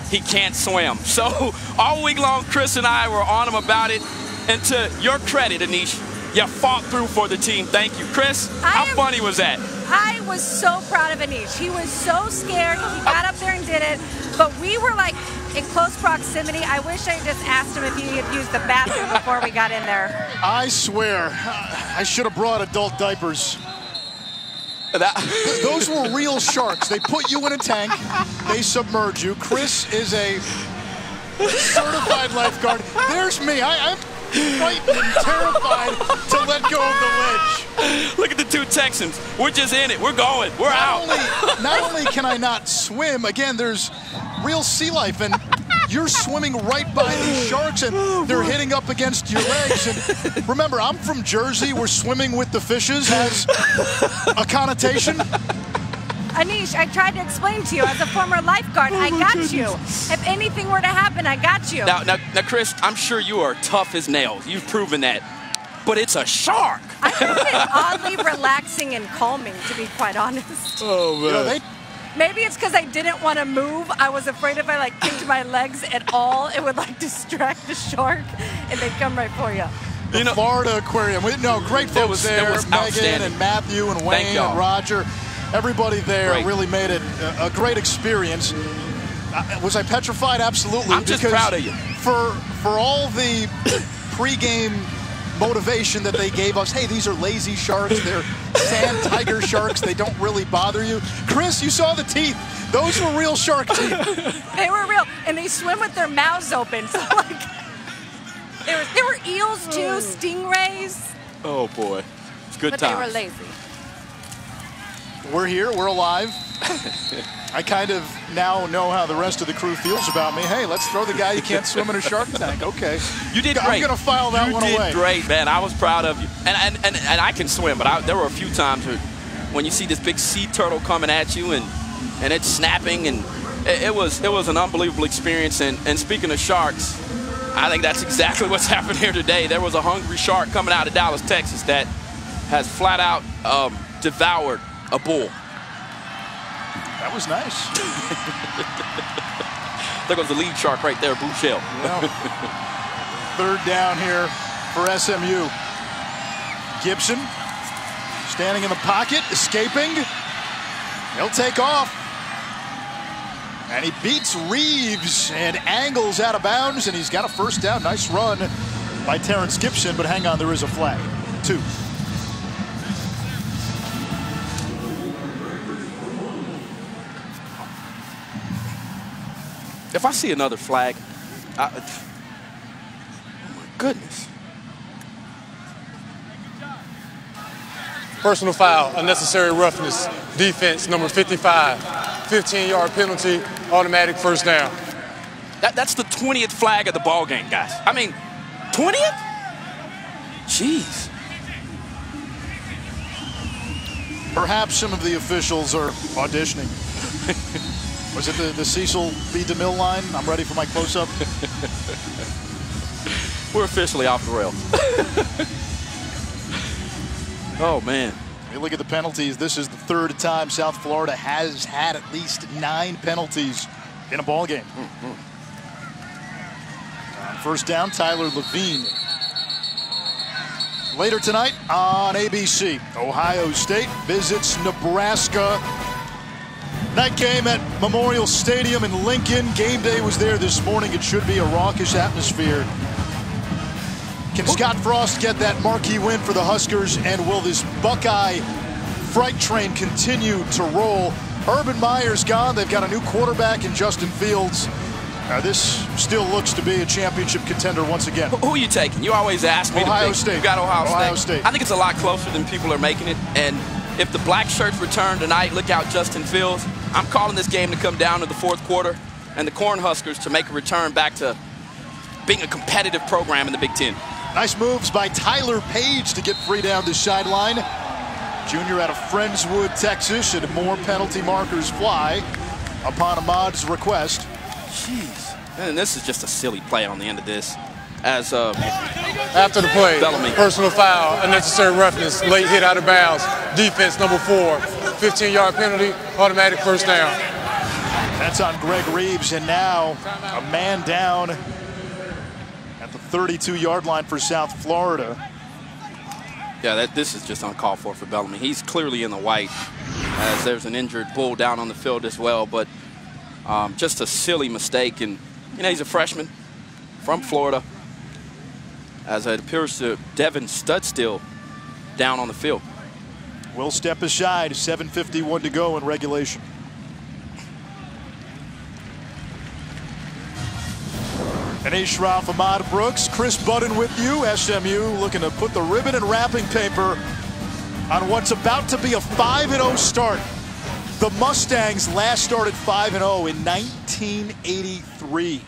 he can't swim. So all week long, Kris and I were on him about it. And to your credit, Anish, you fought through for the team. Thank you. Kris, I how am, funny was that? I was so proud of Anish. He was so scared. He uh, got up there and did it. But we were like in close proximity. I wish I just asked him if he had used the bathroom before we got in there. I swear, I should have brought adult diapers. That Those were real sharks. They put you in a tank. They submerge you. Kris is a certified lifeguard. There's me. I, am frightened and terrified to let go of the ledge. Look at the two Texans. We're just in it. We're going. We're not out. Only, not only can I not swim, again, there's real sea life. And you're swimming right by these sharks and they're hitting up against your legs. And remember, I'm from Jersey where swimming with the fishes has a connotation. Anish, I tried to explain to you as a former lifeguard, oh I got goodness. you. If anything were to happen, I got you. Now, now, now, Kris, I'm sure you are tough as nails. You've proven that. But it's a shark. I find it oddly relaxing and calming, to be quite honest. Oh, man. You know, they Maybe it's because I didn't want to move. I was afraid if I like kicked my legs at all, it would like distract the shark and they'd come right for you. The you know, Florida Aquarium. We, no, great folks was, there. Megan and Matthew and Wayne and Roger. Everybody there great. really made it a, a great experience. Uh, was I petrified? Absolutely. I'm just proud of you. For for all the pregame motivation that they gave us. Hey, these are lazy sharks. They're sand tiger sharks. They don't really bother you. Kris, you saw the teeth. Those were real shark teeth. they were real, and they swim with their mouths open. So like, there were, there were eels too, oh. stingrays. Oh boy, it's good but times. But they were lazy. we're here. We're alive. I kind of now know how the rest of the crew feels about me. Hey, let's throw the guy who can't swim in a shark tank. Okay. You did I'm great. going to file that you one away. You did great, man. I was proud of you. And and, and, and I can swim, but I, there were a few times when you see this big sea turtle coming at you and and it's snapping and it, it was it was an unbelievable experience. And, and speaking of sharks, I think that's exactly what's happened here today. There was a hungry shark coming out of Dallas, Texas that has flat out um, devoured a bull. That was nice. There goes the lead shark right there, Shell. Well, third down here for SMU. Gibson standing in the pocket, escaping. He'll take off. And he beats Reeves and angles out of bounds, and he's got a first down. Nice run by Terrence Gibson, but hang on, there is a flag. Two. If I see another flag, I, oh my goodness. Personal foul, unnecessary roughness, defense number 55, 15-yard penalty, automatic first down. That, that's the 20th flag of the ball game, guys. I mean, 20th? Jeez. Perhaps some of the officials are auditioning. Was it the, the Cecil B. DeMille line? I'm ready for my close-up. We're officially off the rail. oh, man. You look at the penalties. This is the third time South Florida has had at least nine penalties in a ball game. On first down, Tyler Levine. Later tonight on ABC, Ohio State visits Nebraska. That game at Memorial Stadium in Lincoln. Game day was there this morning. It should be a raucous atmosphere. Can Scott Frost get that marquee win for the Huskers? And will this Buckeye freight train continue to roll? Urban Meyer's gone. They've got a new quarterback in Justin Fields. Now, this still looks to be a championship contender once again. Who are you taking? You always ask me. to Ohio pick. State. You got Ohio, Ohio State. State. I think it's a lot closer than people are making it. And if the black shirts return tonight, look out Justin Fields. I'm calling this game to come down to the fourth quarter and the Cornhuskers to make a return back to being a competitive program in the Big Ten. Nice moves by Tyler Page to get free down the sideline. Junior out of Friendswood, Texas, and more penalty markers fly upon Ahmad's request. Jeez. And this is just a silly play on the end of this. As uh, After the play, Bellamy. personal foul, unnecessary roughness, late hit out of bounds, defense number four, 15-yard penalty, automatic first down. That's on Greg Reeves, and now a man down at the 32-yard line for South Florida. Yeah, that, this is just uncalled for for Bellamy. He's clearly in the white as there's an injured bull down on the field as well, but um, just a silly mistake. And, you know, he's a freshman from Florida as it appears to Devin Studstill down on the field. Will step aside, 7.51 to go in regulation. Anish Shroff Ahmad Brooks, Kris Budden with you. SMU looking to put the ribbon and wrapping paper on what's about to be a 5-0 start. The Mustangs last started 5-0 in 1983.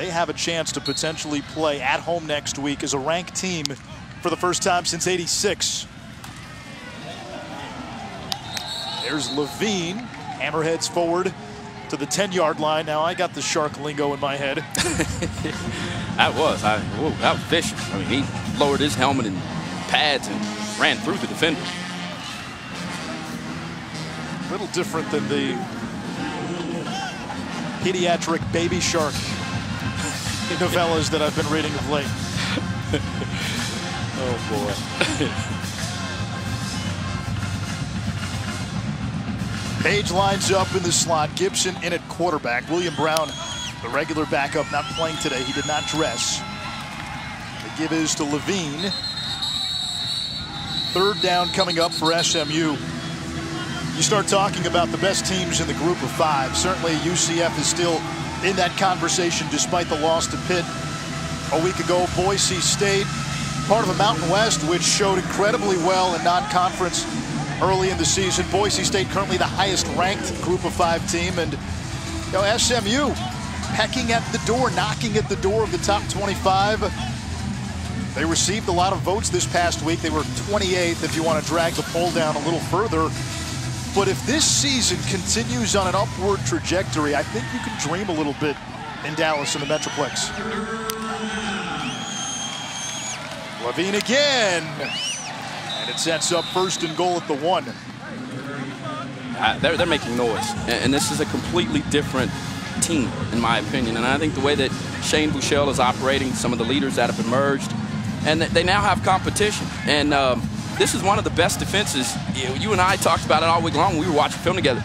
They have a chance to potentially play at home next week as a ranked team for the first time since 86. There's Levine. Hammerheads forward to the 10-yard line. Now I got the shark lingo in my head. That was, I, whoa, that was vicious. I mean, he lowered his helmet and pads and ran through the defender. A little different than the pediatric baby shark novellas that I've been reading of late. Oh, boy. Page lines up in the slot. Gibson in at quarterback. William Brown, the regular backup, not playing today. He did not dress. The give is to Levine. Third down coming up for SMU. You start talking about the best teams in the group of five. Certainly UCF is still in that conversation despite the loss to Pitt a week ago. Boise State, part of the Mountain West, which showed incredibly well in non-conference early in the season. Boise State currently the highest ranked group of five team. And you know, SMU pecking at the door, knocking at the door of the top 25. They received a lot of votes this past week. They were 28th if you want to drag the poll down a little further. But if this season continues on an upward trajectory, I think you can dream a little bit in Dallas in the Metroplex. Levine again. And it sets up first and goal at the one. They're, they're making noise. And, this is a completely different team, in my opinion. And I think the way that Shane Buechele is operating, some of the leaders that have emerged, and they now have competition. And um, this is one of the best defenses. You, you, and I talked about it all week long. We were watching film together.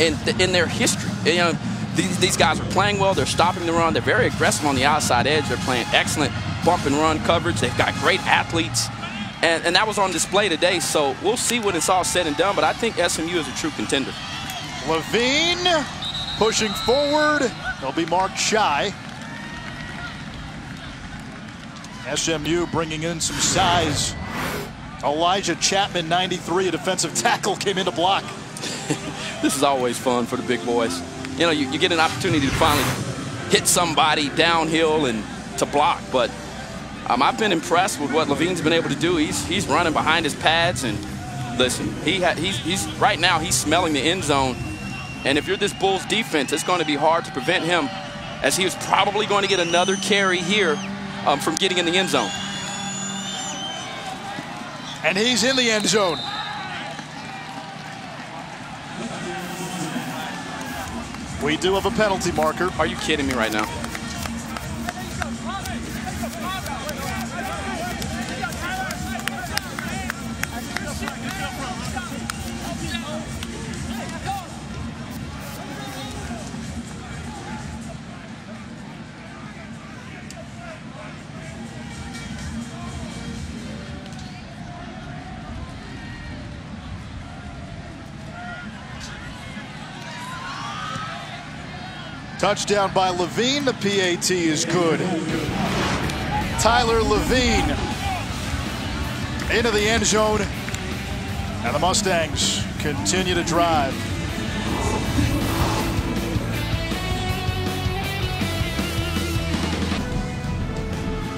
In, in their history, you know, these, these guys are playing well. They're stopping the run. They're very aggressive on the outside edge. They're playing excellent bump and run coverage. They've got great athletes. And, and, that was on display today. So we'll see when it's all said and done. But I think SMU is a true contender. Levine pushing forward. They'll be marked shy. SMU bringing in some size. Elijah Chapman, 93, a defensive tackle, came in to block. this is always fun for the big boys. You know, you, you get an opportunity to finally hit somebody downhill and to block. But um, I've been impressed with what Levine's been able to do. He's he's running behind his pads and listen, he he's, he's right now he's smelling the end zone. And if you're this Bulls defense, it's going to be hard to prevent him, as he was probably going to get another carry here um, from getting in the end zone. And he's in the end zone. We do have a penalty marker. Are you kidding me right now? Touchdown by Levine. The PAT is good. Tyler Levine into the end zone. And the Mustangs continue to drive.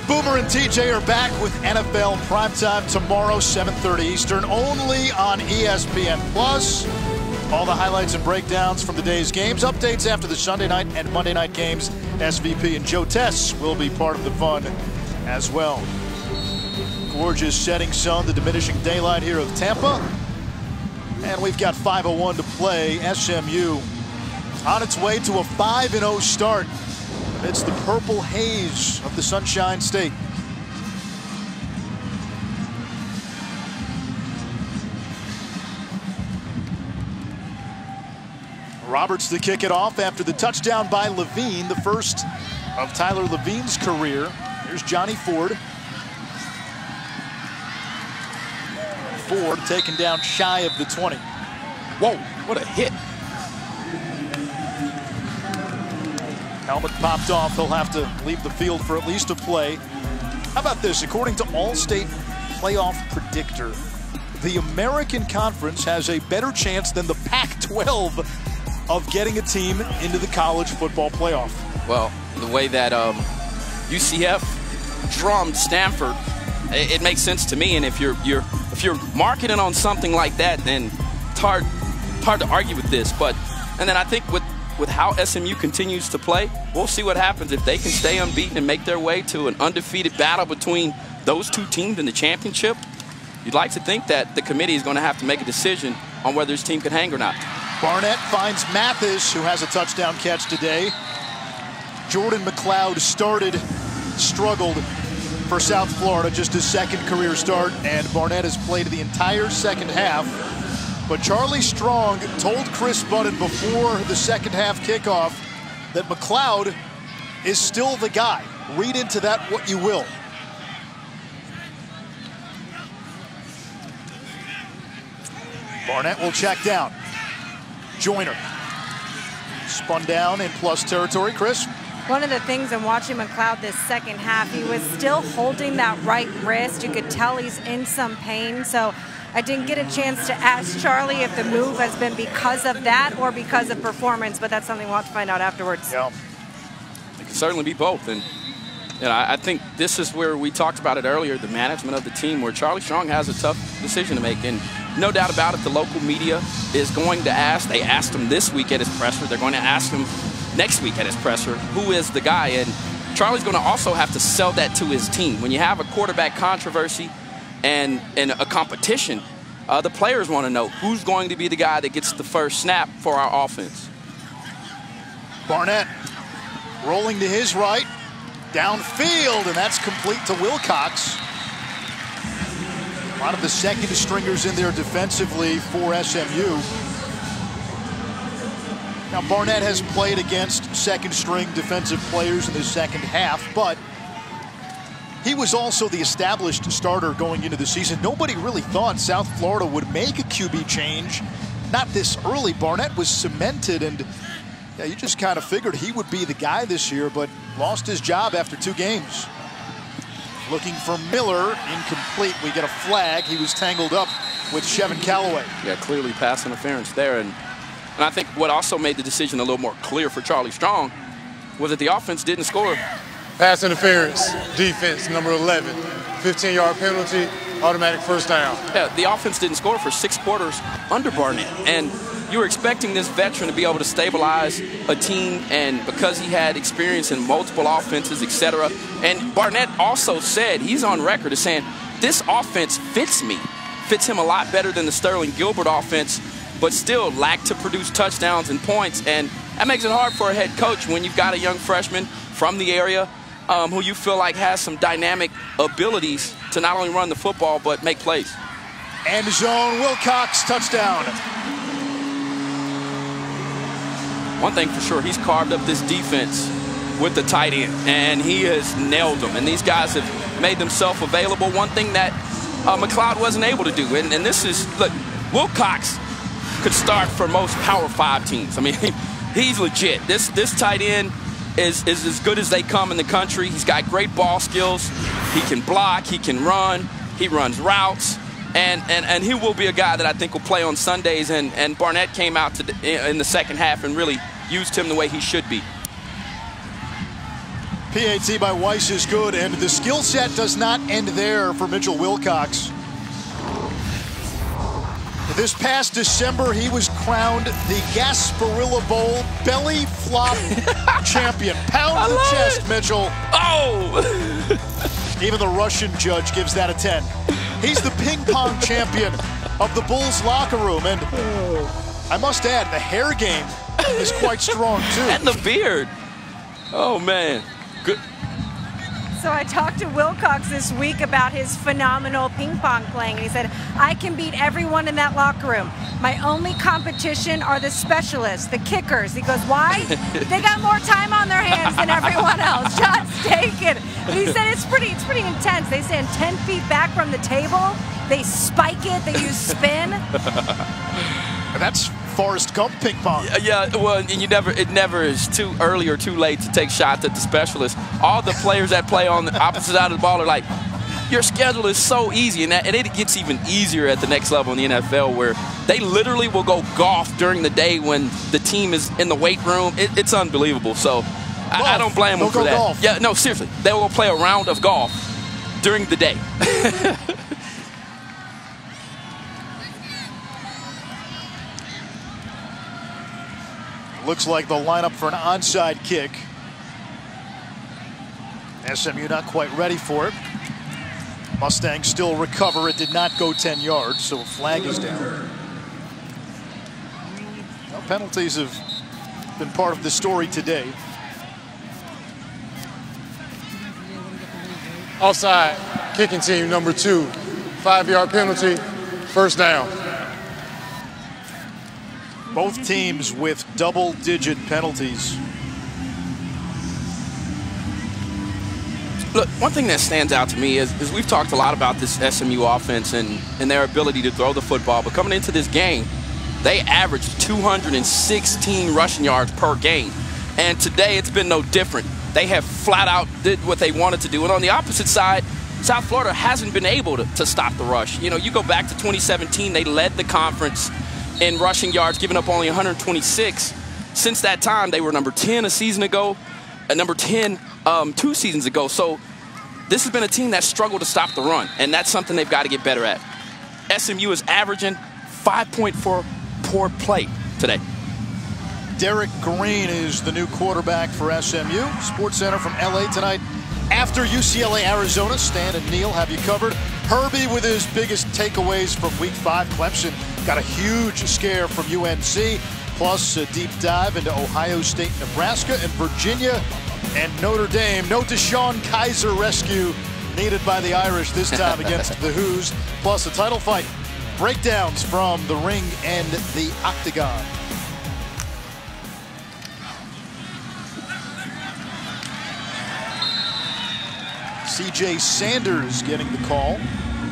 Boomer and TJ are back with NFL Primetime tomorrow, 7.30 Eastern, only on ESPN+. Plus. All the highlights and breakdowns from the day's games, updates after the Sunday night and Monday night games. SVP and Joe Tess will be part of the fun as well. Gorgeous setting sun, the diminishing daylight here of Tampa. And we've got 5.01 to play. SMU on its way to a 5-0 start It's the purple haze of the Sunshine State. Roberts to kick it off after the touchdown by Levine, the first of Tyler Levine's career. Here's Johnny Ford. Ford taken down shy of the 20. Whoa, what a hit. Helmet popped off. He'll have to leave the field for at least a play. How about this? According to Allstate Playoff Predictor, the American Conference has a better chance than the Pac-12 of getting a team into the college football playoff? Well, the way that um, UCF drummed Stanford, it, it, makes sense to me. And if you're you're if you're marketing on something like that, then it's hard hard to argue with this. But and then I think with with how SMU continues to play, we'll see what happens if they can stay unbeaten and make their way to an undefeated battle between those two teams in the championship. You'd like to think that the committee is going to have to make a decision on whether this team can hang or not. Barnett finds Mathis, who has a touchdown catch today. Jordan McCloud started, struggled for South Florida, just his second career start, and Barnett has played the entire second half. But Charlie Strong told Kris Budden before the second half kickoff that McCloud is still the guy. Read into that what you will. Barnett will check down. Joiner. Spun down in plus territory. Kris? One of the things in watching McCloud this second half, he was still holding that right wrist. You could tell he's in some pain. So I didn't get a chance to ask Charlie if the move has been because of that or because of performance, but that's something we'll have to find out afterwards. Yeah. It can certainly be both. And you know, I think this is where we talked about it earlier, the management of the team, where Charlie Strong has a tough decision to make. And no doubt about it, the local media is going to ask. They asked him this week at his presser. They're going to ask him next week at his presser, who is the guy? And Charlie's going to also have to sell that to his team. When you have a quarterback controversy and, and a competition, uh, the players want to know who's going to be the guy that gets the first snap for our offense. Barnett rolling to his right, downfield, and that's complete to Wilcox. A lot of the second stringers in there defensively for SMU. Now, Barnett has played against second string defensive players in the second half, but he was also the established starter going into the season. Nobody really thought South Florida would make a QB change. Not this early. Barnett was cemented, and yeah, you just kind of figured he would be the guy this year, but lost his job after two games. Looking for Miller, incomplete. We get a flag. He was tangled up with Chevin Calloway. Yeah, clearly pass interference there. And, and I think what also made the decision a little more clear for Charlie Strong was that the offense didn't score. Pass interference, defense, number 11. 15-yard penalty, automatic first down. Yeah, the offense didn't score for six quarters under Barnett. And you were expecting this veteran to be able to stabilize a team, and because he had experience in multiple offenses, etc. And Barnett also said he's on record as saying this offense fits me, fits him a lot better than the Sterling Galban offense, but still lack to produce touchdowns and points. And that makes it hard for a head coach when you've got a young freshman from the area um, who you feel like has some dynamic abilities to not only run the football but make plays. End zone, Wilcox, touchdown. One thing for sure, he's carved up this defense with the tight end, and he has nailed them. And these guys have made themselves available. One thing that uh, McCloud wasn't able to do, and, and this is, look, Wilcox could start for most Power Five teams. I mean, he's legit. This this tight end is, is as good as they come in the country. He's got great ball skills. He can block. He can run. He runs routes. And, and, and he will be a guy that I think will play on Sundays. And, and Barnett came out the, in the second half and really used him the way he should be. PAT by Weiss is good, and the skill set does not end there for Mitchell Wilcox. This past December, he was crowned the Gasparilla Bowl belly flop champion. Pound the chest, it. Mitchell. Oh! Even the Russian judge gives that a 10. He's the ping pong champion of the Bulls locker room. And oh. I must add, the hair game is quite strong, too. and the beard. Oh, man. Good. So I talked to Wilcox this week about his phenomenal ping pong playing, and he said, I can beat everyone in that locker room. My only competition are the specialists, the kickers. He goes, why? they got more time on their hands than everyone else. Shots taken. But he said it's pretty, it's pretty intense. They stand 10 feet back from the table. They spike it. They use spin. That's Forrest Gump ping pong. Yeah, well, and you never it never is too early or too late to take shots at the specialists. All the players that play on the opposite side of the ball are like, your schedule is so easy, and, that, and it gets even easier at the next level in the NFL, where they literally will go golf during the day when the team is in the weight room. It, it's unbelievable. So I, I, don't blame They'll them for that. Golf. Yeah, no, seriously, they will play a round of golf during the day. Looks like the lineup for an onside kick. SMU not quite ready for it. Mustangs still recover. It did not go 10 yards, so a flag is down. Well, penalties have been part of the story today. Offside, kicking team number two. Five-yard penalty, first down. Both teams with double-digit penalties. Look, one thing that stands out to me is, is we've talked a lot about this SMU offense and, and their ability to throw the football, but coming into this game, they averaged 216 rushing yards per game. And today it's been no different. They have flat out did what they wanted to do. And on the opposite side, South Florida hasn't been able to, to stop the rush. You know, you go back to 2017, they led the conference in rushing yards, giving up only 126. Since that time, they were number 10 a season ago, and number 10 um, two seasons ago. So this has been a team that struggled to stop the run, and that's something they've got to get better at. SMU is averaging 5.4 per play today. Derek Green is the new quarterback for SMU. Sports Center from LA tonight. After UCLA, Arizona, Stan and Neil have you covered. Herbie with his biggest takeaways from week five. Clemson got a huge scare from UNC, plus a deep dive into Ohio State, Nebraska, and Virginia and Notre Dame. No DeShone Kizer rescue needed by the Irish this time against the Hoos, plus a title fight. Breakdowns from the ring and the octagon. CJ Sanders getting the call.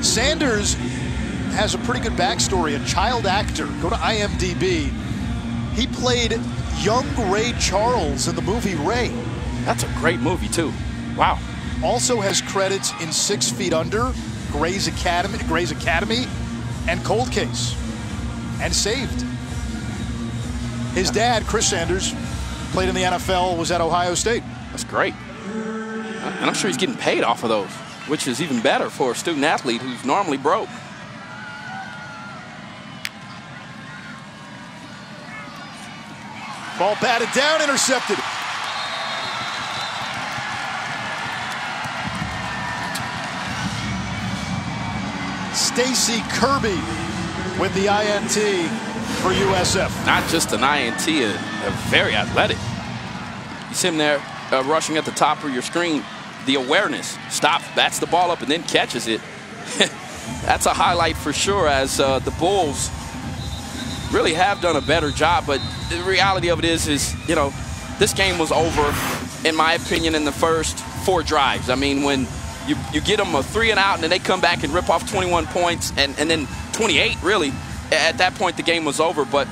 Sanders has a pretty good backstory, a child actor. Go to IMDb. He played young Ray Charles in the movie Ray. That's a great movie, too. Wow. Also has credits in Six Feet Under, Grey's Academy, Grey's Academy, and Cold Case, and Saved. His dad, Chris Sanders, played in the NFL, was at Ohio State. That's great. And I'm sure he's getting paid off of those, which is even better for a student athlete who's normally broke. Ball batted down, intercepted. Stacy Kirby with the INT for USF. Not just an INT, a, a very athletic. You see him there uh, rushing at the top of your screen. The awareness, stops, bats the ball up, and then catches it. That's a highlight for sure as uh, the Bulls really have done a better job. But the reality of it is, is, you know, this game was over, in my opinion, in the first four drives. I mean, when you, you get them a three and out, and then they come back and rip off 21 points, and, and then 28, really. At that point, the game was over. But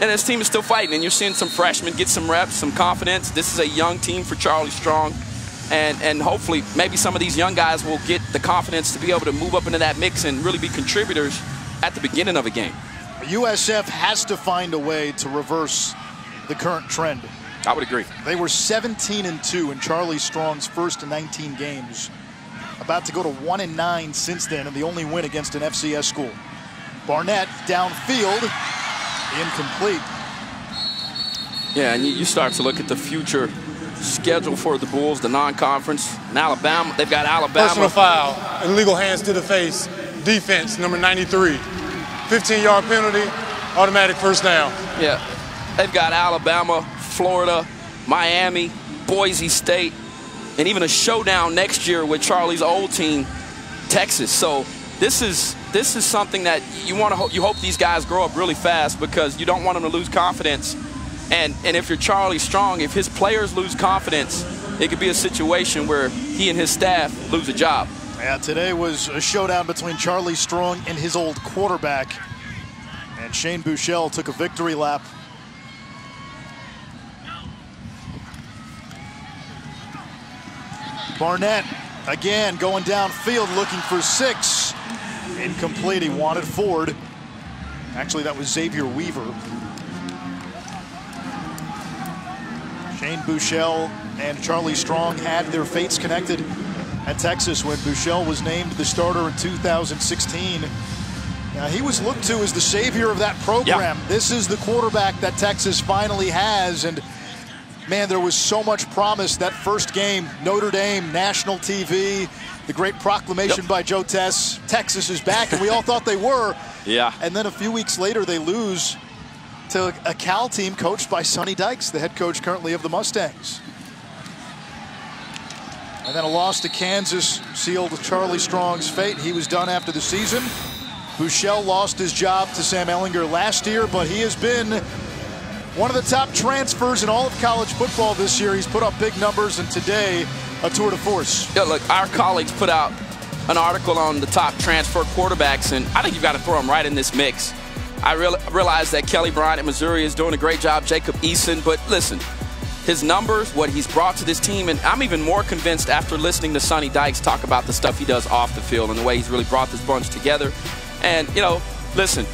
and this team is still fighting, and you're seeing some freshmen get some reps, some confidence. This is a young team for Charlie Strong. And, and hopefully, maybe some of these young guys will get the confidence to be able to move up into that mix and really be contributors at the beginning of a game. USF has to find a way to reverse the current trend. I would agree. They were 17 and 2 in Charlie Strong's first 19 games. About to go to 1 and 9 since then, and the only win against an FCS school. Barnett downfield, incomplete. Yeah, and you start to look at the future schedule for the Bulls, the non-conference. In Alabama, they've got Alabama. Personal foul, illegal hands to the face, defense, number 93. 15-yard penalty, automatic first down. Yeah, they've got Alabama, Florida, Miami, Boise State, and even a showdown next year with Charlie's old team, Texas. So this is this is something that you want to hope you hope these guys grow up really fast because you don't want them to lose confidence. And and if you're Charlie Strong, if his players lose confidence, it could be a situation where he and his staff lose a job. Yeah, today was a showdown between Charlie Strong and his old quarterback. And Shane Buechele took a victory lap. Barnett again going downfield looking for six. Incomplete. He wanted Ford. Actually, that was Xavier Weaver. Shane Buechele and Charlie Strong had their fates connected at Texas when Buechele was named the starter in 2016. Now, he was looked to as the savior of that program. This is the quarterback that Texas finally has. And man, there was so much promise that first game, Notre Dame, national TV, the great proclamation Yep. by Joe Tess, Texas is back, and we all thought they were. Yeah. And then a few weeks later, they lose to a Cal team coached by Sonny Dykes, the head coach currently of the Mustangs. And then a loss to Kansas sealed Charlie Strong's fate. He was done after the season. Buechele lost his job to Sam Ehlinger last year, but he has been one of the top transfers in all of college football this year. He's put up big numbers, and today, a tour de force. Yeah, look, our colleagues put out an article on the top transfer quarterbacks, and I think you've got to throw them right in this mix. I real, realize that Kelly Bryant at Missouri is doing a great job, Jacob Eason, but listen, his numbers, what he's brought to this team, and I'm even more convinced after listening to Sonny Dykes talk about the stuff he does off the field and the way he's really brought this bunch together. And, you know, listen,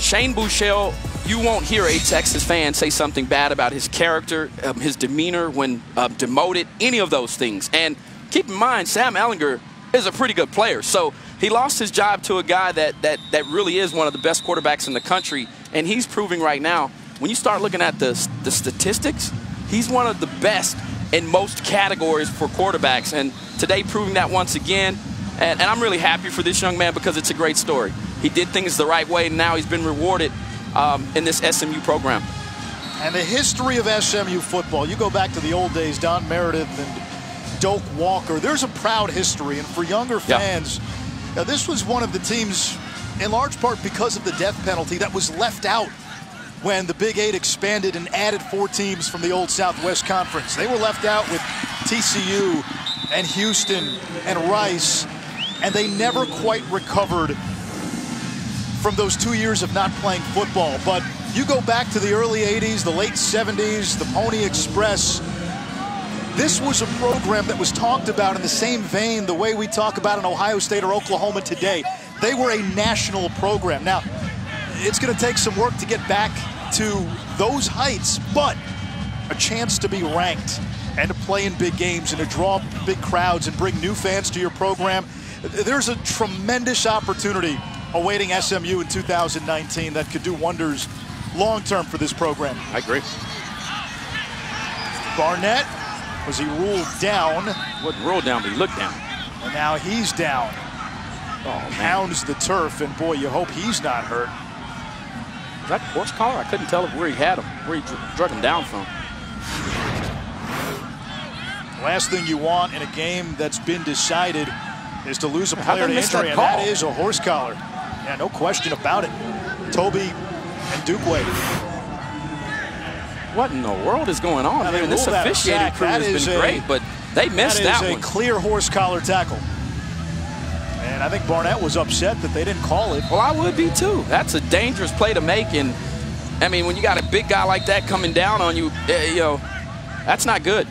Shane Buechele, you won't hear a Texas fan say something bad about his character, um, his demeanor when um, demoted, any of those things. And keep in mind, Sam Ehlinger is a pretty good player. So he lost his job to a guy that, that, that really is one of the best quarterbacks in the country, and he's proving right now – when you start looking at the, the statistics, he's one of the best in most categories for quarterbacks. And today proving that once again. And, and, I'm really happy for this young man because it's a great story. He did things the right way, and now he's been rewarded um, in this SMU program. And the history of SMU football, you go back to the old days, Don Meredith and Doak Walker, there's a proud history. And for younger fans, yeah. This was one of the teams, in large part because of the death penalty, that was left out when the Big Eight expanded and added four teams from the old Southwest Conference. They were left out with TCU and Houston and Rice, and they never quite recovered from those two years of not playing football. But you go back to the early 80s, the late 70s, the Pony Express. This was a program that was talked about in the same vein the way we talk about in Ohio State or Oklahoma today. They were a national program. Now, it's going to take some work to get back to those heights, but a chance to be ranked and to play in big games and to draw big crowds and bring new fans to your program. There's a tremendous opportunity awaiting SMU in 2019 that could do wonders long term for this program. I agree. Barnett, was he ruled down? Wasn't ruled down, but he looked down. And now he's down. Oh. Pounds the turf, and boy, you hope he's not hurt. Was that horse collar? I couldn't tell where he had him, where he drug him down from. Last thing you want in a game that's been decided is to lose a player to injury, and that is a horse collar. Yeah, no question about it. Toby and Dukeway. What in the world is going on here? This officiating crew that has been a, great, but they missed that, that one. a clear horse collar tackle. And I think Barnett was upset that they didn't call it. Well, I would be too. That's a dangerous play to make. And, I mean, when you got a big guy like that coming down on you, eh, you know, that's not good.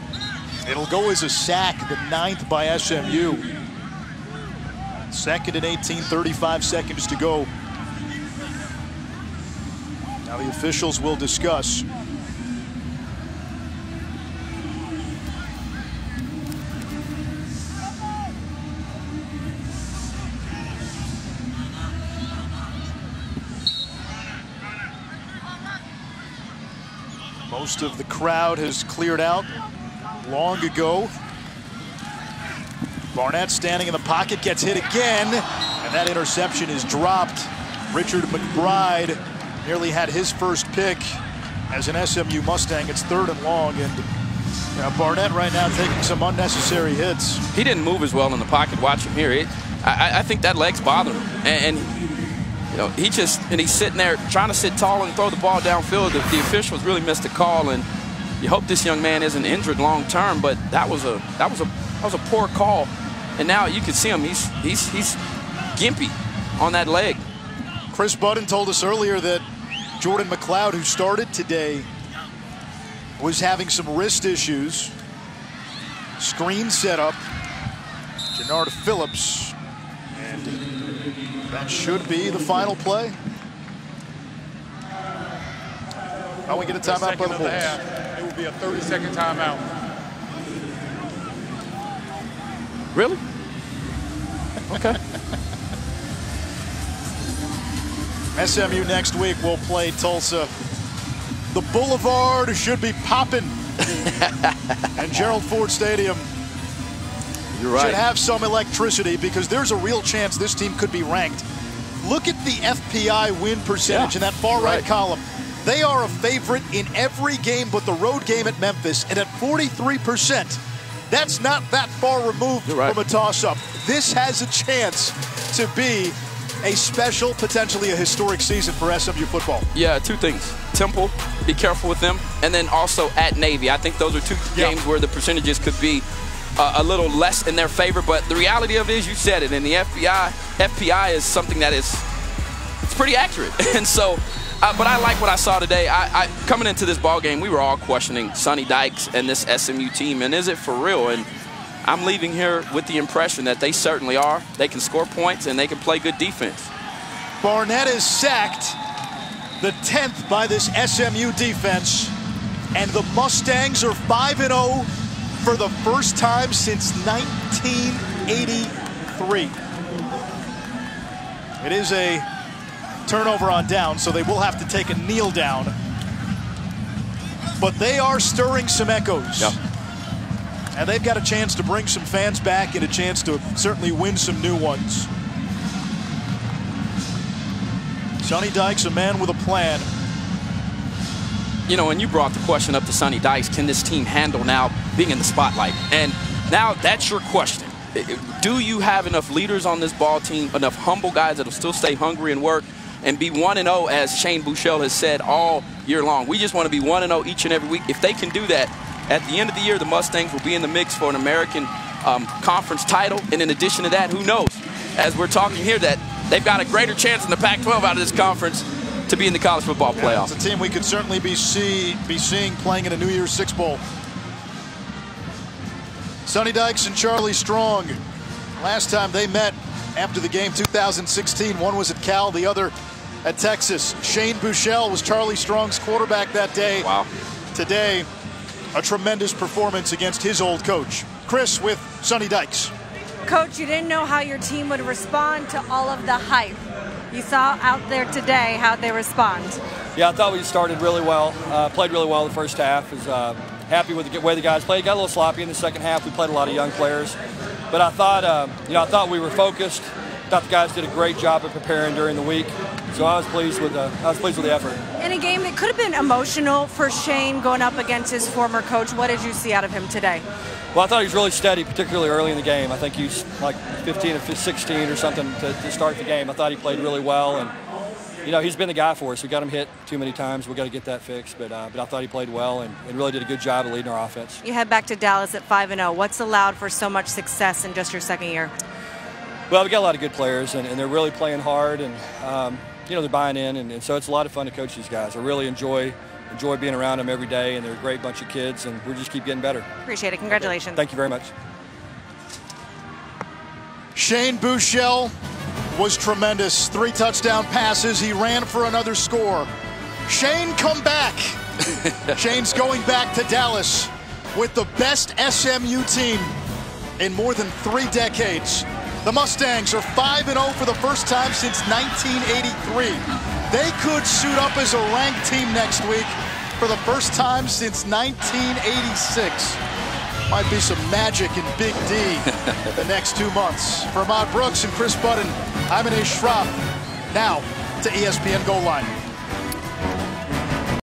It'll go as a sack, the ninth by SMU. Second and 18, 35 seconds to go. Now the officials will discuss. Most of the crowd has cleared out long ago. Barnett standing in the pocket, gets hit again, and that interception is dropped. Richard McBride nearly had his first pick as an SMU Mustang. It's third and long, and Barnett right now taking some unnecessary hits. He didn't move as well in the pocket. Watch him here. I, I, think that leg's bothering him, and, and you know, he just, and he's sitting there trying to sit tall and throw the ball downfield. The, the officials really missed a call, and you hope this young man isn't injured long term, but that was a, that was a, that was a poor call. And now you can see him, he's, he's, he's gimpy on that leg. Kris Budden told us earlier that Jordan McCloud, who started today, was having some wrist issues. Screen set up. Jannard Phillips. And that should be the final play. How we get a timeout by the Bulls? It will be a 30-second timeout. Really? Okay. SMU next week will play Tulsa. The Boulevard should be popping. and Gerald Ford Stadium you're right. should have some electricity because there's a real chance this team could be ranked. Look at the FPI win percentage yeah. in that far right, right column. They are a favorite in every game but the road game at Memphis, and at 43%, that's not that far removed right. from a toss-up. This has a chance to be a special, potentially a historic season for SMU football. Yeah, two things. Temple, be careful with them, and then also at Navy. I think those are two yeah. games where the percentages could be uh, a little less in their favor. But the reality of it is, you said it, and the FBI FPI is something that is it's pretty accurate. and so Uh, but I like what I saw today. I, I, coming into this ball game, we were all questioning Sonny Dykes and this SMU team, and is it for real? And I'm leaving here with the impression that they certainly are. They can score points and they can play good defense. Barnett is sacked, the 10th by this SMU defense, and the Mustangs are 5 and 0 for the first time since 1983. It is a turnover on down, so they will have to take a kneel down. But they are stirring some echoes. Yep. And they've got a chance to bring some fans back and a chance to certainly win some new ones. Sonny Dykes, a man with a plan. You know, and you brought the question up to Sonny Dykes, can this team handle now being in the spotlight? And now that's your question. Do you have enough leaders on this ball team, enough humble guys that'll still stay hungry and work and be 1-0 as Shane Buechele has said all year long? We just want to be 1-0 each and every week. If they can do that, at the end of the year, the Mustangs will be in the mix for an American um, Conference title. And in addition to that, who knows? As we're talking here, that they've got a greater chance in the Pac-12 out of this conference to be in the college football playoff. Yeah, it's a team we could certainly be see be seeing playing in a New Year's Six Bowl. Sonny Dykes and Charlie Strong. Last time they met after the game 2016, one was at Cal, the other at Texas. Shane Buechele was Charlie Strong's quarterback that day. Wow. Today, a tremendous performance against his old coach. Kris with Sonny Dykes. Coach, you didn't know how your team would respond to all of the hype. You saw out there today how they respond. Yeah, I thought we started really well. Uh, played really well the first half. Was uh, happy with the way the guys played. Got a little sloppy in the second half. We played a lot of young players, but I thought, uh, you know, I thought we were focused. Thought the guys did a great job of preparing during the week. So I was pleased with the I was pleased with the effort. In a game that could have been emotional for Shane going up against his former coach, what did you see out of him today? Well, I thought he was really steady, particularly early in the game. I think he's like 15 or 16 or something to, to start the game. I thought he played really well, and you know he's been the guy for us. We got him hit too many times. We got to get that fixed. But uh, but I thought he played well and, and, really did a good job of leading our offense. You head back to Dallas at 5 and 0. What's allowed for so much success in just your second year? Well, we got a lot of good players, and, and they're really playing hard, and um, you know they're buying in, and, and so it's a lot of fun to coach these guys. I really enjoy enjoy being around them every day, and they're a great bunch of kids, and we just keep getting better. Appreciate it. Congratulations. Thank you very much. Shane Buechele was tremendous. Three touchdown passes. He ran for another score. Shane, come back. Shane's going back to Dallas with the best SMU team in more than three decades. The Mustangs are 5-0 for the first time since 1983. They could suit up as a ranked team next week for the first time since 1986. Might be some magic in Big D the next two months. For Ahmad Brooks and Kris Budden, I'm Anish Shroff. Now to ESPN Goal Line.